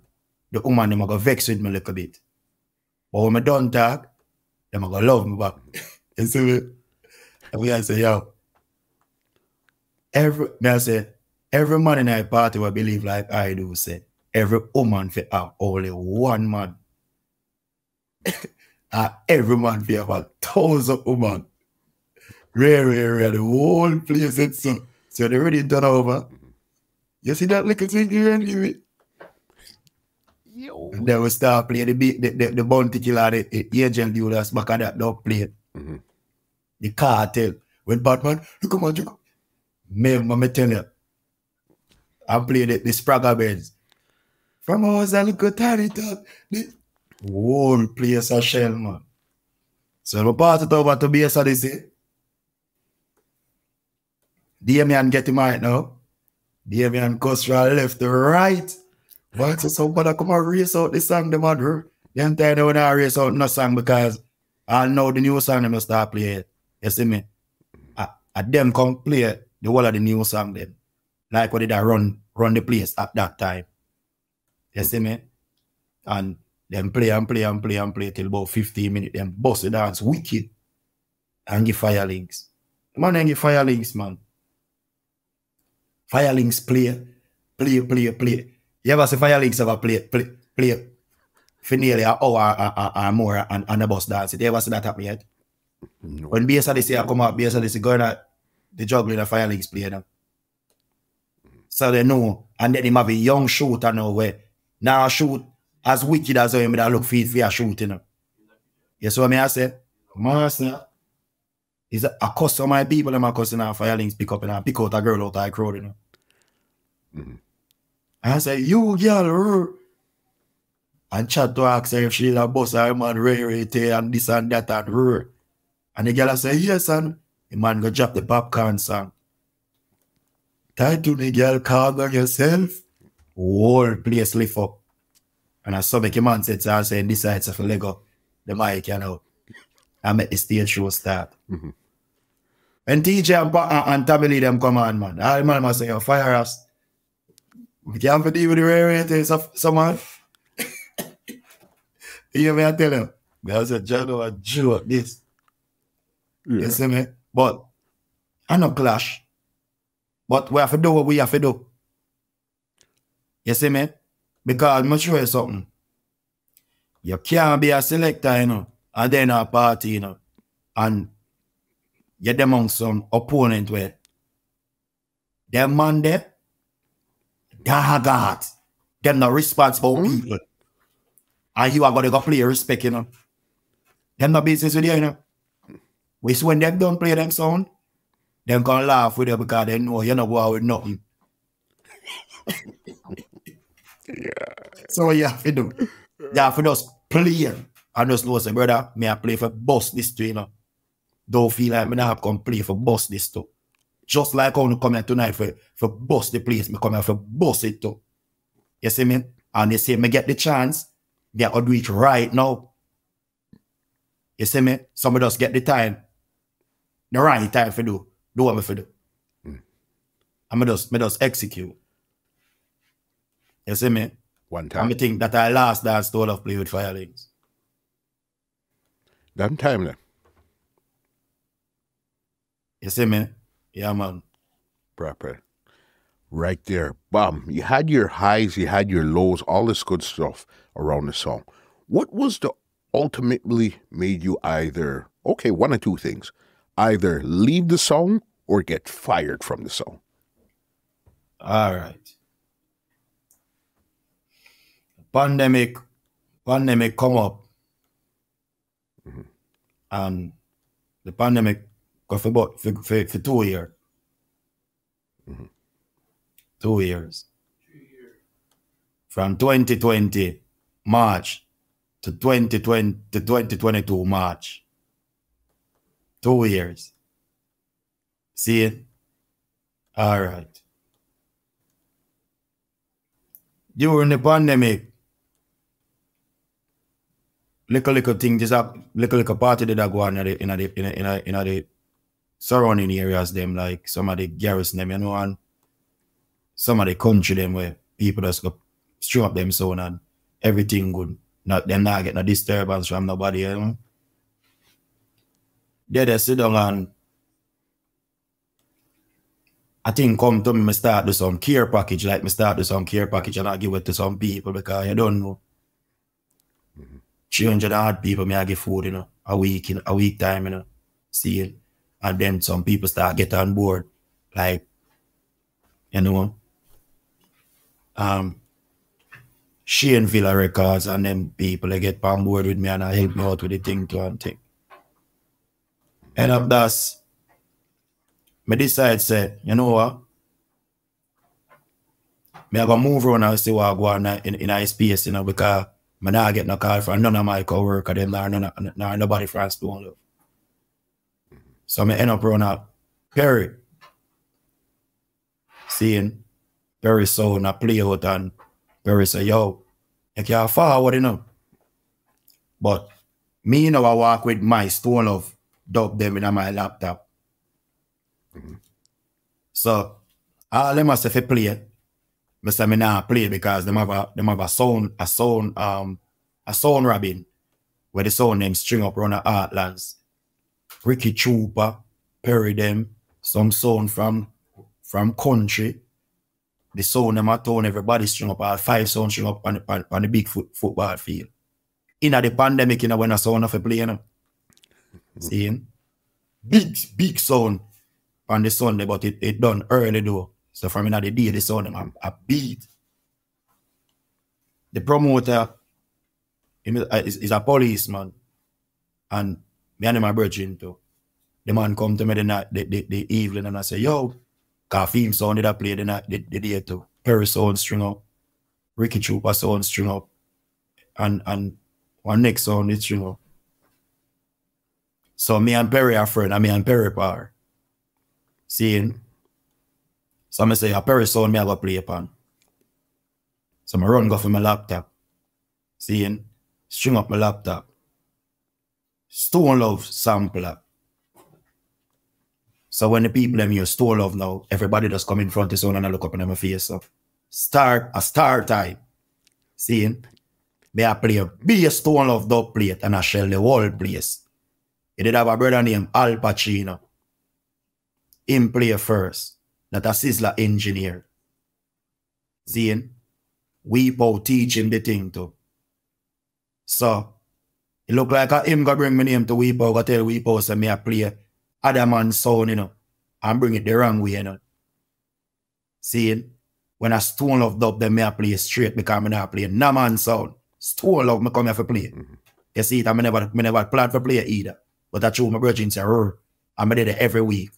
the woman them go vex with me a little bit. But when I done talk, them go love me back. Mm-hmm. <laughs> you see me? And we I say, yo, every I say every man in a party will believe like I do say every woman for have only one man. <laughs> and every man for have a thousand woman. Rare, rare, rare. The whole place it's so so they already done over. You see that little thing you anyway? Yo. And then we start playing the the, the, the bounty killer, the, the agent dealers back on that dog play. Mm-hmm. The cartel. When Batman, look come on, look me, me tell you, I'm playing the, the Spragga Benz. From I was a little tiny top, the whole place a shell, man. So I pass it over to Bass Odyssey. Eh? Damian get him right now. Damian Costral left to right. But so somebody come and race out the song them had The entire day when I race out no song because I know the new song they must start playing. You see me? I, I them come play the whole of the new song then. Like what did I run run the place at that time. You see me? And then play and play and play and play till about 15 minutes. Then bust the dance wicked. And give fire links. Man, and give fire links, man. Fire links play, play, play, play. You ever see fire links ever play, play, play for nearly an hour or, or, or more and, and the bus dance? You ever see that happen yet? No. When Bass Odyssey come out, Bass Odyssey going the juggling the fire links play now. So they know. And then him have a young shooter now where now shoot as wicked as him that look fit for a shooting. You know. See what I say? Master. Is a, a my people them are cussing our fire links pick up and I pick out a girl out of the crowd, you know. Mm-hmm. And I say, you girl, and chat to ask her if she's a boss or a man rare and this and that and her. And the girl I say, yes, and the man go drop the popcorn song. Time to the girl calm on yourself. Whole place lift up. And I saw make a man said, so I said, this side of Lego, the mic, you know. I met the stage show start. Mm-hmm. And TJ and, and Tommy them come on, man. All man must say, yo, Fyah Ras. We can't deal with the rarities of someone. you hear me? I tell him. There's a joke, a joke, this. Yeah. You see me? But I no clash. But we have to do what we have to do. You see me? Because I'm you something. You can't be a selector, you know, and then a party, you know, and you them on some opponent where them man there, out. Them not responsible mm. people. And you are gonna go play respect, you know. Them not business with you, you know. Which when them don't play them sound, them gonna laugh with you because they know you know go with nothing. yeah. So you have to do. You have to just play and just know say, brother, me I play for boss this too, you know. Don't feel like me not have come play for boss this too. Just like how you come here tonight for, for boss the place, me come here for boss it too. You see me? And they say me get the chance, they are do it right now. You see me? Somebody just get the time. The right time for do. Do what me for do. Mm. And me just, me just execute. You see me? One time. And me think that I last dance stole of play with Fire Links. That time then. You see me? Yeah, man. Proper. Right there. Bam. You had your highs, you had your lows, all this good stuff around the song. What was the ultimately made you either, okay, one or two things, either leave the song or get fired from the song? All right. Pandemic, pandemic come up. Mm-hmm. And the pandemic go for about for, for, for two years. Mm-hmm. Two years. From 2020 March to 2020 to 2022 March. Two years. See it? All right. During the pandemic, little little thing, just a little little party that I go on in the in the in the, in the, in the surrounding areas, them like some of the garrison them, you know, and some of the country them where people just go string up them so and everything good. Not them not get no disturbance from nobody, you know. They just sit down and I think come to me, me start do some care package, like me start do some care package and I give it to some people because you don't know. Mm -hmm. 300 odd people me I give food, you know, a week, in a week time, you know, see And then some people start get on board, like, you know, um, Shane Villa Records and them people, they get on board with me and I help me out with the thing to and thing. And of that's, me decide say, you know what? Me I go move around and see what I go on in, in, in space, you know, because I not get no call from none of my co-worker, them, nor, none, nor nobody from Stone Love. So I end up running out Perry. Seeing Perry sound a play out and Perry say, yo, you can't you know. But me, you know, I walk with my Stone Love dub them in my laptop. Mm -hmm. So all them must have play it. I say me nah play because them have a them have a sound, a sound, um, a sound robin where the sound name string up around the Heartlands. Ricky Trooper, Perry them, some sound from from country. The sound them a tone everybody string up all five sound string up on the, on, on the big foot, football field. In the pandemic, you know, when a sound of a play, you know. Seeing? Big, big sound on the Sunday, but it, it done early though. So from in the day, the sound a beat. The promoter uh, is, is a policeman. And me and are bridging too. The man come to me the night, the, the, the evening, and I say, yo, Caffeine sound did I play the night, the, the day too. Perry sound string up. Ricky Trooper sound string up. And and one next sound is string up. So me and Perry are friend, and me and Perry are. Seeing? So I say, a Perry sound me I go play upon. So I run go for my laptop. Seeing? String up my laptop. Stone Love sampler. So when the people them use Stone Love now, everybody just come in front of someone and I look up in my face. So start a star time. Seeing? Me I play a be a Stone Love dub plate and I shell the whole place. He did have a brother named Al Pacino. Him play first. That a Sizzla engineer. Seeing? We both teach him the thing too. So It look like a him go bring me name to Wee Pow, go tell Wee Pow say me a play other man's sound, you know, and bring it the wrong way, you know. Seeing when I stone love dub them me a play straight because me not play no man sound. Stone love me come here for play. Mm-hmm. You see it, I me never me never plan for play either. But I true my brother say, I'm did it every week.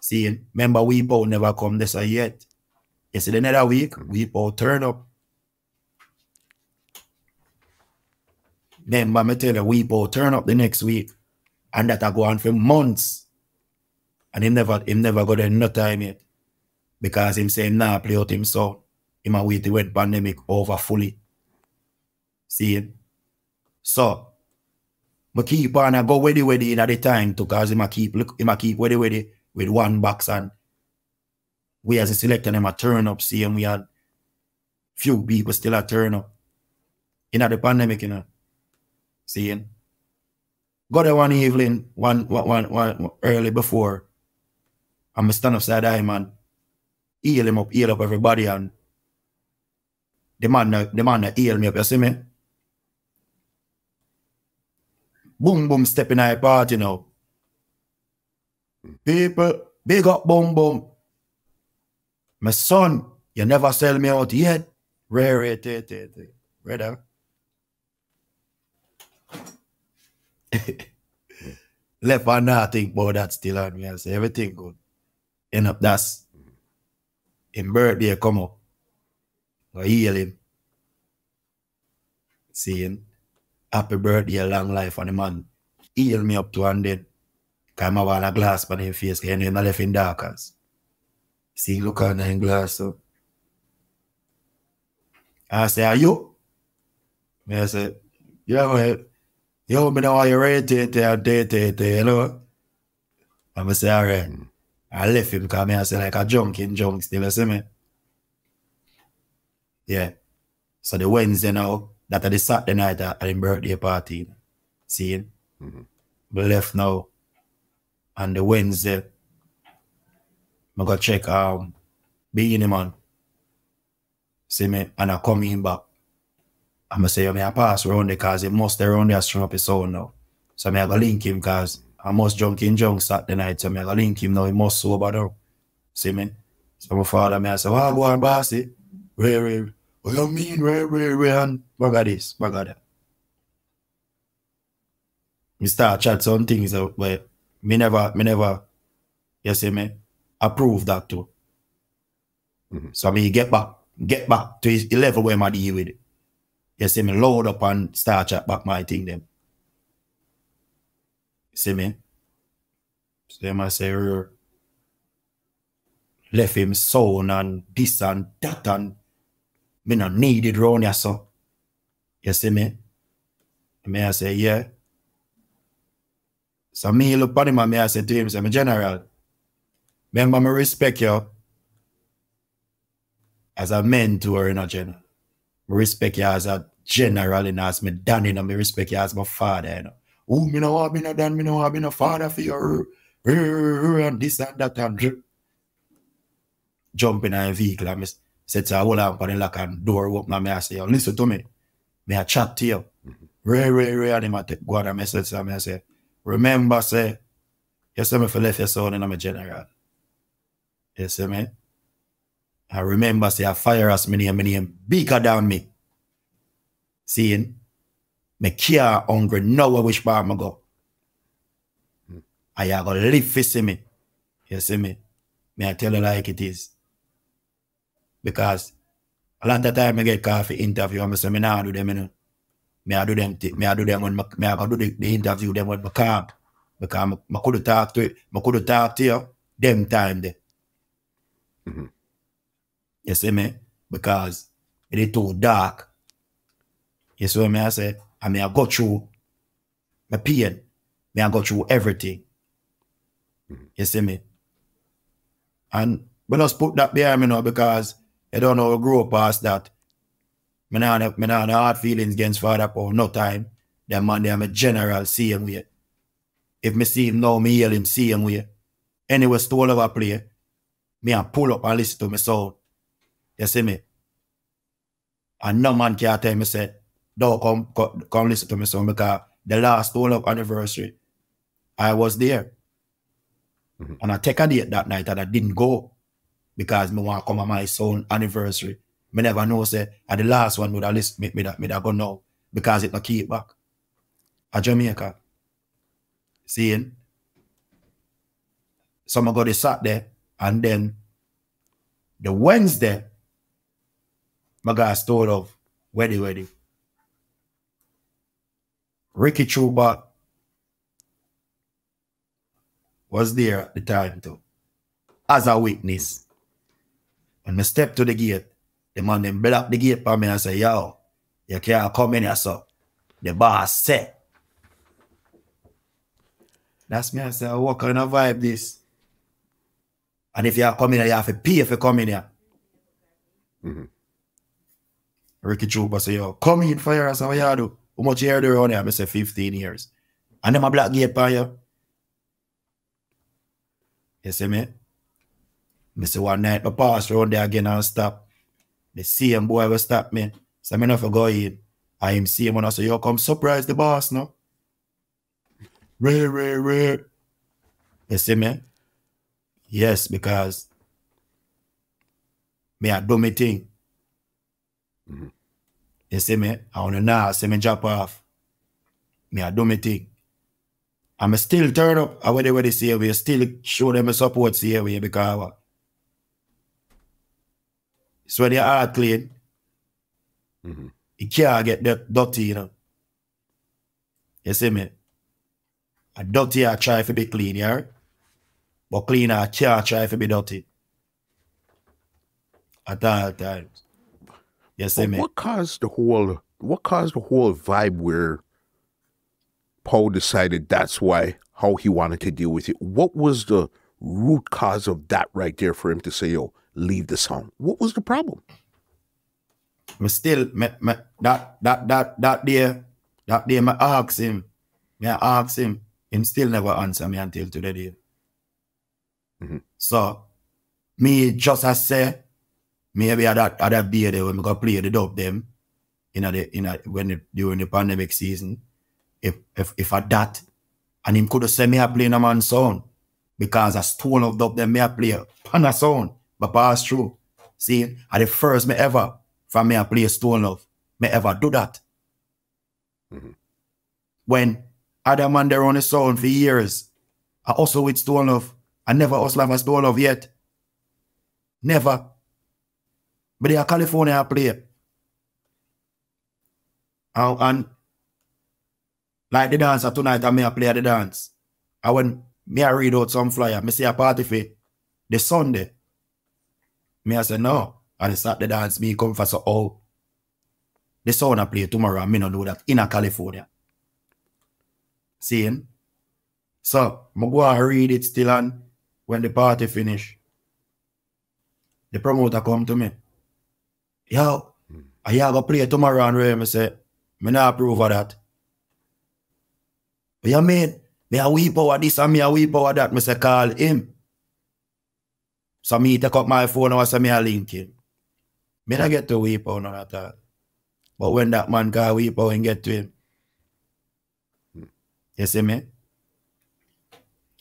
See, remember we both never come this year yet. You see, the another week, we both turn up. Then, but me tell you, we both turn up the next week. And that I go on for months. And him never, him never got there no time yet. Because him saying, nah, play out him so. Him a wait to wait pandemic over fully. See So, but keep on and go ready ready in at the time to cause him a keep look him a keep ready ready with one box and we as a selector them a turn up, see and we had few people still a turn up. In the pandemic, you know. Seeing. Got there one evening, one, one, one, one early before. I'm stand upside him and heal him up, heal up everybody and the man the man heal me up, you see me? Boom boom stepping in our party now. People, big up boom boom. My son, you never sell me out yet. Rare it, it, it. Brother. Left not think about that still on me. I say everything good. End up that's in birthday come up. I heal him. Saying happy birthday, long life on the man. Heal me up to and then. Cause I have a glass on his face, and I left in darkers. See, look at the glass. So. I say, are you? I say, yeah, well, yo, me know how you rate it, it, it, it, you know? I'm say, all right. I left him because I say like a junk in junk still, you see me? Yeah. So the Wednesday now, that are the Saturday night at the birthday party. See? Mm-hmm. We left now. And the Wednesday, I go check um being man. See me and I come in back. I'ma say I I pass around there because it must around there strong up his soul now. So I go link him because I must drunk in junk Saturday night. So I go link him now, he must sober now. See me? So my father me I say, Well go on bossy. Where where what you mean where where where and what got this? What got that? Me start chat some things out but me never me never you see me approve that too. Mm-hmm. So I mean, get back, get back to his level where I deal with it. You see me load up and start chat back my thing them. See me? So them I say left him son and this and that and me not needed round here so. You see me? Me I say, yeah. So me look at him and me I say to him, say, me general, Remember, me respect you as a mentor in a general. Me respect you as a general and as me dad, you know, me respect you as my father, you know. Oh, me know what me no done, me know what me no father for you. And this and that and jump in a vehicle and me said to hold on the lock and door open and me I say, yo, listen to me. Me I chat to you. Mm-hmm. Ray, ray, ray, and I take go on and message to me I say, remember, say, you say me for left your son in a general. You see me? I remember say I fire us many and many and bigger than me. Seeing me care hungry know where which bar I go. Hmm. I have to live for see me. You see me? May I tell you like it is. Because a lot of time I get coffee interview and I say me now do them, you know. Me I do them me I do them when me, me I do the, the interview them when I can't. Because I, I could talk to it. I could talk to you them time there. Mm-hmm. You see me? Because it is too dark. You see what I say? I mean, I go through my pain. Me, I go through everything. Mm-hmm. You see me? And we just put that behind me now because I don't know grow past that. Me not have, me not have hard feelings against Father Pow, no time. That man, they am a general same way. If me see him now, me hear him same way. Anyway, stole over play me and pull up and listen to me sound. You see me? And no man can tell me say, don't come, come, come listen to me son because the last Stone Love anniversary, I was there. Mm-hmm. And I take a date that night and I didn't go because me want to come on my son anniversary. Me never know say at the last one would I list me, me that me that go now because it not keep back. A Jamaica. Seeing some of got sat there and then the Wednesday my guy Stone Love wedding wedding. Ricky Chuba was there at the time too, as a witness. When I step to the gate, the man then block the gate for me and say, yo, you can't come in here, so. The boss said. That's me, I say, what kind of vibe this? And if you are coming here, you have to pay if you come in here. Mm-hmm. Ricky Chuba say, yo, come in for I say, what you do? How much year do around here? I say 15 years. And then my black gate for you. You see me? I say one night I pass around there again and stop. The same boy will stop me. So I never go in. I am seeing when I say, yo, come surprise the boss no. Ray, ray, ray. You see me? Yes, because me I do me thing. Mm-hmm. You see me? I wanna now see me drop off. Me I do me thing. I'm still turn up I where they see we still show them a support see we because? So when your heart clean, mm-hmm. you can't get that dirty, you know. You see me? A dirty I try to be clean, yeah? But clean I can't try to be dirty. At all times. You see me? What caused the whole what caused the whole vibe where Pow decided that's why how he wanted to deal with it. What was the root cause of that right there for him to say, yo, leave the song? What was the problem? Me still me, me, that that that that day, that day I asked him, me I asked him, him still never answer me until today. Mm-hmm. So me just as say maybe at that at that day when we go play the dub them in a the in a when the, during the pandemic season if if if at that, and him could have said me a play a man sound because I stole of dub them me a play pan a sound, but pass through. See, at the first me ever from me a play stone love, me ever do that. Mm-hmm. When other man there on the sound for years, I also with stone love. I never also have a stone love yet. Never. But they are California play. And, and like the dancer tonight, I may play the dance. I when me I read out some flyer, me see a party for the Sunday. Me I say no. And start the dance, me come for so oh. The sound I play tomorrow, me no know that in a California. Seeing? So, I go and read it still and when the party finish, the promoter come to me. Yo, mm. I have to play tomorrow and where I say, me not approve of that. What you mean? Me a weep over this and me a weep over that. Me say call him. So me take up my phone and say me a link him. Me not get to weep out none at all. But when that man got weep out and get to him. Hmm. You see me?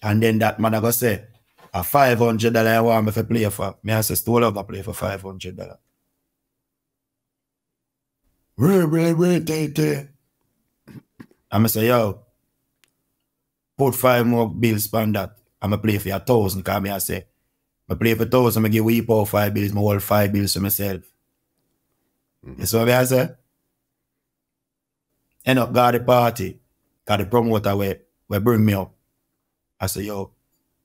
And then that man I go say, a five hundred dollar I want me to play for. Me I say love to play for five hundred dollar. Wait, wait, wait, <coughs> I'm say, yo, put five more bills on that. I'm going to play for a thousand, because me I say, I play for thousand, I'm give weep out five bills, my hold five bills for myself. Mm-hmm. You see what I say? End up got the party, got the promoter where, where bring me up. I say, yo,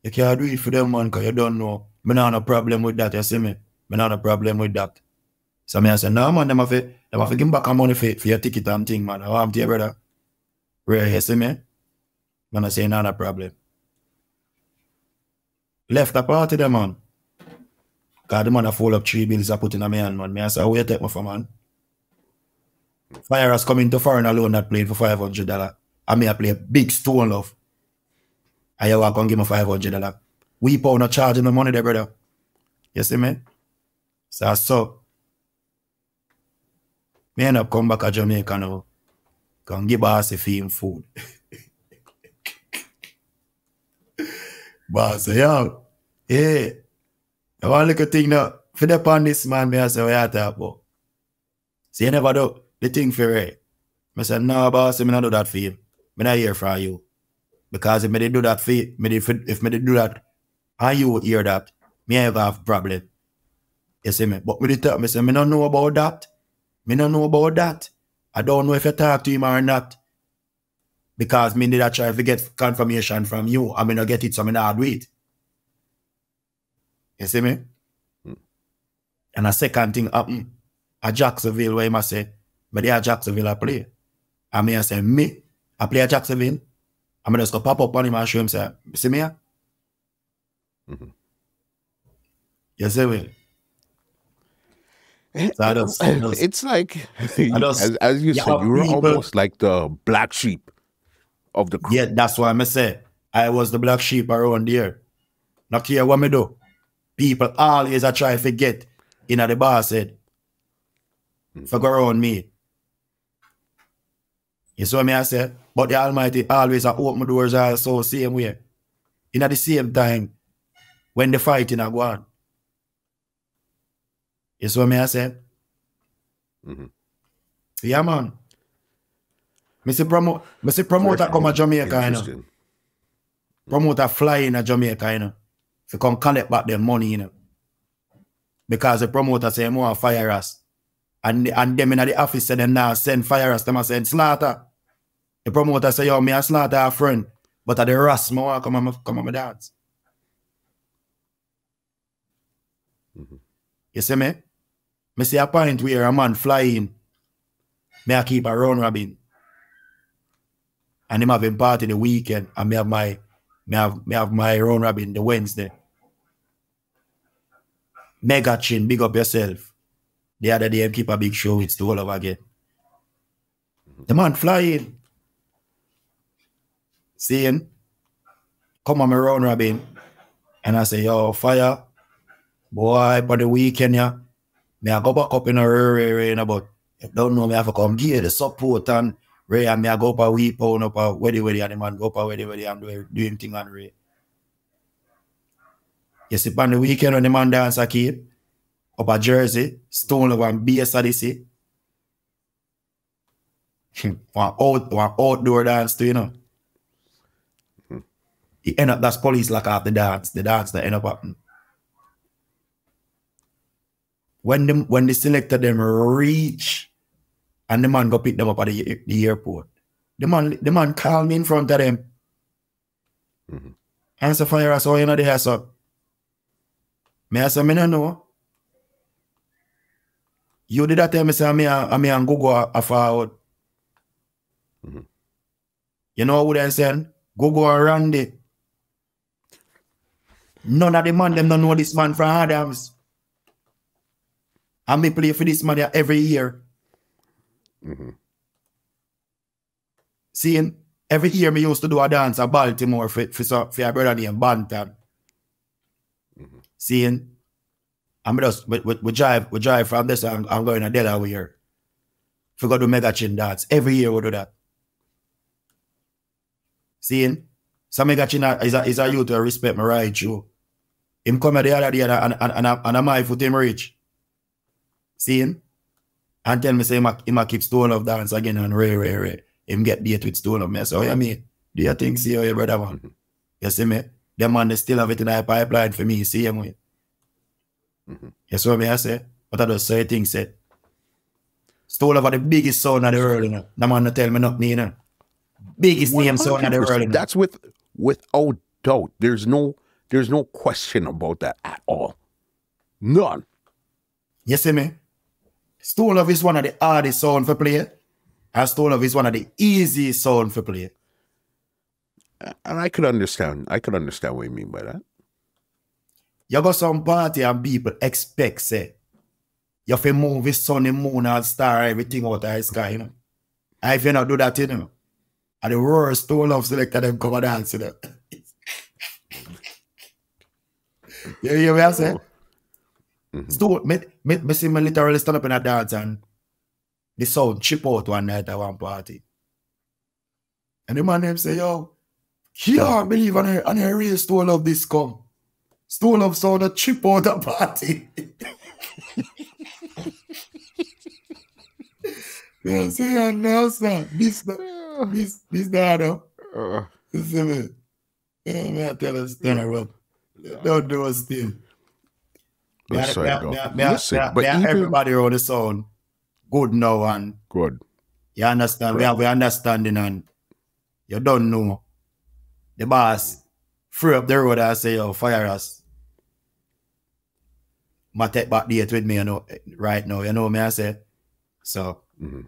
you can't do it for them, man, because you don't know. Me not no problem with that, you see me? Me not no problem with that. So me I say, no, man, them have to, them have to give back money for, for your ticket and thing, man. I want to your brother. Where you see me? Man, I say, not a problem. Left the party, the man. Cause the man I fold up three bills I put in a man, man. Me I say, where you take me from, man? Fyah Ras come into foreign alone that played for $500. I may I play a big stone love. I you walk and give me $500. We pound not charging the money there, brother. You see me? So, so. Me end up come back to Jamaica now. Can give boss a fee food. <laughs> boss say, yo, want to look a thing now. For the on this man, me I say, what you talk about? See, you never do the thing for right. I said, no, boss, me not do that for you. Me not hear from you. Because if me do that for you, if me do that, and you hear that, me have a problem. You see me? But me did tell me, say, me don't know about that. Me don't know about that. I don't know if you talk to him or not. Because me did I try to get confirmation from you. I mean, I get it, so I not do it. You see me? Mm. And a second thing happen. At Jacksonville, where I say, but they are Jacksonville I play. I mean, I say, me, I play at Jacksonville. I'm just go pop up on him and show him, say, see me here? Mm-hmm. You see me? So just, just, <laughs> it's like, just, <laughs> as, as, you said, you were almost like the black sheep of the crew. Yeah, that's why I'm going to say I was the black sheep around here. Not care what me do. People always I try to get in the bar said mm. for go around me. You saw me I said, but the Almighty always are open doors also same way. In at the same time, when the fighting are going you see what me I say? Mm-hmm. Yeah, man. Me see promote, me see promoter come to Jamaica, you know. Promoter fly in a Jamaica, you know. To come collect back their money, you know. Because the promoter say more Fyah Ras. And, and them in the office say them now send Fyah Ras, them a send slaughter. The promoter say, yo, me a slaughter a friend. But at the rust, more come on, come on my dance. Mm-hmm. You see me? Me see a point where a man flying, me I keep a round robin. And him having party the weekend, and me have my me have me have my round robin the Wednesday. Mega chin, big up yourself. The other day, keep a big show, it's the whole of again. The man flying. Seeing, come on my round robin. And I say, yo, fire. Boy, by the weekend, yeah. Me I go back up in a Ray in about don't know me have to come give the support and Ray and me I go up a week pound up a weddy weddy and the man go up a weddy weddy and doing doing thing on Ray. You see on the weekend when the man dance I keep up a Jersey, stone over and the sea. <laughs> one out one outdoor dance too, you know. Hmm. He end up that's police like after the dance, the dance that end up happening when them when the selector them reach and the man go pick them up at the, the airport, the man the man call me in front of them. Mm-hmm. Answer Fyah Ras all you know the up. Me I say me no know. You did that tell me say me and me and Google a, a forward. Mm-hmm. You know what I'm saying? go around Randy. None of the man them don't know this man from Adams. And me play for this man every year. Mm-hmm. Seeing every year me used to do a dance at Baltimore for, for, for, for a brother named Bantam. Mm-hmm. Seeing I'm just we, we, we, drive we drive from this I'm, I'm going to Delaware. For go do mega chin dance. Every year we do that. Seeing some mega chin is a, is a youth to respect my right through. Him come the other day and, and, and, and, and, and my foot him reach. See And tell me say him a, him a keep Stone Love dance again and Ray Ray Ray. Him get date with Stone Love. Me say, oh yeah, me. Do you think see how your brother man? You see me? Them man they still have it in the pipeline for me, see him way. Mm-hmm. You see what me I say? But I just say things say. Stone Love are the biggest sound of the world, you know. The man not tell me nothing, you know. Biggest name sound of the world. You know? That's with without doubt. There's no there's no question about that at all. None. You see me? Stone Love is one of the hardest sound for play. And Stone Love is one of the easiest sound for play. And I could understand. I could understand what you mean by that. You got some party and people expect, say, you have to move the sun, the moon, and star, everything out of the sky, you know. And if you not do that, you know, and the worst Stone Love selector them come and dance, you know. <laughs> you hear what I say? Oh. Mm-hmm. So, me, me, me see me literally stand up in a dance and the sound chip out one night at one party. And the man them say, yo, he can't believe on her on her real Stone Love this come. Stone Love sound a chip out the party. <laughs> yeah, <laughs> see, and now, sir, this, this, this, that, uh, you see me? Yeah, man, I tell us, turn around. Don't do us thing. Me, That's me, right, me, though. Listen, me, but even- everybody around the sound good now and Good. you understand, we have we understanding and you don't know. The boss free up the road and say, yo, Fyah Ras. Ma take back date with me, you know, right now. You know me I say? So Mhm.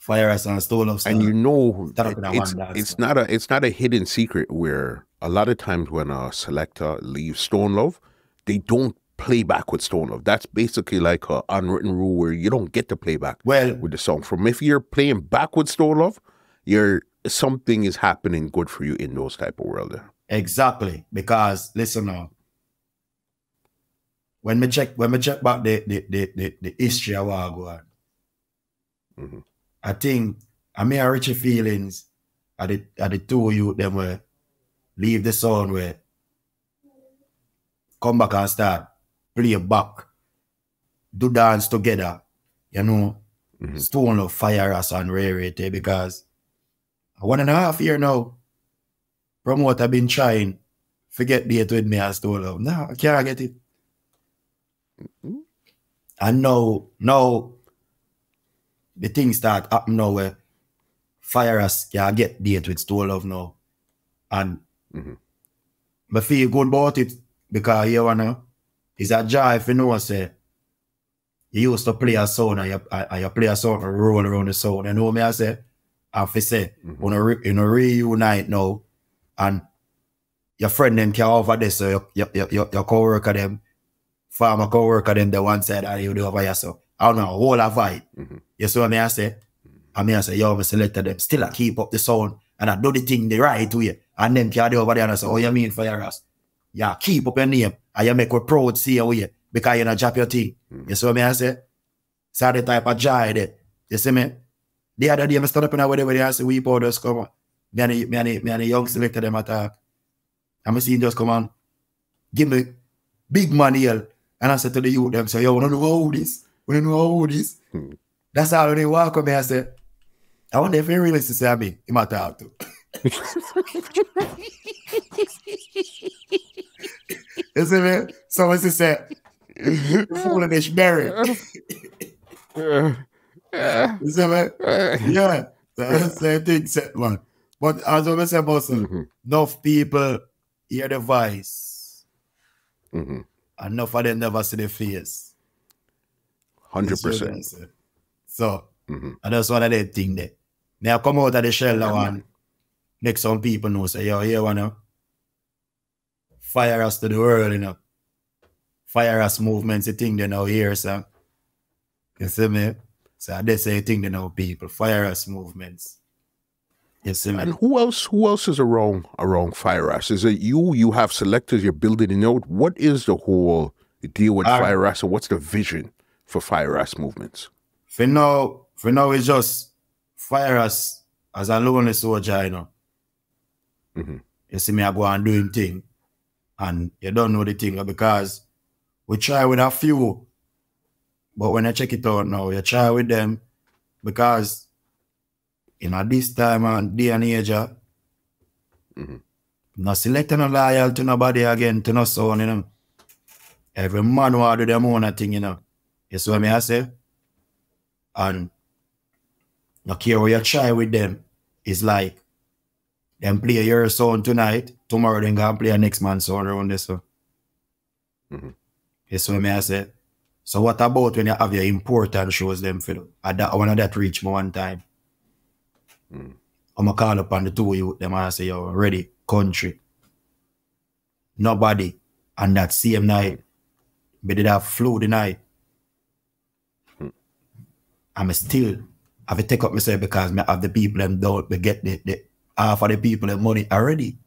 Fyah Ras and stone up and you know Start up in a it's, it's not a it's not a hidden secret where a lot of times when a selector leaves Stone Love, they don't play back with Stone Love. That's basically like an unwritten rule where you don't get to play back well with the song. From if you're playing back with Stone Love, you're something is happening good for you in those type of world there. Exactly, because listen now. When me check when me check back the the the the, the history of go on, Mhm. I think I may have Richie feelings at the at the two of you them were leave the sound where come back and start play back, do dance together, you know, Mhm. stone of Fyah Ras and rarity because one and a half year now promoter been trying forget date with me and stone love. No, I can't get it. And now, now the thing start happen now where Fyah Ras can get date with stone love now. And Mhm. I feel good about it because you wanna it's a joy if you know I say you used to play a sound and you, and you play a sound and roll around the sound. You know what me I say? And if you say, Mhm. you re, you know, reunite now and your friend them can over this, so your, your, your, your, your co-worker them, farmer co-worker them, the one said, and you do over here, so I don't know, whole a vibe. Mhm. You see what me I say? I mean I say, yo, me selected them, still I keep up the sound and I do the thing the right way. And them can do over there and I say, oh, you mean for your ass? Yeah, keep up your name and you make we proud see your way because you not drop your thing. Mm. You see what me I say? So the type of joy there. You see me? The other day I stand up in a way where they say we powders come on. Me and the, me and the, me and the young selector them attack. And I see him just come on, give me big money here. And I said to the youth them, say, yo, we don't know how this. We don't know how this. Hmm. That's how they walk up me and say, I wonder if he really to say me, he might talk to. <laughs> <laughs> <laughs> you see me? Someone say, <laughs> foolish Berry. You see me? Yeah. That's the thing, said man. But as I say, Boston, Mhm. enough people hear the voice, Mhm. enough of them never see the face. Hundred You see what percent. I'm saying? So, Mhm. and that's one of the thing there. Now come out of the shell now and make some people know say, yo, you wanna Fyah Ras to the world, you know. Fyah Ras movements, the thing they now hear, so you see me? So they say thing they know people, Fyah Ras movements. You see me? And who else? Who else is around around Fyah Ras? Is it you? You have selectors. You're building it out. What is the whole deal with Uh, Fyah Ras? and what's the vision for Fyah Ras movements? For now, for now it's just Fyah Ras as a lonely soldier, you know. Mhm. You see me I go and do him thing. And you don't know the thing because we try with a few. But when I check it out now, you try with them because you know this time and day and age, uh, Mhm. no selecting no loyal to nobody again, to no son, you know. Every man want to do them own thing, you know. You see what me I say? And no care what you try with them, it's like them play your sound tonight, tomorrow they gonna play a next man's sound around this. So. Mhm. You see what me I say? So what about when you have your important shows them for I that one of that reach me one time. Mm. I'm gonna call upon the two of you, them and I say, yo, ready, country. Nobody on that same night, but did have flu the night. I'm still have to take up myself because me have the people them don't me get the, the half of the people the money already.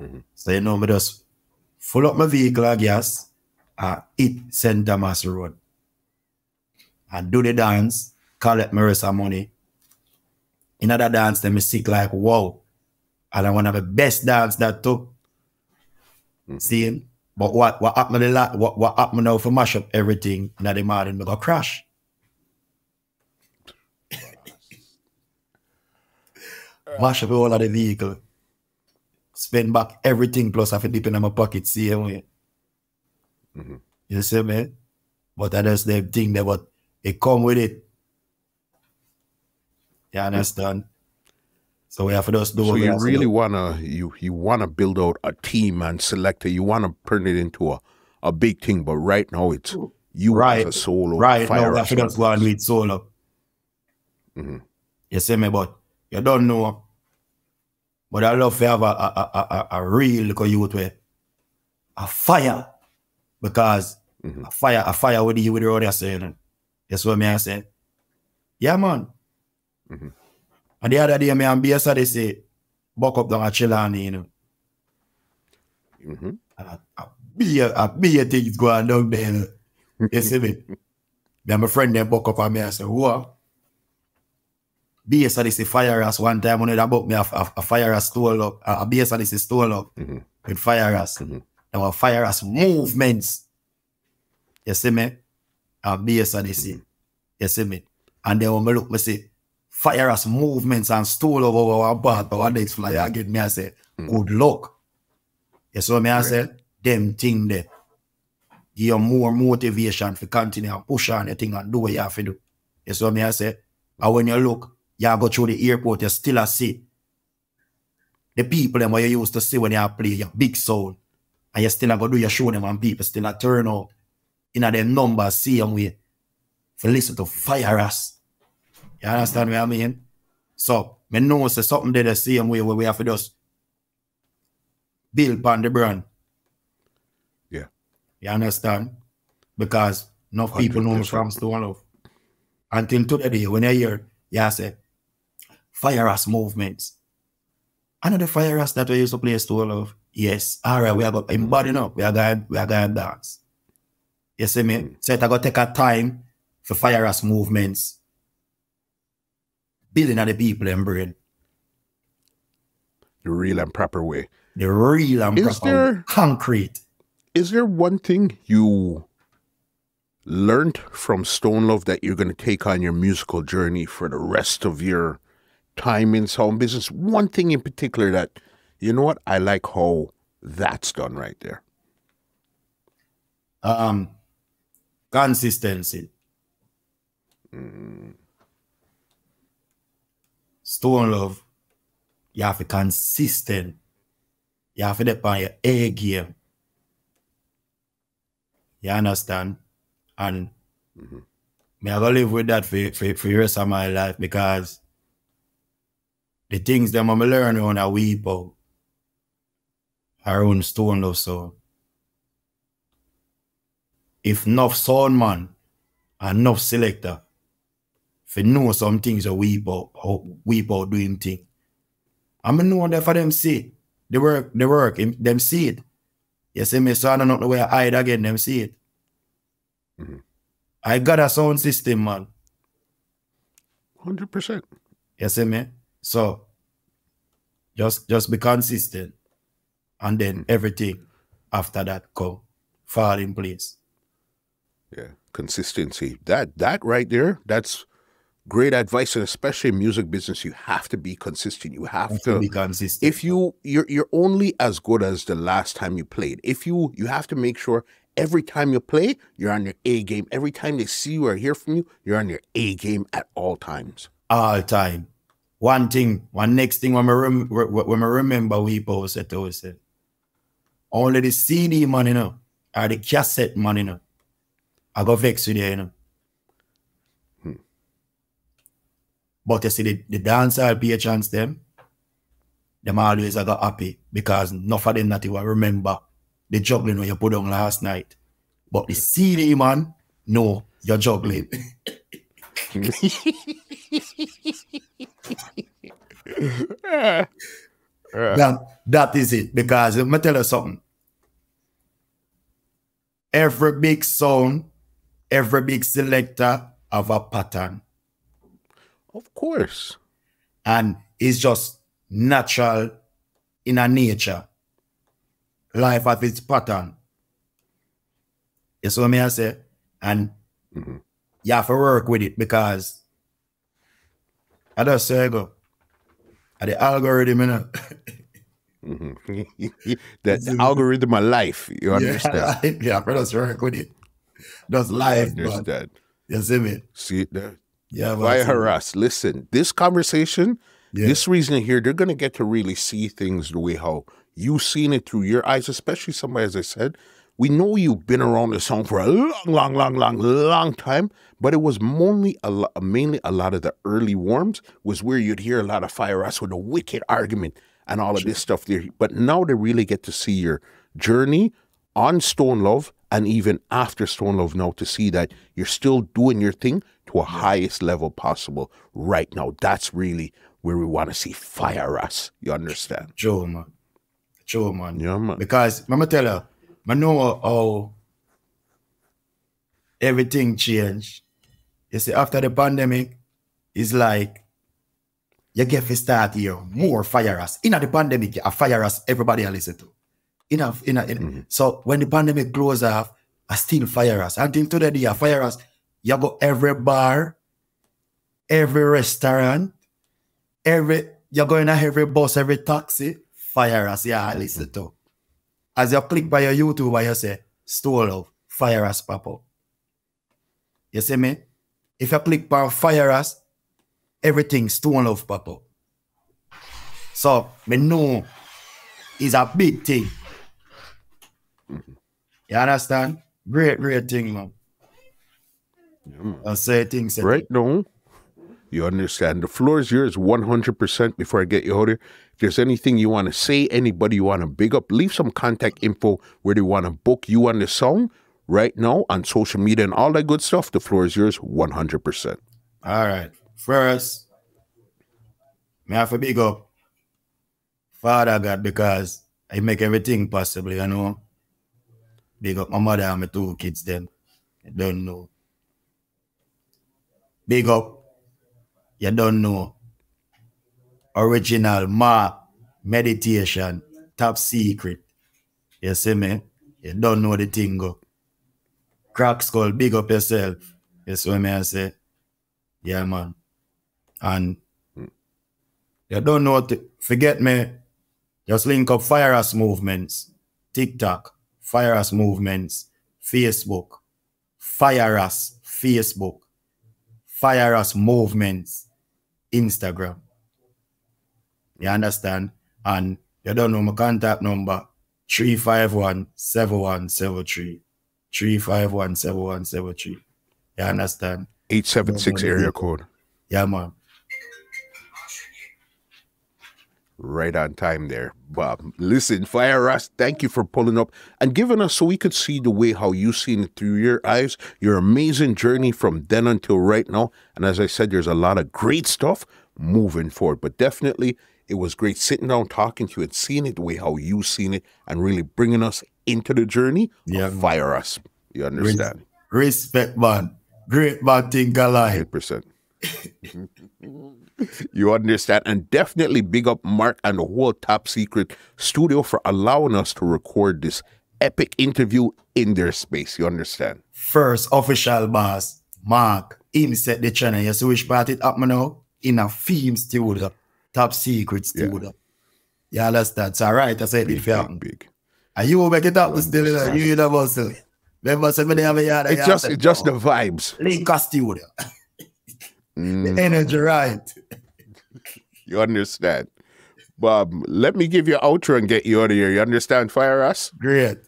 Mhm. So you know me just full up my vehicle of gas at it St. Thomas Road. and do the dance, collect my rest of money. In other dance, them sick like wow. And I one have the best dance that took. Mm. See But what what happened a lot, what what happened now for mash up everything in the morning, we go crash. Mash up all of the vehicle. Spend back everything plus have to dip in my pocket, see way. Mm-hmm. You see me? But that is the thing that what it come with it. You understand? So we have to just do. So you really wanna you you wanna build out a team and select it. You wanna turn it into a, a big thing, but right now it's you right. as a solo. Right now we have to just go and do it solo. Mm-hmm. You see me, but you don't know. But I love to have a a, a, a, a real little youth with a fire because mm-hmm. a fire a fire with you with the other saying. That's what me I say. Yeah, man. Mm-hmm. And the other day, me and BS, they say, buck up down a Chilani, you know. Mm-hmm. And a, a beer, a beer things going down there, you, know. you see me? <laughs> Me and my friend then buck up on me, I say, what? BS, they say, Fyah Ras one time, when they book me, a, a, a Fyah Ras stole up, a, a BS, they say, stole up, mm-hmm. with Fyah Ras. Mm-hmm. There were Fyah Ras movements. You see me? And BS, they say, you see me? And then when I look, I say, Fyah Ras movements and stole over our bath our next fly again. Me I say, mm. good luck. You saw me I say, them thing there. Give you more motivation to continue and push on the thing and do what you have to do. You saw me I say, and when you look, you go through the airport, you still a see the people them where you used to see when you play your big soul. And you still go do your show them and people still a turn out in a them numbers, see them way. For listen to Fyah Ras. You understand what I mean? So, me know say something there the same way where we have to just build on the brand. Yeah. You understand? Because enough 100%. people know from Stone Love. Until today, when I hear, yeah, say, Fyah Ras movements. I know the Fyah Ras that we used to play Stone Love. Yes. All right, we are going to embody now. We are going, we are going to dance. You see me? Mm. So it got to take a time for Fyah Ras movements building of the people and brain. The real and proper way. The real and is proper there, concrete. Is there one thing you learned from Stone Love that you're going to take on your musical journey for the rest of your time in sound business? One thing in particular that, you know what, I like how that's done right there. Um, consistency. Mm. Stone Love, you have to be consistent. You have to depend your A game. You understand? And mm-hmm. me I to live with that for, for, for the rest of my life because the things that I'm learning on a weep out our own stone love so if enough sound man and enough selector for know some things are we about how we about doing thing. I'm know that for them see the work, the work, them see it. You see me, so I don't know the way I hide again, them see it. Mm-hmm. I got a sound system, man. 100%. You see me? So, just just be consistent. And then mm-hmm. everything after that go fall in place. Yeah, consistency. That that right there, that's great advice and especially in music business you have to be consistent you have, have to, to, be consistent if you you're you're only as good as the last time you played if you you have to make sure every time you play you're on your a game every time they see you or hear from you you're on your a game at all times all time one thing one next thing when we, rem- when we remember we both said to us only the cd money you know or the cassette money you know i go vex with you, you know But you see, the, the dancehall patrons, them, them always I got happy because enough of them not even remember the juggling when you put on last night. But the CD man, no, you're juggling. <laughs> <laughs> <laughs> that, that is it. Because let me tell you something. Every big sound, every big selector, have a pattern. Of course. And it's just natural in a nature. Life has its pattern. You see what me I say? And Mm-hmm. you have to work with it because I just say go. And the algorithm, you know. Mm-hmm. <laughs> that the algorithm of life. You understand? <laughs> Yeah, yeah, but just work with it. Just life, man. understand. You see me? See that? Yeah. Why harass? Listen, this conversation, Yeah. this reason here, they're gonna get to really see things the way how you've seen it through your eyes, especially somebody, as I said. We know you've been around the song for a long, long, long, long, long time, but it was mainly a lo- mainly a lot of the early warms was where you'd hear a lot of Fyah Ras with a wicked argument and all of this stuff there. But now they really get to see your journey on Stone Love and even after Stone Love now to see that you're still doing your thing to a highest level possible right now. That's really where we want to see Fyah Ras. You understand? True, man. True, man. Yeah, man. Because, me tell you, I know how everything changed. You see, after the pandemic, it's like you get to start here more Fyah Ras. In the pandemic, a Fyah Ras everybody I listen to. In a, in a, in mm-hmm. So when the pandemic close off, I still Fyah Ras. Until today, they Fyah Ras. You go every bar, every restaurant, every you're going to every bus, every taxi, Fyah Ras. Yeah, I listen to. As you click by your YouTube you say, Stole of Fyah Ras pop up. You see me? If you click by Fyah Ras, everything stone love pop up. So me know is a big thing. You understand? Great, great thing, man. I say things Right now, you understand. The floor is yours 100% before I get you out here. There's anything you want to say, anybody you want to big up, leave some contact info where they want to book you on the song right now on social media and all that good stuff. The floor is yours 100%. All right. First, me have to big up Father God because I make everything possible, you know. Big up my mother and my two kids them. I don't know. Big up. You don't know. Original Mark meditation. Top secret. You see me? You don't know the thing go. Crack skull, big up yourself. You see what I say? Yeah, man. And you don't know what to forget me. Just link up Fyah Ras Movements, TikTok, Fyah Ras Movements, Facebook, Fyah Ras Facebook, Fyah Ras Movements, Instagram. You understand? And you don't know my contact number 351 7173. 351 7173. You understand? 876 area code. Yeah, man. Right on time there, Bob. Listen, Fyah Ras, thank you for pulling up and giving us so we could see the way how you seen it through your eyes, your amazing journey from then until right now. And as I said, there's a lot of great stuff moving forward. But definitely, it was great sitting down, talking to you, and seeing it the way how you seen it, and really bringing us into the journey Yeah. Fyah Ras. You understand? Respect, man. Great man think alive. 100%. you understand? And definitely big up Mark and the whole Top Secret studio for allowing us to record this epic interview in their space. You understand? First official boss, Mark, him set the channel. You see which part it up now? In a film studio. Top secret studio. You understand? It's alright. I said it for you. Big, big. And you will make it up still, you know, you muscle. Remember, me they have a yard. It's just, it's just the vibes. Link a <laughs> studio. Mm. The energy right. You understand? Bob, let me give you outro and get you out of here. You understand, Fyah Ras? Great.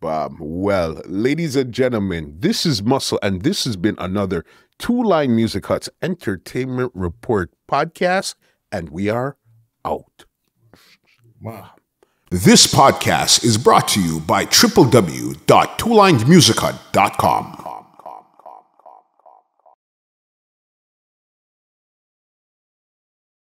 Bob. Well, ladies and gentlemen, this is Muscle, and this has been another Two Lined Music Hut's Entertainment Report podcast, and we are out. Wow. This podcast is brought to you by www.twolinedmusichut.com.